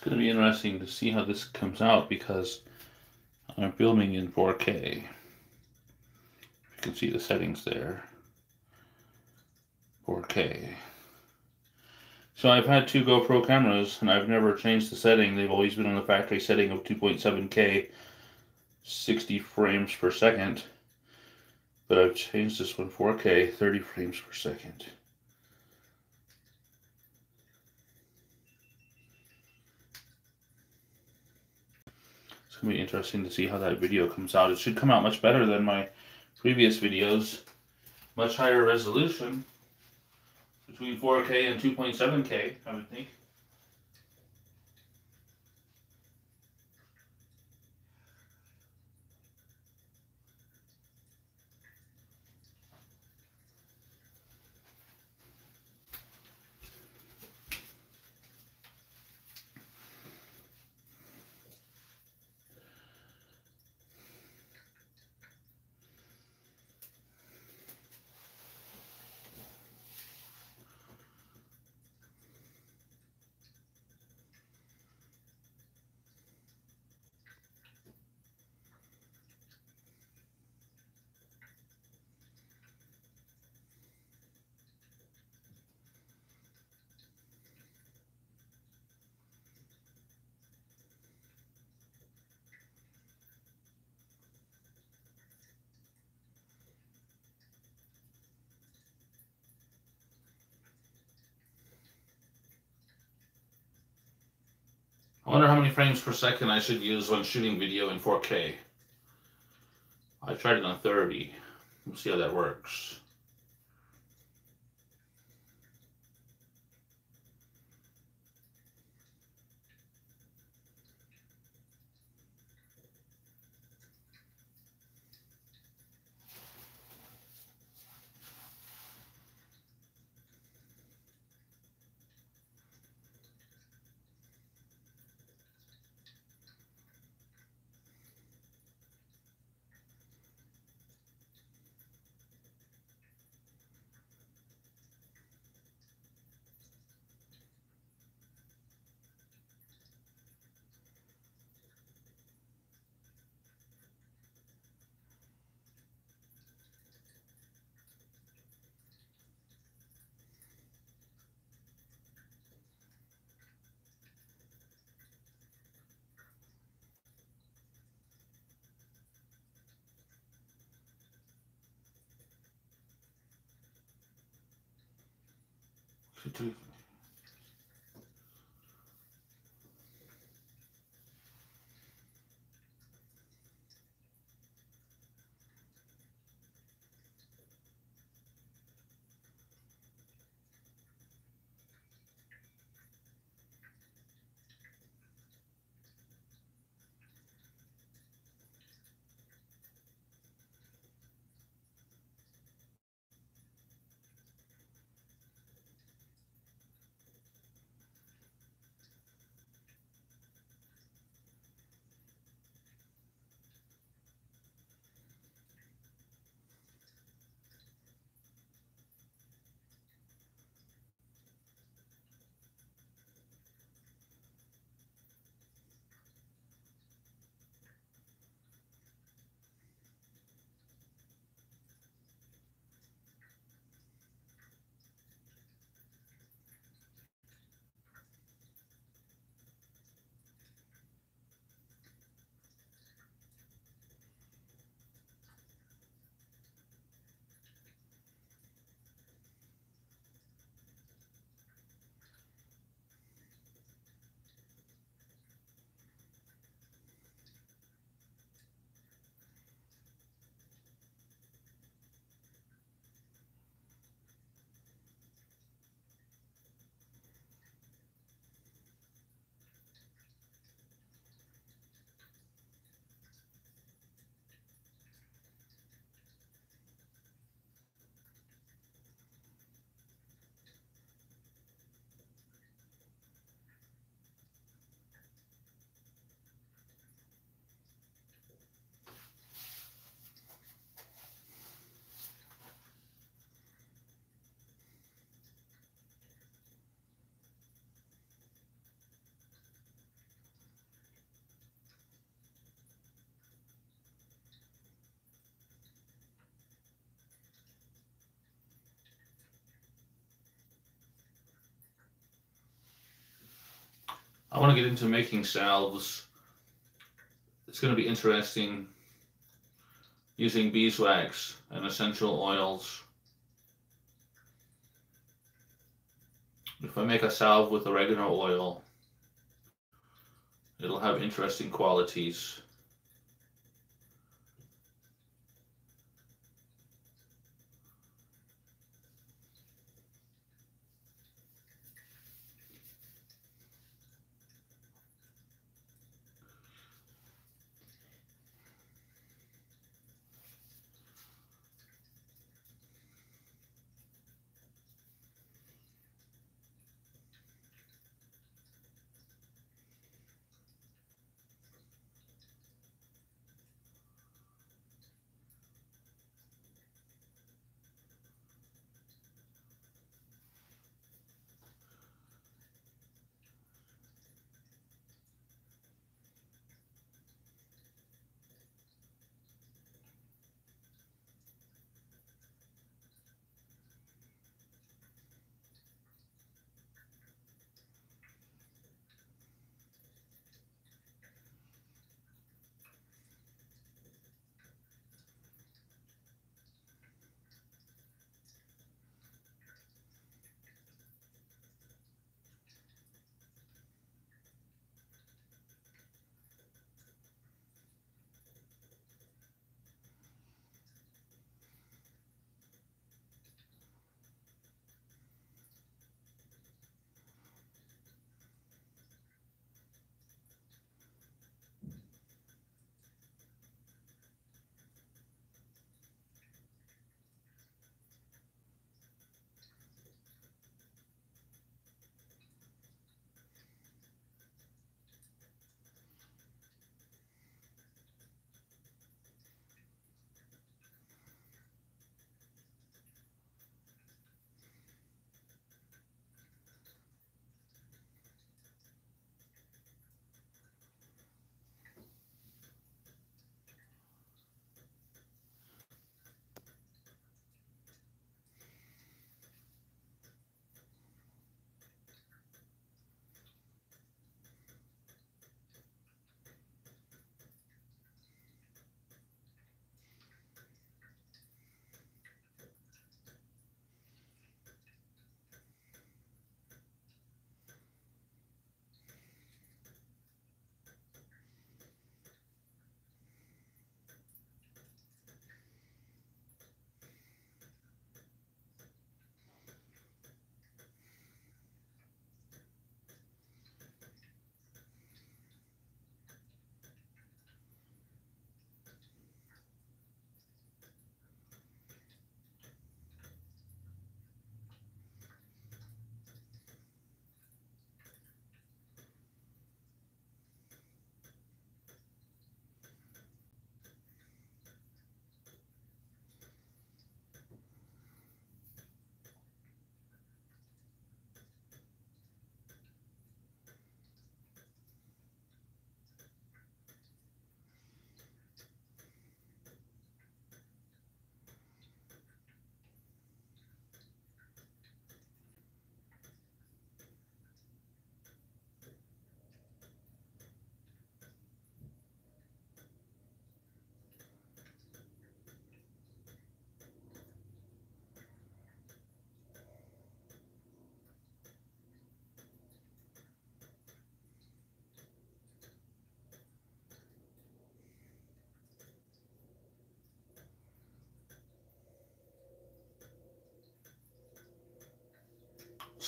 Going to be interesting to see how this comes out because I'm filming in 4K. You can see the settings there. 4K. So I've had two GoPro cameras and I've never changed the setting. They've always been on the factory setting of 2.7K, 60 frames per second. But I've changed this one 4K, 30 frames per second. Gonna be interesting to see how that video comes out. It should come out much better than my previous videos. Much higher resolution, between 4K and 2.7K, I would think. I wonder how many frames per second I should use when shooting video in 4K. I tried it on 30. We'll see how that works. I want to get into making salves. It's going to be interesting using beeswax and essential oils. If I make a salve with oregano oil, it'll have interesting qualities.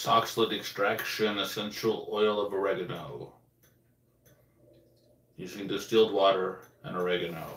Soxhlet extraction essential oil of oregano using distilled water and oregano.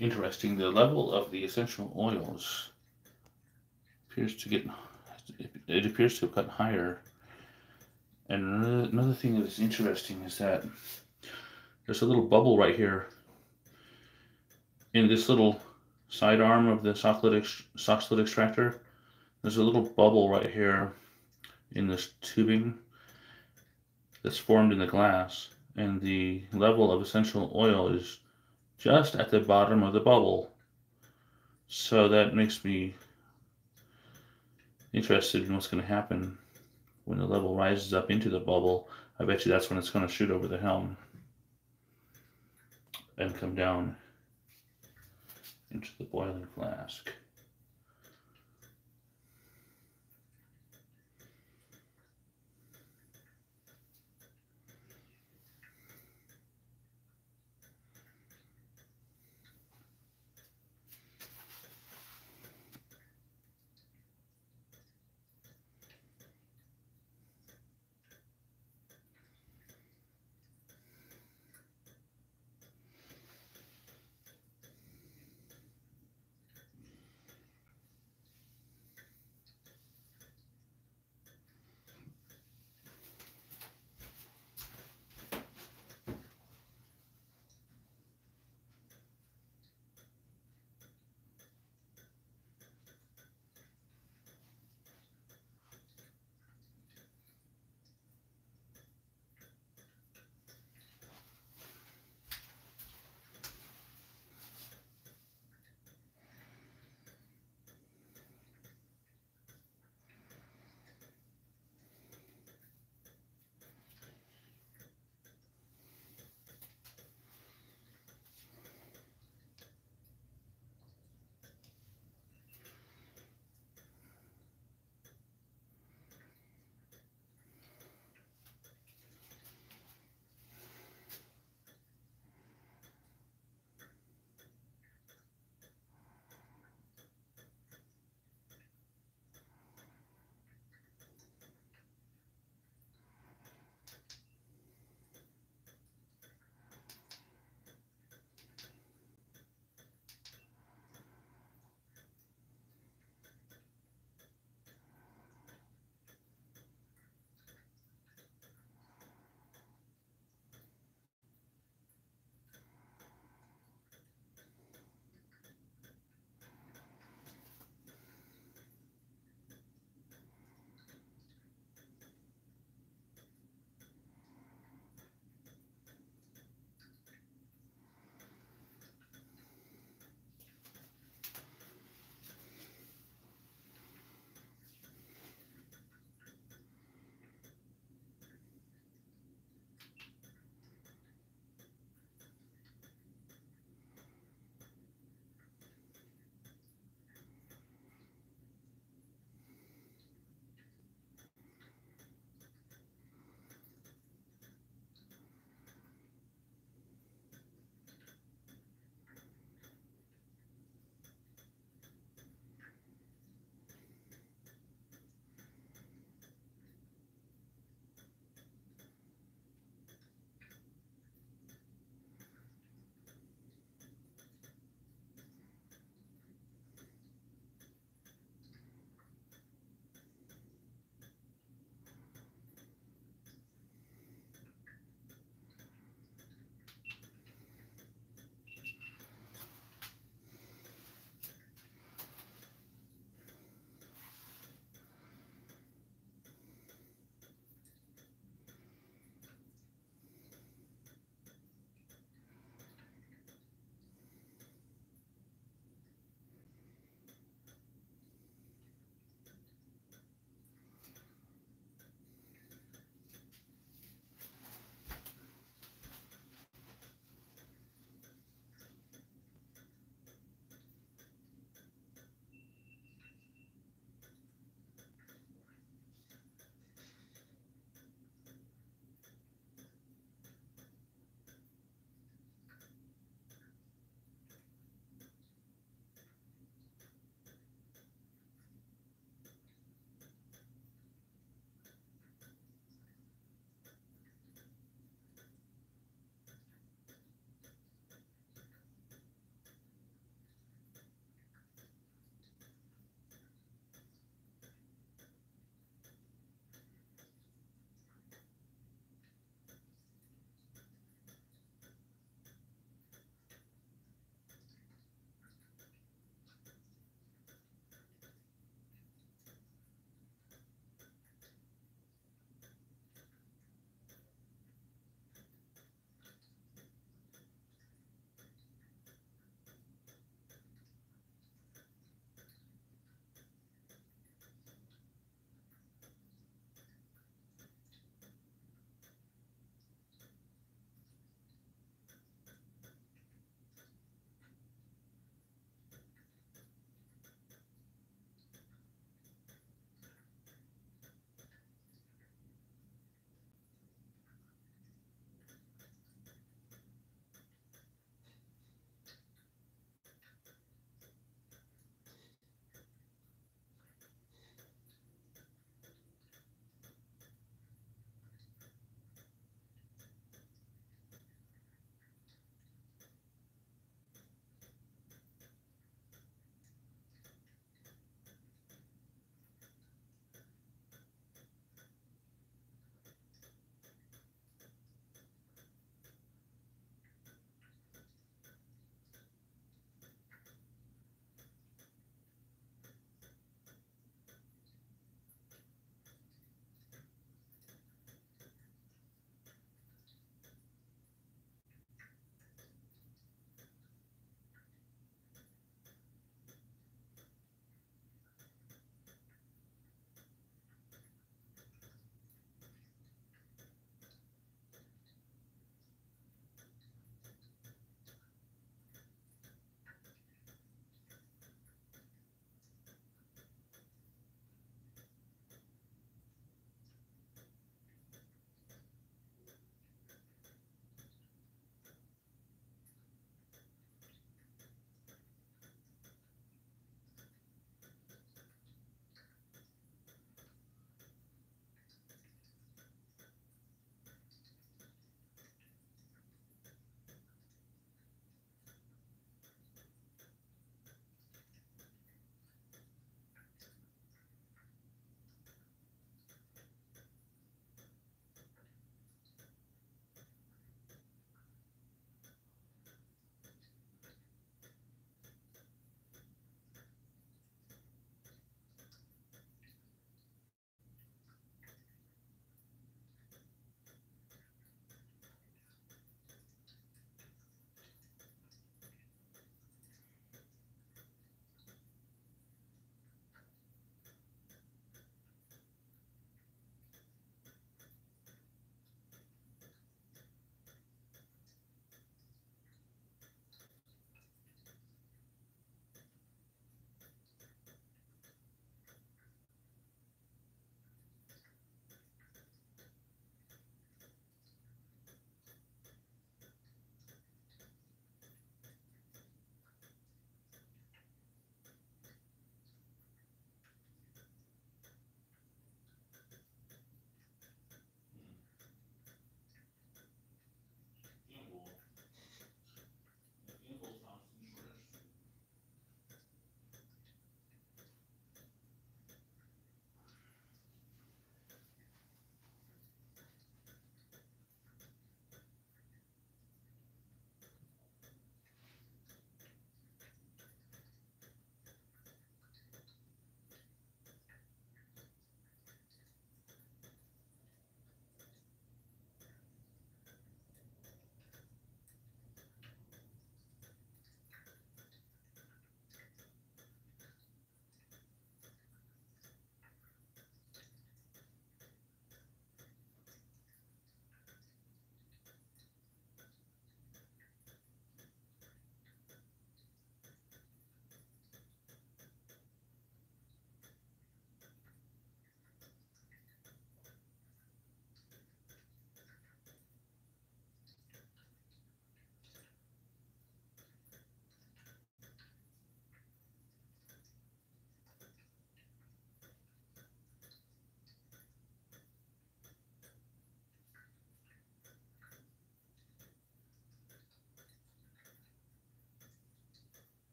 Interesting. The level of the essential oils appears to get, it appears to have gotten higher. And another thing that is interesting is that there's a little bubble right here in this little side arm of the Soxhlet extractor. There's a little bubble right here in this tubing that's formed in the glass and the level of essential oil is just at the bottom of the bubble. So that makes me interested in what's going to happen when the level rises up into the bubble. I bet you that's when it's going to shoot over the helm and come down into the boiling flask.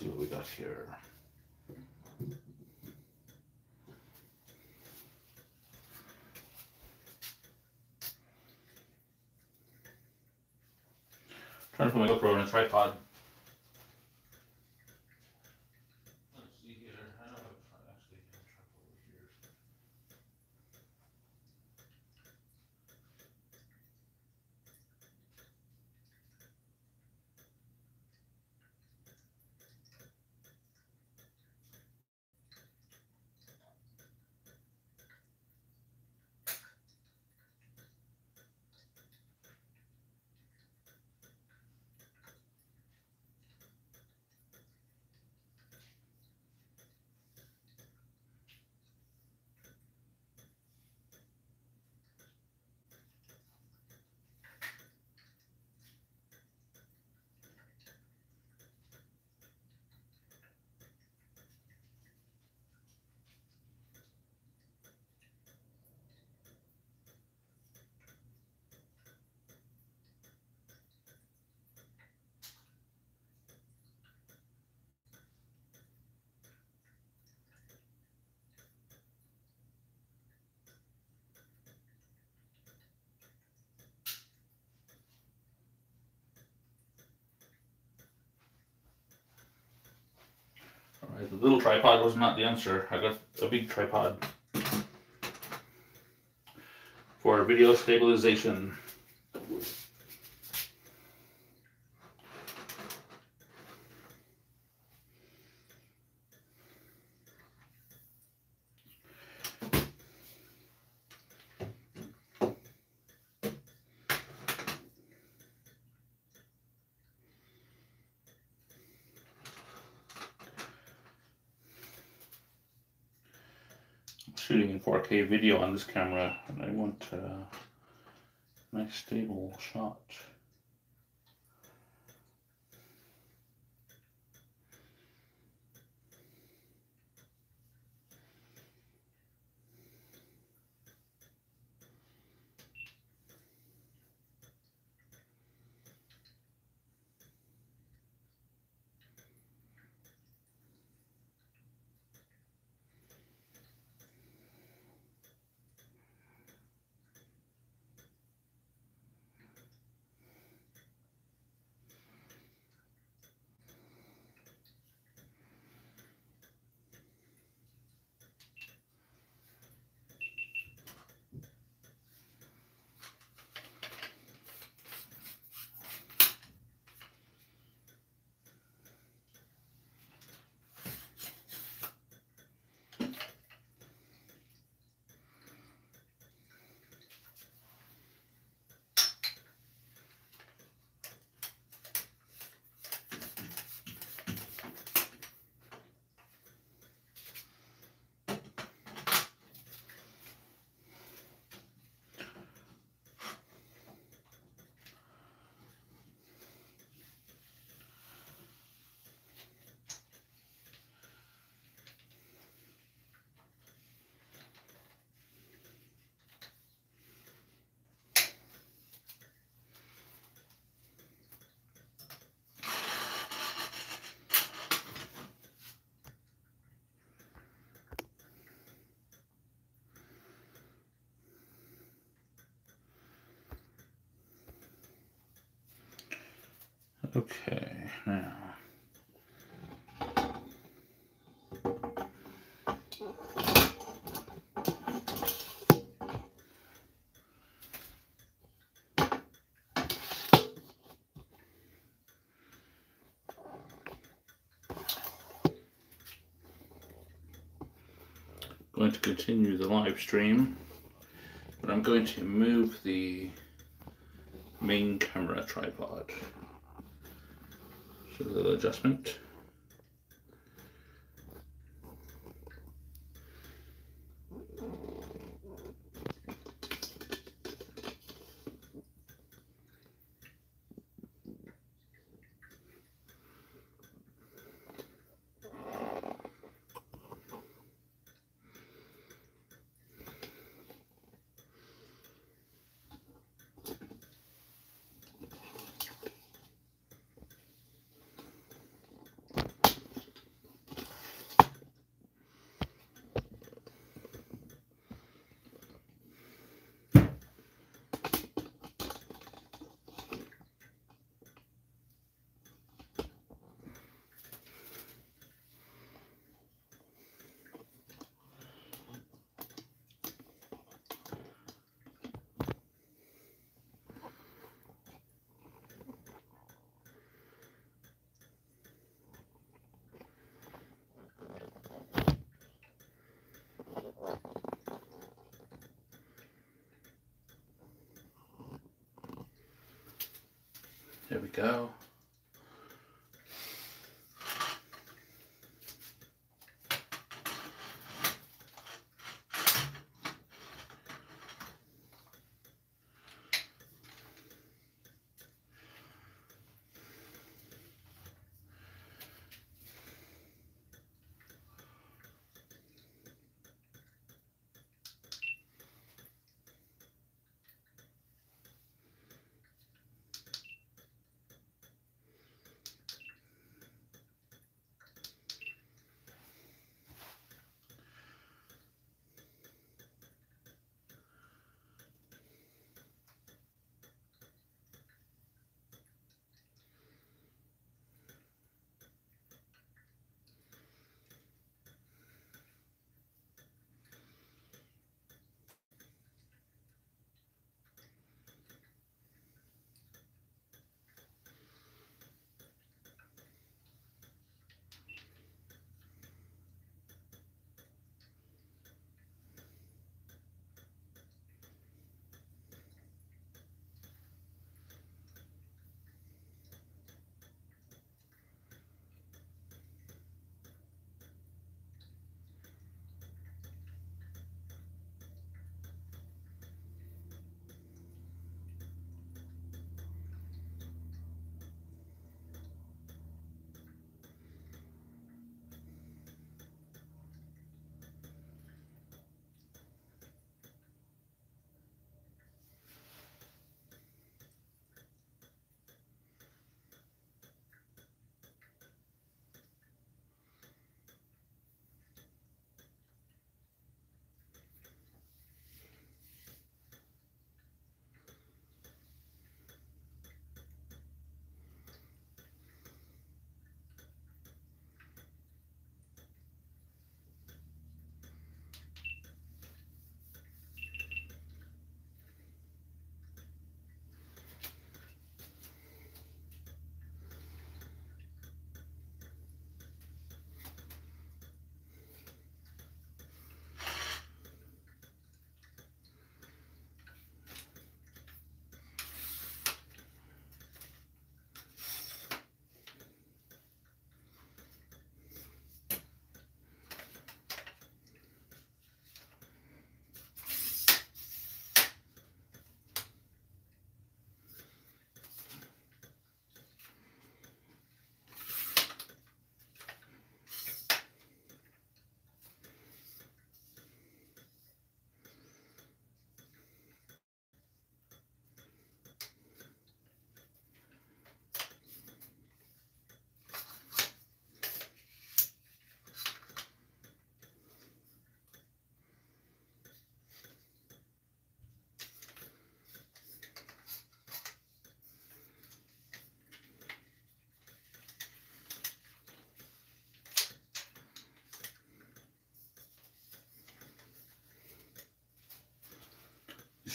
See what we got here. Trying to put my GoPro on a tripod. Let's see here. I don't have a actually have a tripod over here. All right, the little tripod was not the answer. I got a big tripod for video stabilization. shooting in 4K video on this camera, and I want uh, a nice stable shot. Going to continue the live stream, but I'm going to move the main camera tripod. So a little adjustment.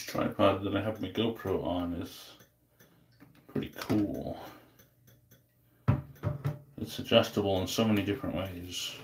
Tripod that I have my GoPro on is pretty cool. It's adjustable in so many different ways.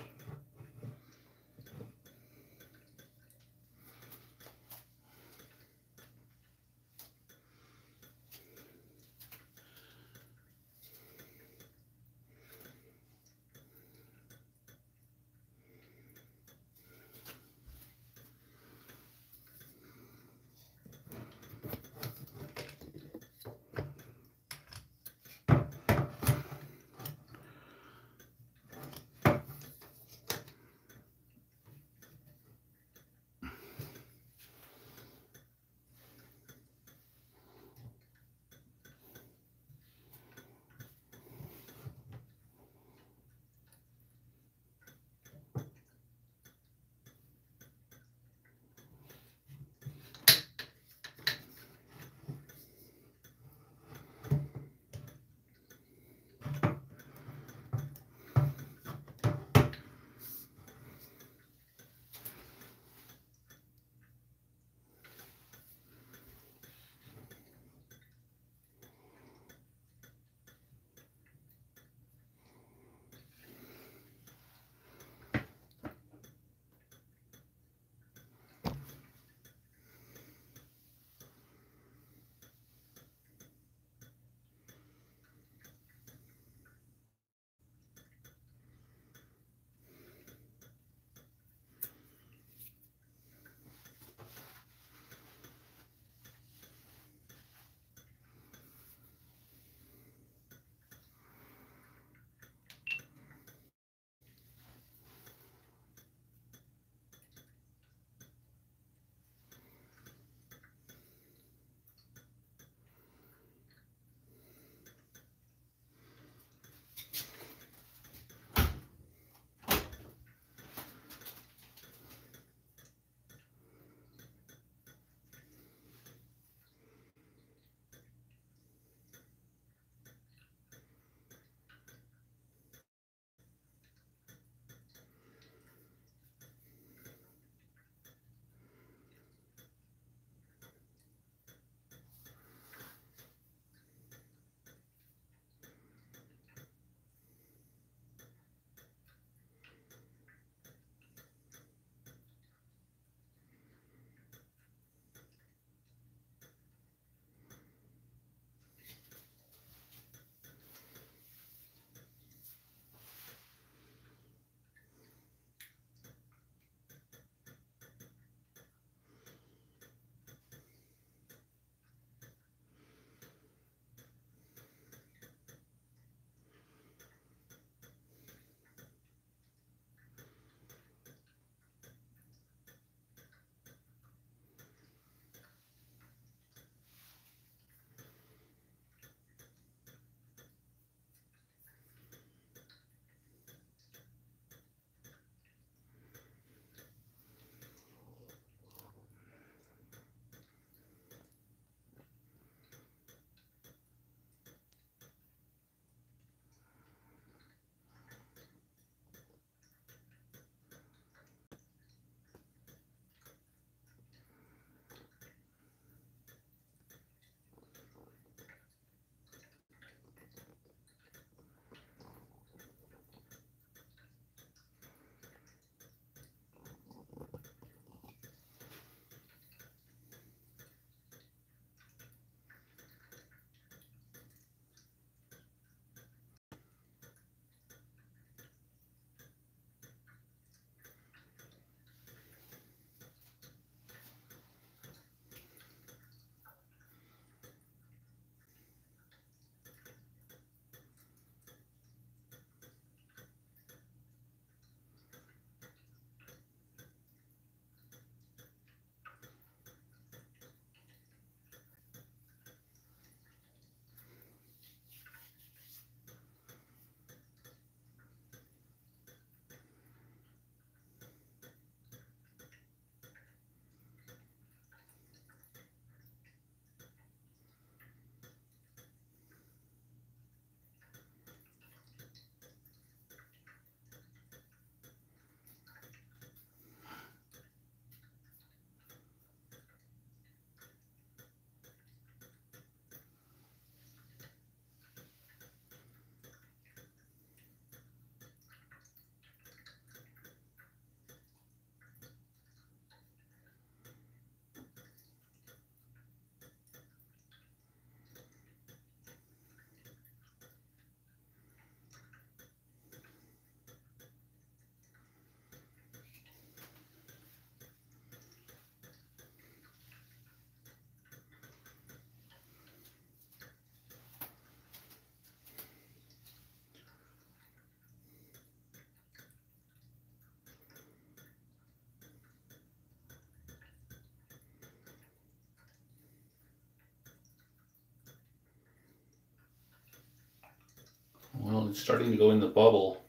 Well, it's starting to go in the bubble.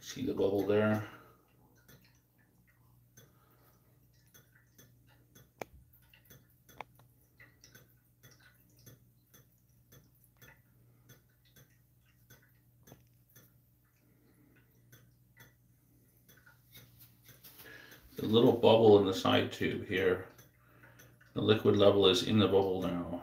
See the bubble there? The little bubble in the side tube here. The liquid level is in the bubble now.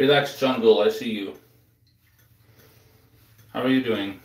Relax Jungle, I see you. How are you doing?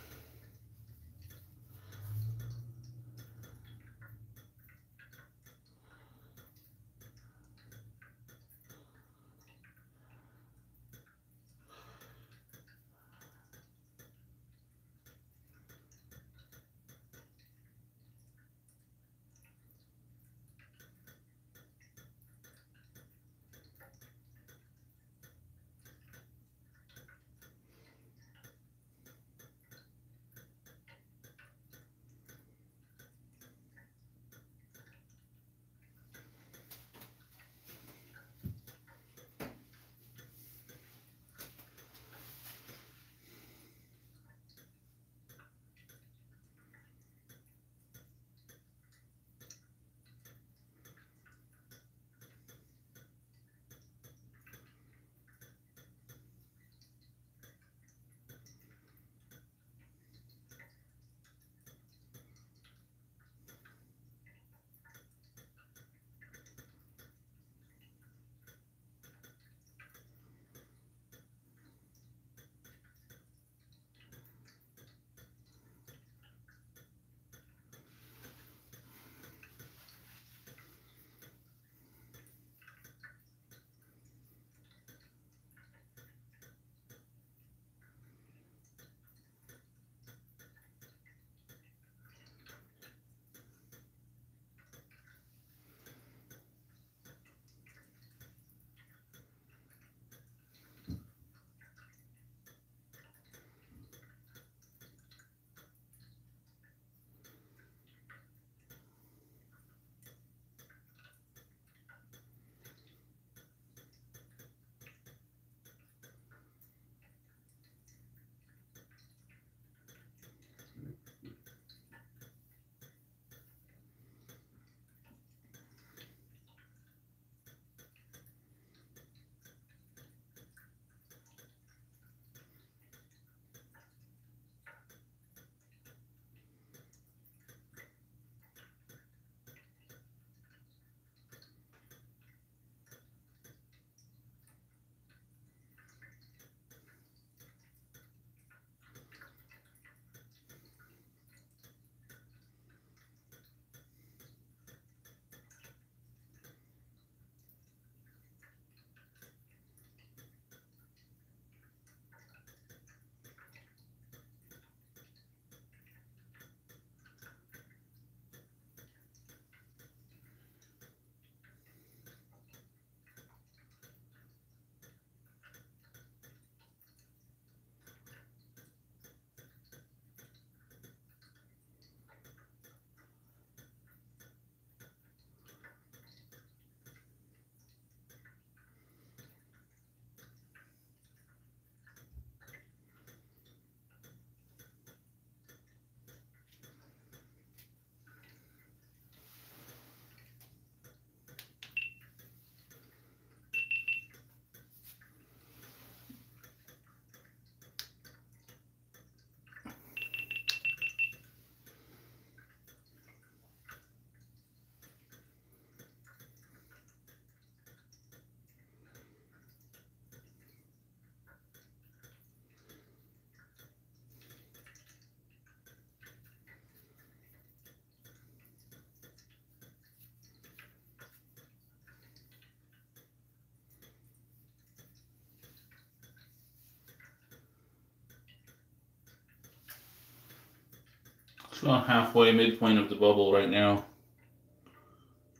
About halfway midpoint of the bubble right now.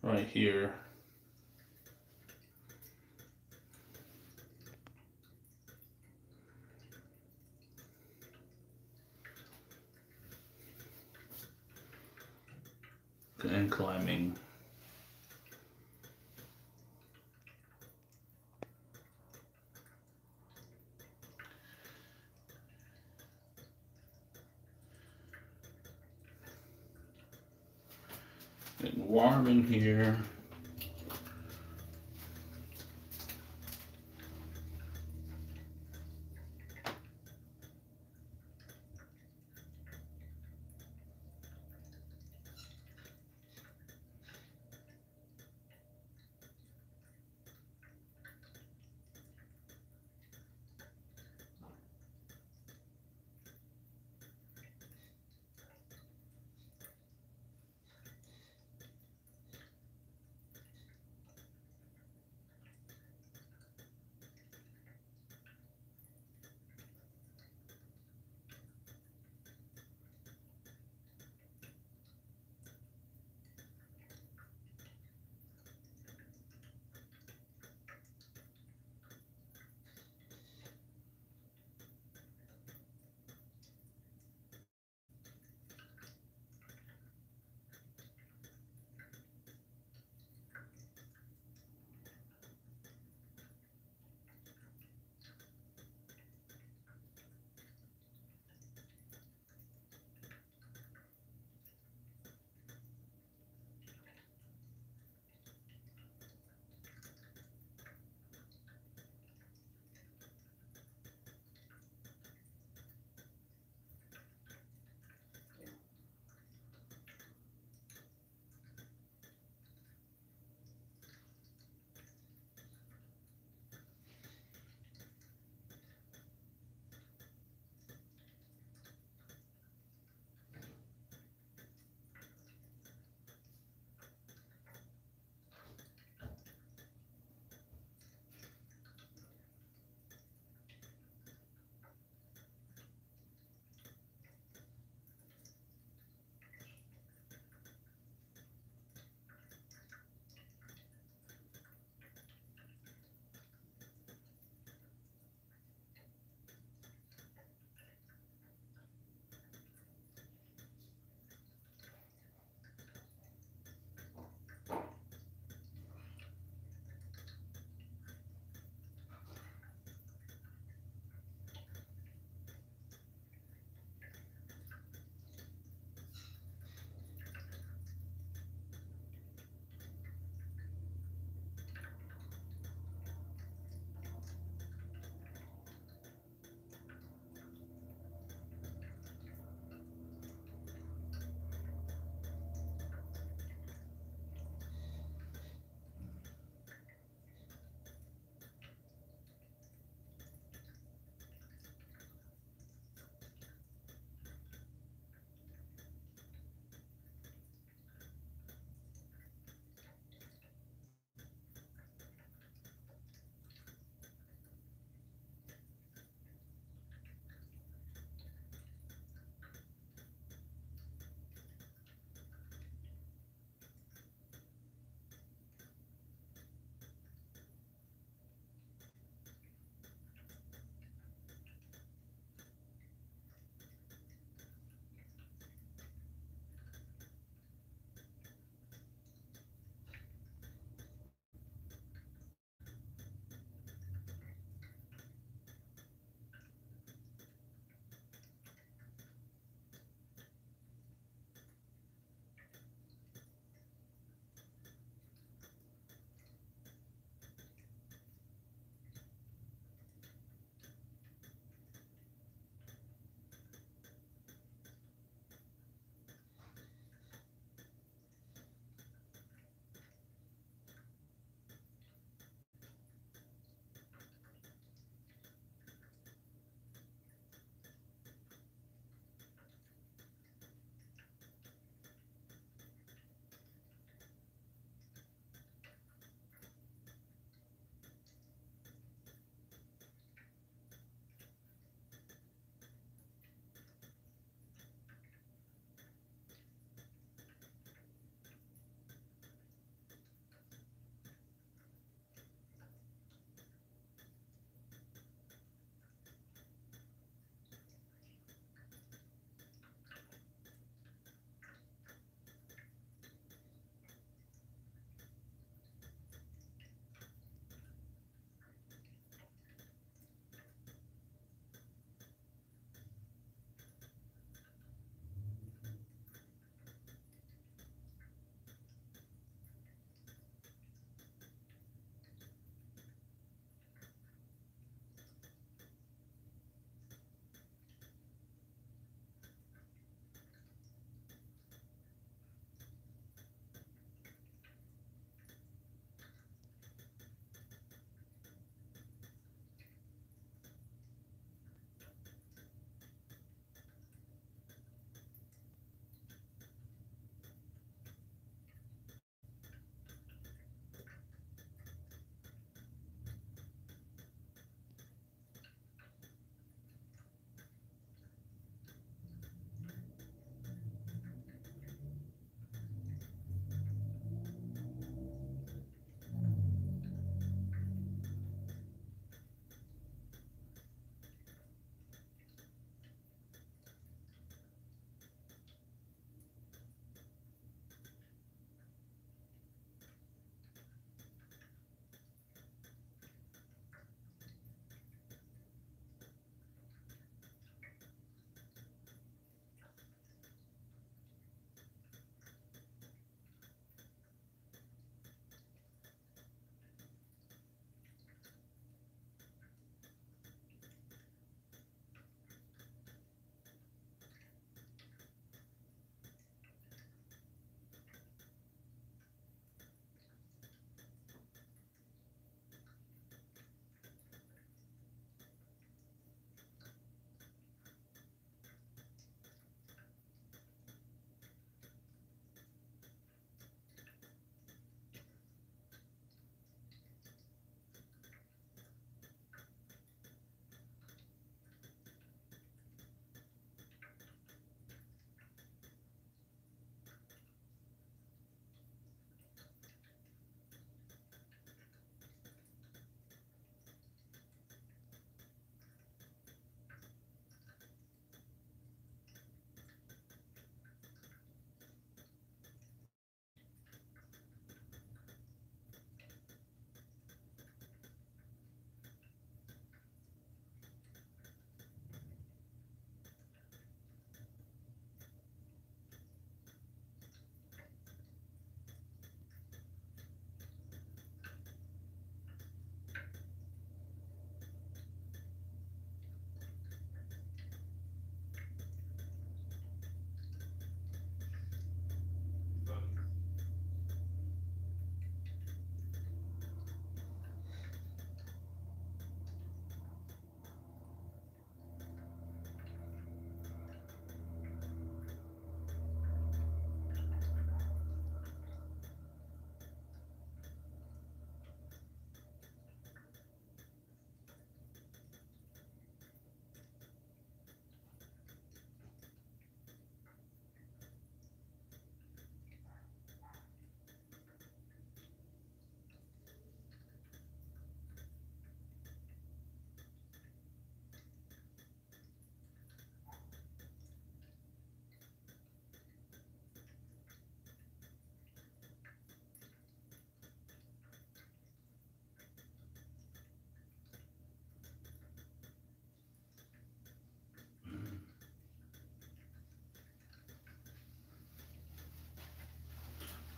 Right here. And climbing. In here.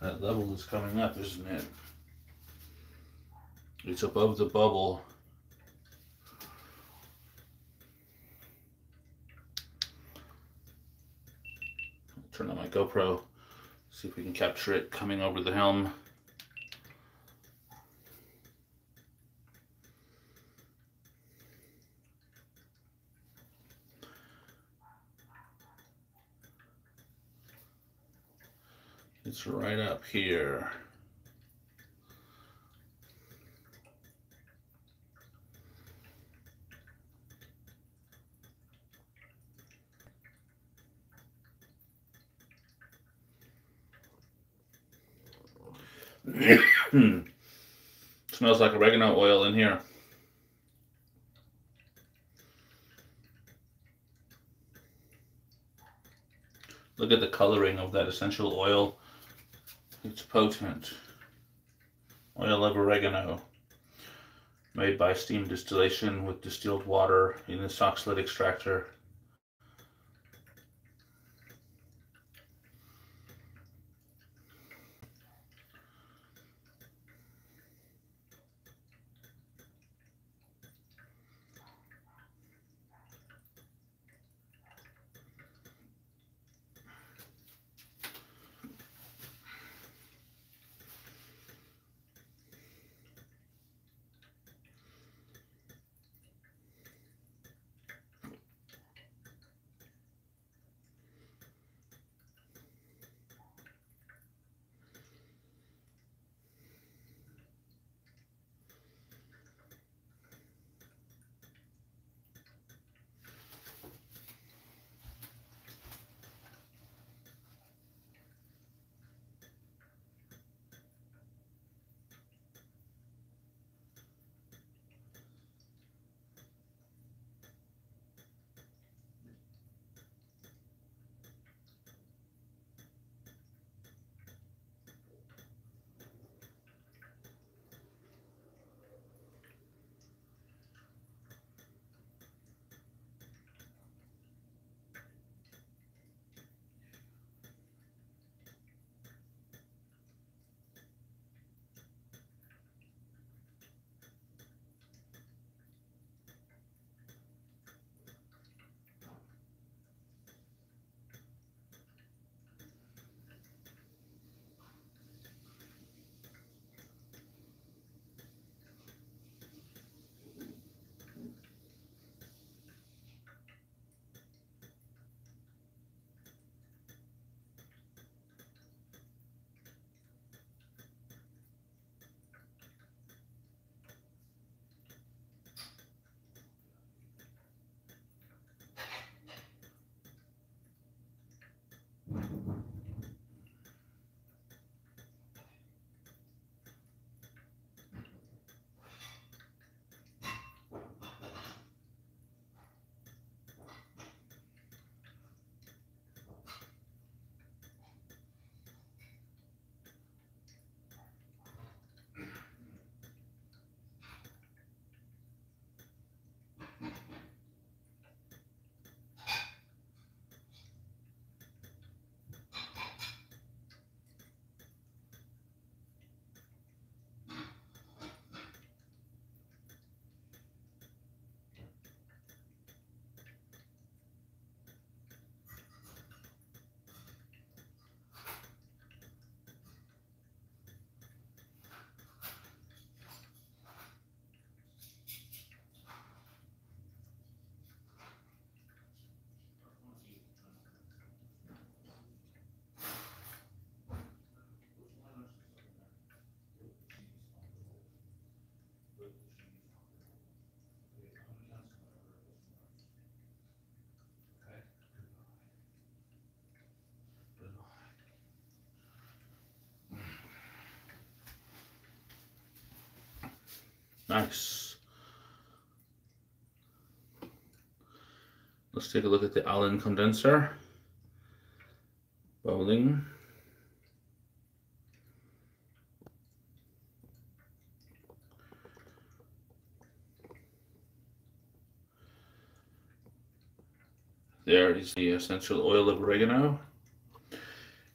That level is coming up, isn't it? It's above the bubble. Turn on my GoPro, see if we can capture it coming over the helm. It's right up here. Smells like oregano oil in here. Look at the coloring of that essential oil. It's potent. Oil of oregano. Made by steam distillation with distilled water in this Soxhlet extractor. Nice. Let's take a look at the Allihn condenser. Bowling. There is the essential oil of oregano.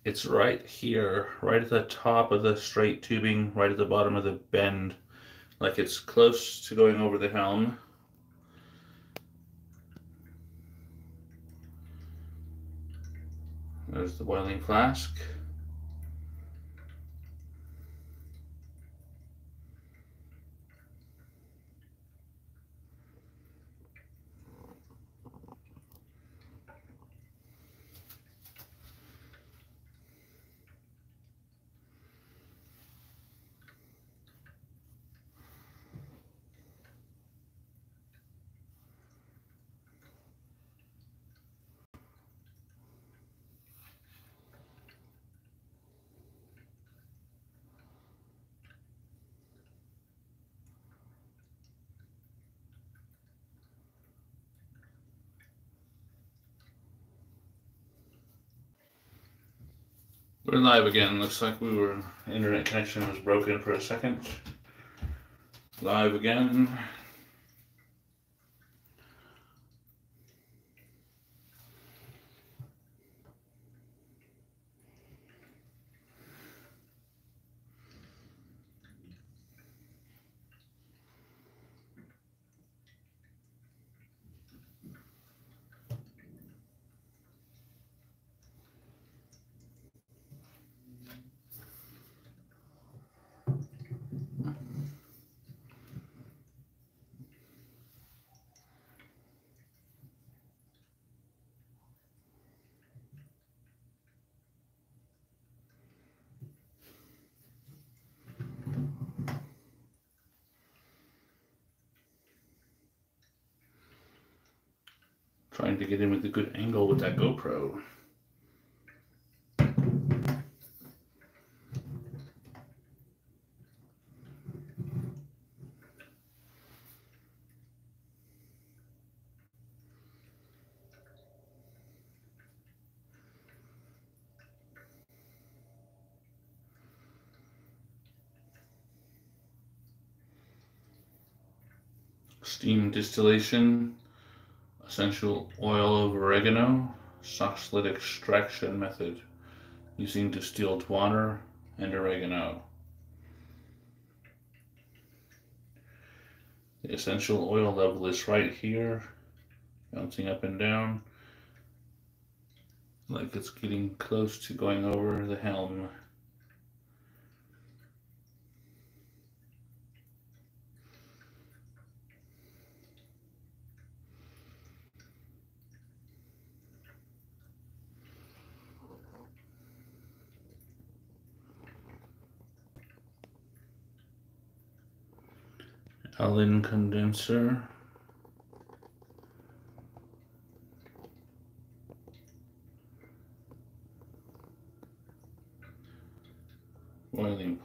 it's right here, right at the top of the straight tubing, right at the bottom of the bend, like it's close to going over the helm. There's the boiling flask. We're live again. Looks like we were internet connection was broken for a second. Live again. Trying to get in with a good angle with that GoPro. Steam distillation essential oil of oregano, Soxhlet extraction method using distilled water and oregano. The essential oil level is right here, bouncing up and down, like it's getting close to going over the helm. Allihn condenser. Boiling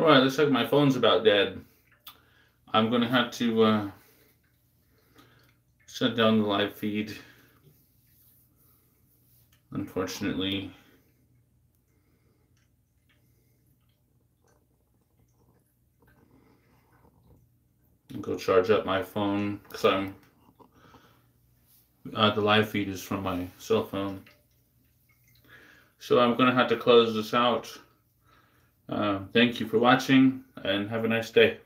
All right, looks like my phone's about dead. I'm going to have to uh, shut down the live feed. Unfortunately. Go charge up my phone because I'm uh, the live feed is from my cell phone. So I'm going to have to close this out. Uh, thank you for watching and have a nice day.